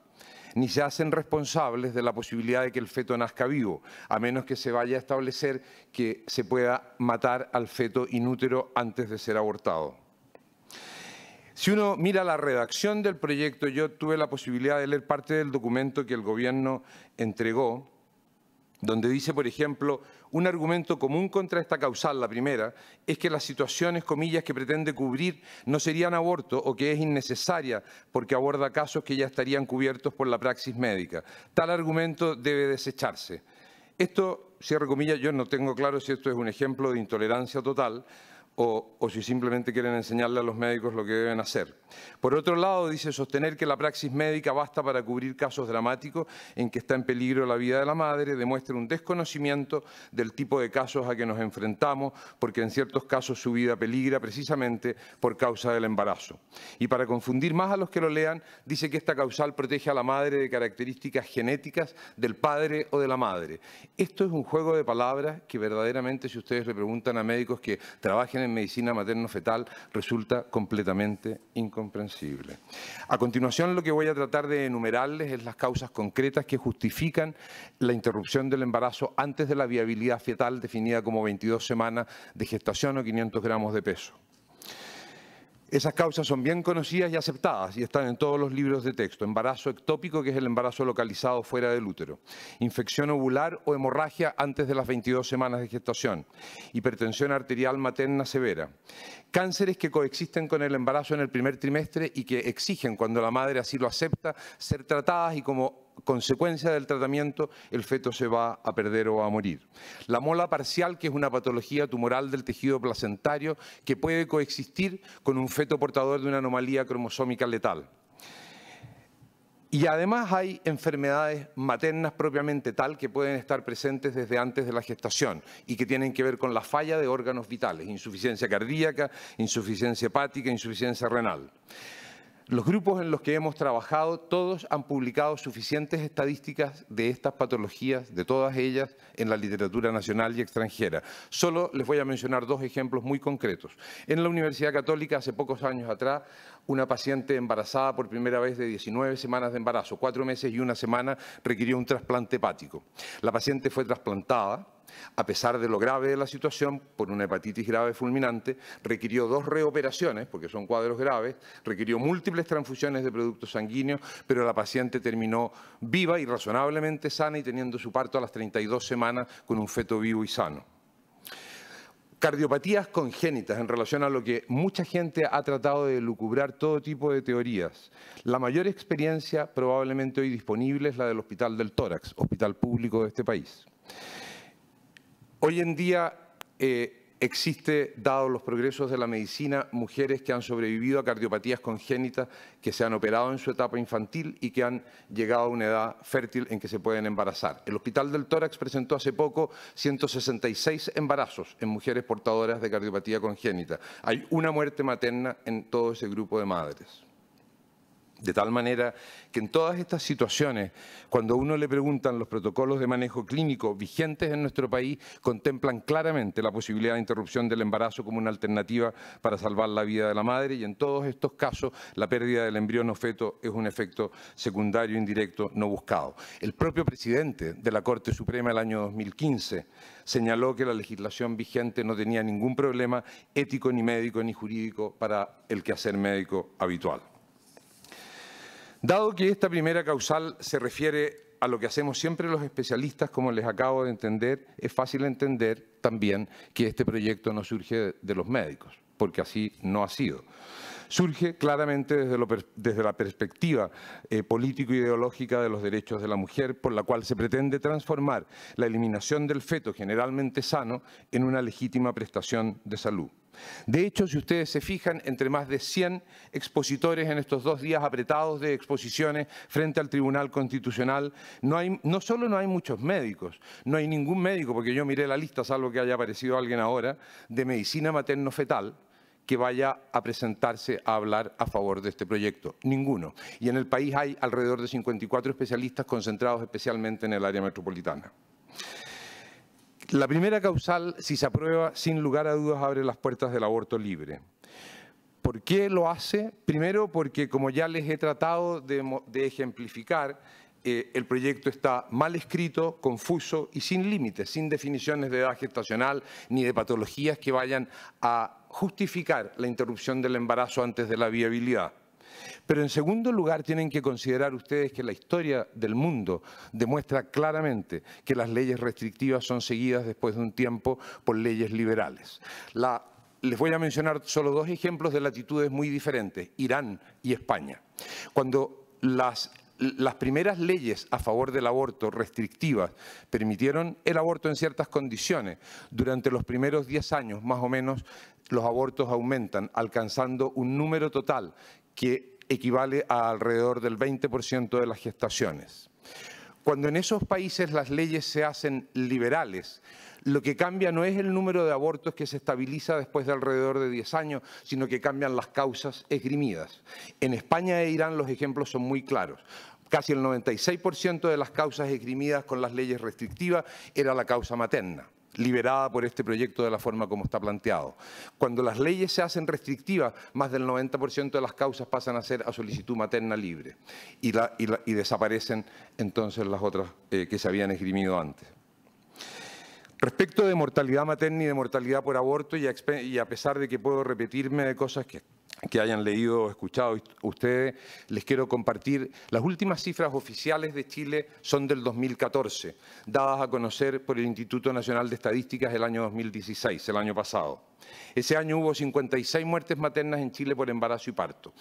Speaker 12: ni se hacen responsables de la posibilidad de que el feto nazca vivo, a menos que se vaya a establecer que se pueda matar al feto inútero antes de ser abortado. Si uno mira la redacción del proyecto, yo tuve la posibilidad de leer parte del documento que el Gobierno entregó, donde dice, por ejemplo, un argumento común contra esta causal, la primera, es que las situaciones, comillas, que pretende cubrir no serían aborto o que es innecesaria porque aborda casos que ya estarían cubiertos por la praxis médica. Tal argumento debe desecharse. Esto, cierre comillas, yo no tengo claro si esto es un ejemplo de intolerancia total, o, si simplemente quieren enseñarle a los médicos lo que deben hacer. Por otro lado, dice sostener que la praxis médica basta para cubrir casos dramáticos en que está en peligro la vida de la madre, demuestra un desconocimiento del tipo de casos a que nos enfrentamos, porque en ciertos casos su vida peligra precisamente por causa del embarazo. Y para confundir más a los que lo lean, dice que esta causal protege a la madre de características genéticas del padre o de la madre. Esto es un juego de palabras que verdaderamente, si ustedes le preguntan a médicos que trabajen en en medicina materno-fetal resulta completamente incomprensible. A continuación, lo que voy a tratar de enumerarles es las causas concretas que justifican la interrupción del embarazo antes de la viabilidad fetal definida como 22 semanas de gestación o 500 gramos de peso. Esas causas son bien conocidas y aceptadas y están en todos los libros de texto. Embarazo ectópico, que es el embarazo localizado fuera del útero. Infección ovular o hemorragia antes de las 22 semanas de gestación. Hipertensión arterial materna severa. Cánceres que coexisten con el embarazo en el primer trimestre y que exigen, cuando la madre así lo acepta, ser tratadas y como consecuencia del tratamiento el feto se va a perder o a morir. La mola parcial, que es una patología tumoral del tejido placentario que puede coexistir con un feto portador de una anomalía cromosómica letal. Y además hay enfermedades maternas propiamente tal que pueden estar presentes desde antes de la gestación y que tienen que ver con la falla de órganos vitales, insuficiencia cardíaca, insuficiencia hepática, insuficiencia renal. Los grupos en los que hemos trabajado, todos han publicado suficientes estadísticas de estas patologías, de todas ellas, en la literatura nacional y extranjera. Solo les voy a mencionar dos ejemplos muy concretos. En la Universidad Católica, hace pocos años atrás, una paciente embarazada por primera vez de 19 semanas de embarazo, cuatro meses y una semana, requirió un trasplante hepático. La paciente fue trasplantada, a pesar de lo grave de la situación, por una hepatitis grave fulminante, requirió dos reoperaciones, porque son cuadros graves, requirió múltiples transfusiones de productos sanguíneos, pero la paciente terminó viva y razonablemente sana y teniendo su parto a las 32 semanas con un feto vivo y sano. Cardiopatías congénitas en relación a lo que mucha gente ha tratado de lucubrar todo tipo de teorías. La mayor experiencia probablemente hoy disponible es la del Hospital del Tórax, hospital público de este país. Hoy en día eh, existe, dado los progresos de la medicina, mujeres que han sobrevivido a cardiopatías congénitas, que se han operado en su etapa infantil y que han llegado a una edad fértil en que se pueden embarazar. El Hospital del Tórax presentó hace poco 166 embarazos en mujeres portadoras de cardiopatía congénita. Hay una muerte materna en todo ese grupo de madres. De tal manera que en todas estas situaciones, cuando uno le preguntan los protocolos de manejo clínico vigentes en nuestro país, contemplan claramente la posibilidad de interrupción del embarazo como una alternativa para salvar la vida de la madre y en todos estos casos la pérdida del embrión o feto es un efecto secundario indirecto no buscado. El propio presidente de la Corte Suprema el año 2015 señaló que la legislación vigente no tenía ningún problema ético ni médico ni jurídico para el quehacer médico habitual. Dado que esta primera causal se refiere a lo que hacemos siempre los especialistas, como les acabo de entender, es fácil entender también que este proyecto no surge de los médicos, porque así no ha sido. Surge claramente desde, la perspectiva eh, político-ideológica de los derechos de la mujer, por la cual se pretende transformar la eliminación del feto generalmente sano en una legítima prestación de salud. De hecho, si ustedes se fijan, entre más de 100 expositores en estos dos días apretados de exposiciones frente al Tribunal Constitucional, no, no solo no hay muchos médicos, no hay ningún médico, porque yo miré la lista, salvo que haya aparecido alguien ahora, de medicina materno-fetal, que vaya a presentarse a hablar a favor de este proyecto. Ninguno. Y en el país hay alrededor de 54 especialistas concentrados especialmente en el área metropolitana. La primera causal, si se aprueba, sin lugar a dudas abre las puertas del aborto libre. ¿Por qué lo hace? Primero porque, como ya les he tratado de, ejemplificar, eh, el proyecto está mal escrito, confuso y sin límites, sin definiciones de edad gestacional ni de patologías que vayan a justificar la interrupción del embarazo antes de la viabilidad. Pero en segundo lugar, tienen que considerar ustedes que la historia del mundo demuestra claramente que las leyes restrictivas son seguidas después de un tiempo por leyes liberales. les voy a mencionar solo dos ejemplos de latitudes muy diferentes, Irán y España. Cuando las las primeras leyes a favor del aborto restrictivas permitieron el aborto en ciertas condiciones. Durante los primeros 10 años, más o menos, los abortos aumentan, alcanzando un número total que equivale a alrededor del 20% de las gestaciones. Cuando en esos países las leyes se hacen liberales, lo que cambia no es el número de abortos que se estabiliza después de alrededor de 10 años, sino que cambian las causas esgrimidas. En España e Irán los ejemplos son muy claros. Casi el 96% de las causas esgrimidas con las leyes restrictivas era la causa materna liberada por este proyecto de la forma como está planteado. Cuando las leyes se hacen restrictivas, más del 90% de las causas pasan a ser a solicitud materna libre y, desaparecen entonces las otras eh, que se habían esgrimido antes. Respecto de mortalidad materna y de mortalidad por aborto, y a pesar de que puedo repetirme de cosas que que hayan leído o escuchado ustedes, les quiero compartir. Las últimas cifras oficiales de Chile son del 2014, dadas a conocer por el Instituto Nacional de Estadísticas el año 2016, el año pasado. Ese año hubo 56 muertes maternas en Chile por embarazo y parto.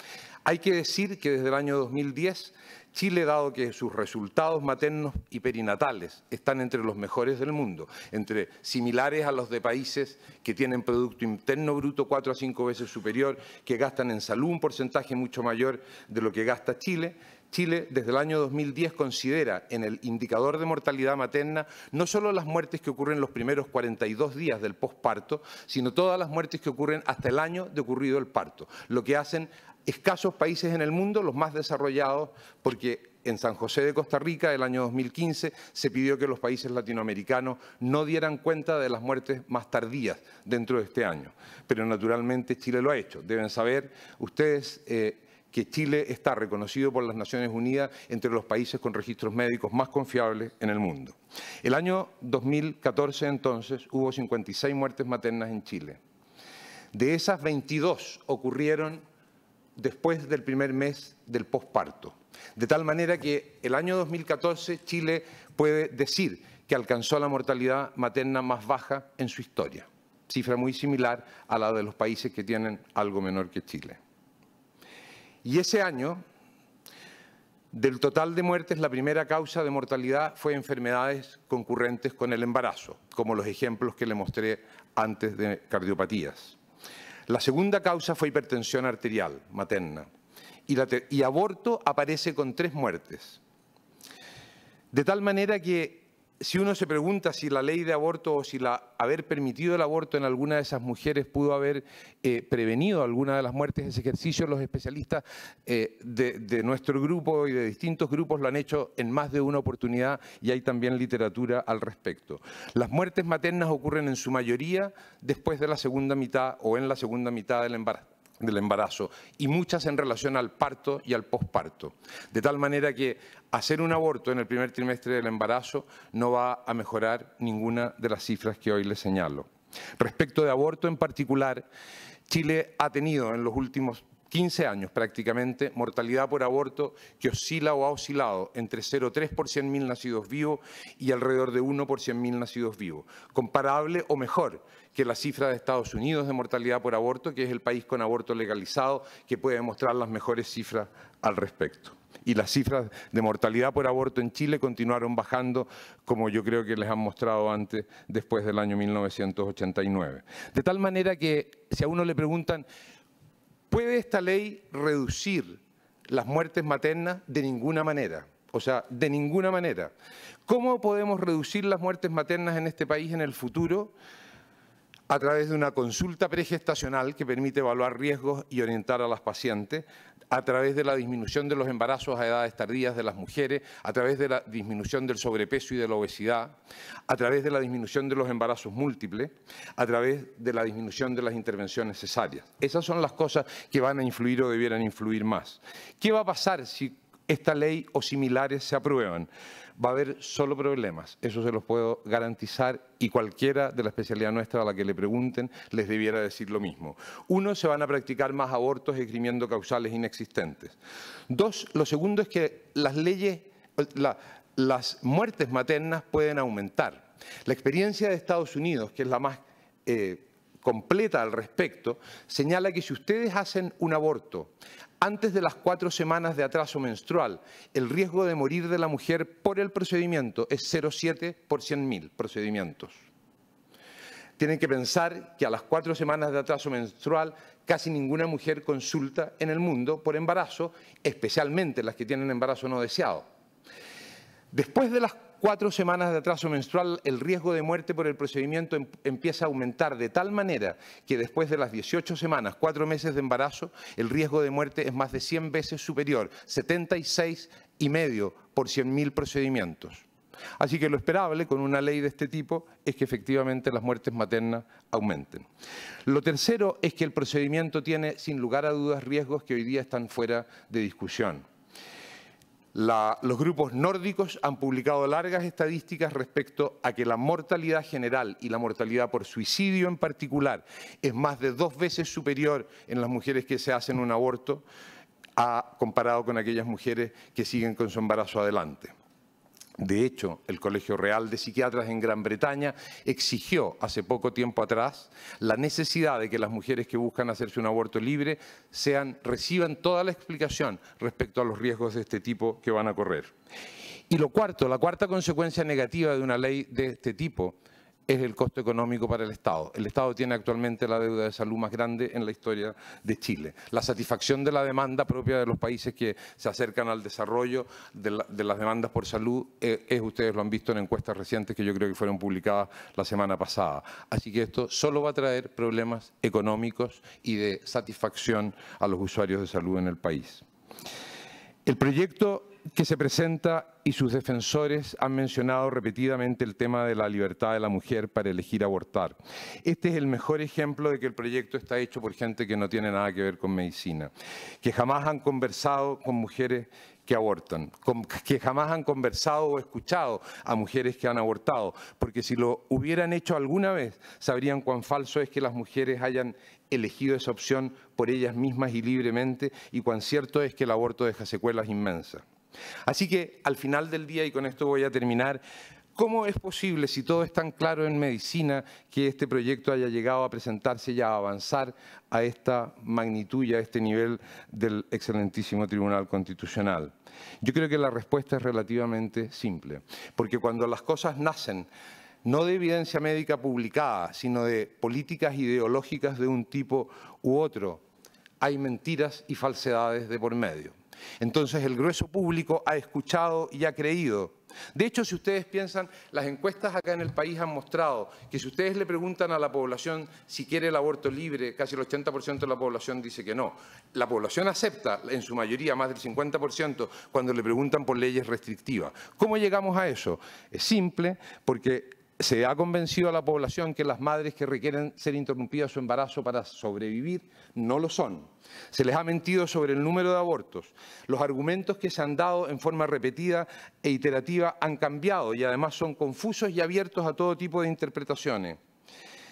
Speaker 12: Hay que decir que desde el año 2010 Chile, dado que sus resultados maternos y perinatales están entre los mejores del mundo, entre similares a los de países que tienen Producto Interno Bruto cuatro a cinco veces superior, que gastan en salud un porcentaje mucho mayor de lo que gasta Chile, Chile desde el año 2010 considera en el indicador de mortalidad materna no solo las muertes que ocurren los primeros 42 días del posparto, sino todas las muertes que ocurren hasta el año de ocurrido el parto, lo que hacen escasos países en el mundo, los más desarrollados, porque en San José de Costa Rica, el año 2015, se pidió que los países latinoamericanos no dieran cuenta de las muertes más tardías dentro de este año. Pero naturalmente Chile lo ha hecho. Deben saber ustedes eh, que Chile está reconocido por las Naciones Unidas entre los países con registros médicos más confiables en el mundo. El año 2014, entonces, hubo 56 muertes maternas en Chile. De esas, 22 ocurrieron después del primer mes del posparto. De tal manera que el año 2014 Chile puede decir que alcanzó la mortalidad materna más baja en su historia, cifra muy similar a la de los países que tienen algo menor que Chile. Y ese año, del total de muertes, la primera causa de mortalidad fue enfermedades concurrentes con el embarazo, como los ejemplos que le mostré antes de cardiopatías. La segunda causa fue hipertensión arterial materna y, aborto aparece con tres muertes. De tal manera que si uno se pregunta si la ley de aborto o si la, haber permitido el aborto en alguna de esas mujeres pudo haber eh, prevenido alguna de las muertes, ese ejercicio los especialistas eh, de, nuestro grupo y de distintos grupos lo han hecho en más de una oportunidad y hay también literatura al respecto. Las muertes maternas ocurren en su mayoría después de la segunda mitad o en la segunda mitad del embarazo del embarazo y muchas en relación al parto y al posparto. De tal manera que hacer un aborto en el primer trimestre del embarazo no va a mejorar ninguna de las cifras que hoy les señalo. Respecto de aborto en particular, Chile ha tenido en los últimos 15 años prácticamente, mortalidad por aborto que oscila o ha oscilado entre 0,3 por 100.000 nacidos vivos y alrededor de 1 por 100.000 nacidos vivos. Comparable o mejor que la cifra de Estados Unidos de mortalidad por aborto, que es el país con aborto legalizado, que puede mostrar las mejores cifras al respecto. Y las cifras de mortalidad por aborto en Chile continuaron bajando, como yo creo que les han mostrado antes, después del año 1989. De tal manera que si a uno le preguntan, ¿Puede esta ley reducir las muertes maternas? De ninguna manera. O sea, de ninguna manera. ¿Cómo podemos reducir las muertes maternas en este país en el futuro? A través de una consulta pregestacional que permite evaluar riesgos y orientar a las pacientes, a través de la disminución de los embarazos a edades tardías de las mujeres, a través de la disminución del sobrepeso y de la obesidad, a través de la disminución de los embarazos múltiples, a través de la disminución de las intervenciones necesarias. Esas son las cosas que van a influir o debieran influir más. ¿Qué va a pasar si esta ley o similares se aprueban, va a haber solo problemas. Eso se los puedo garantizar y cualquiera de la especialidad nuestra a la que le pregunten les debiera decir lo mismo. Uno, se van a practicar más abortos esgrimiendo causales inexistentes. Dos, lo segundo es que las leyes, las muertes maternas pueden aumentar. La experiencia de Estados Unidos, que es la más eh, completa al respecto, señala que si ustedes hacen un aborto antes de las cuatro semanas de atraso menstrual, el riesgo de morir de la mujer por el procedimiento es 0,7 por 100.000 procedimientos. Tienen que pensar que a las cuatro semanas de atraso menstrual casi ninguna mujer consulta en el mundo por embarazo, especialmente las que tienen embarazo no deseado. Después de las cuatro semanas de atraso menstrual, el riesgo de muerte por el procedimiento em, empieza a aumentar de tal manera que después de las 18 semanas, cuatro meses de embarazo, el riesgo de muerte es más de 100 veces superior, 76 y medio por 100.000 procedimientos. Así que lo esperable con una ley de este tipo es que efectivamente las muertes maternas aumenten. Lo tercero es que el procedimiento tiene, sin lugar a dudas, riesgos que hoy día están fuera de discusión los grupos nórdicos han publicado largas estadísticas respecto a que la mortalidad general y la mortalidad por suicidio en particular es más de dos veces superior en las mujeres que se hacen un aborto comparado con aquellas mujeres que siguen con su embarazo adelante. De hecho, el Colegio Real de Psiquiatras en Gran Bretaña exigió hace poco tiempo atrás la necesidad de que las mujeres que buscan hacerse un aborto libre sean, reciban toda la explicación respecto a los riesgos de este tipo que van a correr. Y lo cuarto, la cuarta consecuencia negativa de una ley de este tipo es el costo económico para el Estado. El Estado tiene actualmente la deuda de salud más grande en la historia de Chile. La satisfacción de la demanda propia de los países que se acercan al desarrollo de, las demandas por salud eh, es, ustedes lo han visto en encuestas recientes que yo creo que fueron publicadas la semana pasada. Así que esto solo va a traer problemas económicos y de satisfacción a los usuarios de salud en el país. El proyecto que se presenta y sus defensores han mencionado repetidamente el tema de la libertad de la mujer para elegir abortar. Este es el mejor ejemplo de que el proyecto está hecho por gente que no tiene nada que ver con medicina, que jamás han conversado con mujeres que abortan, que jamás han conversado o escuchado a mujeres que han abortado, porque si lo hubieran hecho alguna vez, sabrían cuán falso es que las mujeres hayan elegido esa opción por ellas mismas y libremente, y cuán cierto es que el aborto deja secuelas inmensas. Así que al final del día, y con esto voy a terminar, ¿Cómo es posible, si todo es tan claro en medicina, que este proyecto haya llegado a presentarse y a avanzar a esta magnitud y a este nivel del excelentísimo Tribunal Constitucional? Yo creo que la respuesta es relativamente simple, porque cuando las cosas nacen no de evidencia médica publicada, sino de políticas ideológicas de un tipo u otro, hay mentiras y falsedades de por medio. Entonces el grueso público ha escuchado y ha creído. De hecho, si ustedes piensan, las encuestas acá en el país han mostrado que si ustedes le preguntan a la población si quiere el aborto libre, casi el 80% de la población dice que no. La población acepta, en su mayoría, más del 50%, cuando le preguntan por leyes restrictivas. ¿Cómo llegamos a eso? Es simple, porque se ha convencido a la población que las madres que requieren ser interrumpidas su embarazo para sobrevivir no lo son. Se les ha mentido sobre el número de abortos. Los argumentos que se han dado en forma repetida e iterativa han cambiado y además son confusos y abiertos a todo tipo de interpretaciones.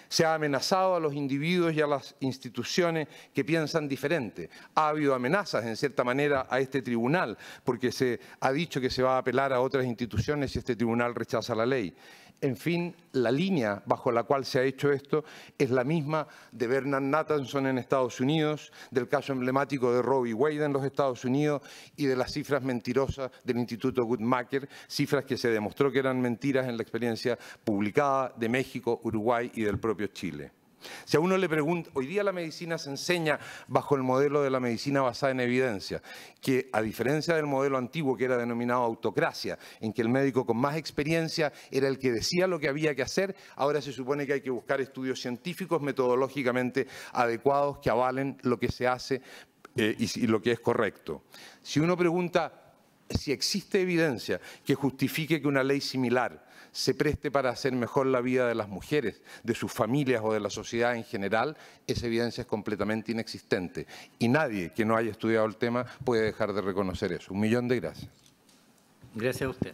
Speaker 12: Se ha amenazado a los individuos y a las instituciones que piensan diferente. Ha habido amenazas, en cierta manera, a este tribunal, porque se ha dicho que se va a apelar a otras instituciones si este tribunal rechaza la ley. En fin, la línea bajo la cual se ha hecho esto es la misma de Bernard Nathanson en Estados Unidos, del caso emblemático de Roe Wade en los Estados Unidos y de las cifras mentirosas del Instituto Guttmacher, cifras que se demostró que eran mentiras en la experiencia publicada de México, Uruguay y del propio Chile. Si a uno le pregunta, hoy día la medicina se enseña bajo el modelo de la medicina basada en evidencia, que a diferencia del modelo antiguo que era denominado autocracia, en que el médico con más experiencia era el que decía lo que había que hacer, ahora se supone que hay que buscar estudios científicos metodológicamente adecuados que avalen lo que se hace eh, y, y lo que es correcto. Si uno pregunta, si existe evidencia que justifique que una ley similar se preste para hacer mejor la vida de las mujeres, de sus familias o de la sociedad en general, esa evidencia es completamente inexistente. Y nadie que no haya estudiado el tema puede dejar de reconocer eso. Un millón de gracias.
Speaker 1: Gracias a usted.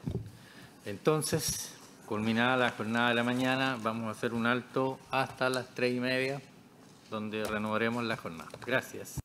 Speaker 1: Entonces, culminada la jornada de la mañana, vamos a hacer un alto hasta las tres y media, donde renovaremos la jornada. Gracias.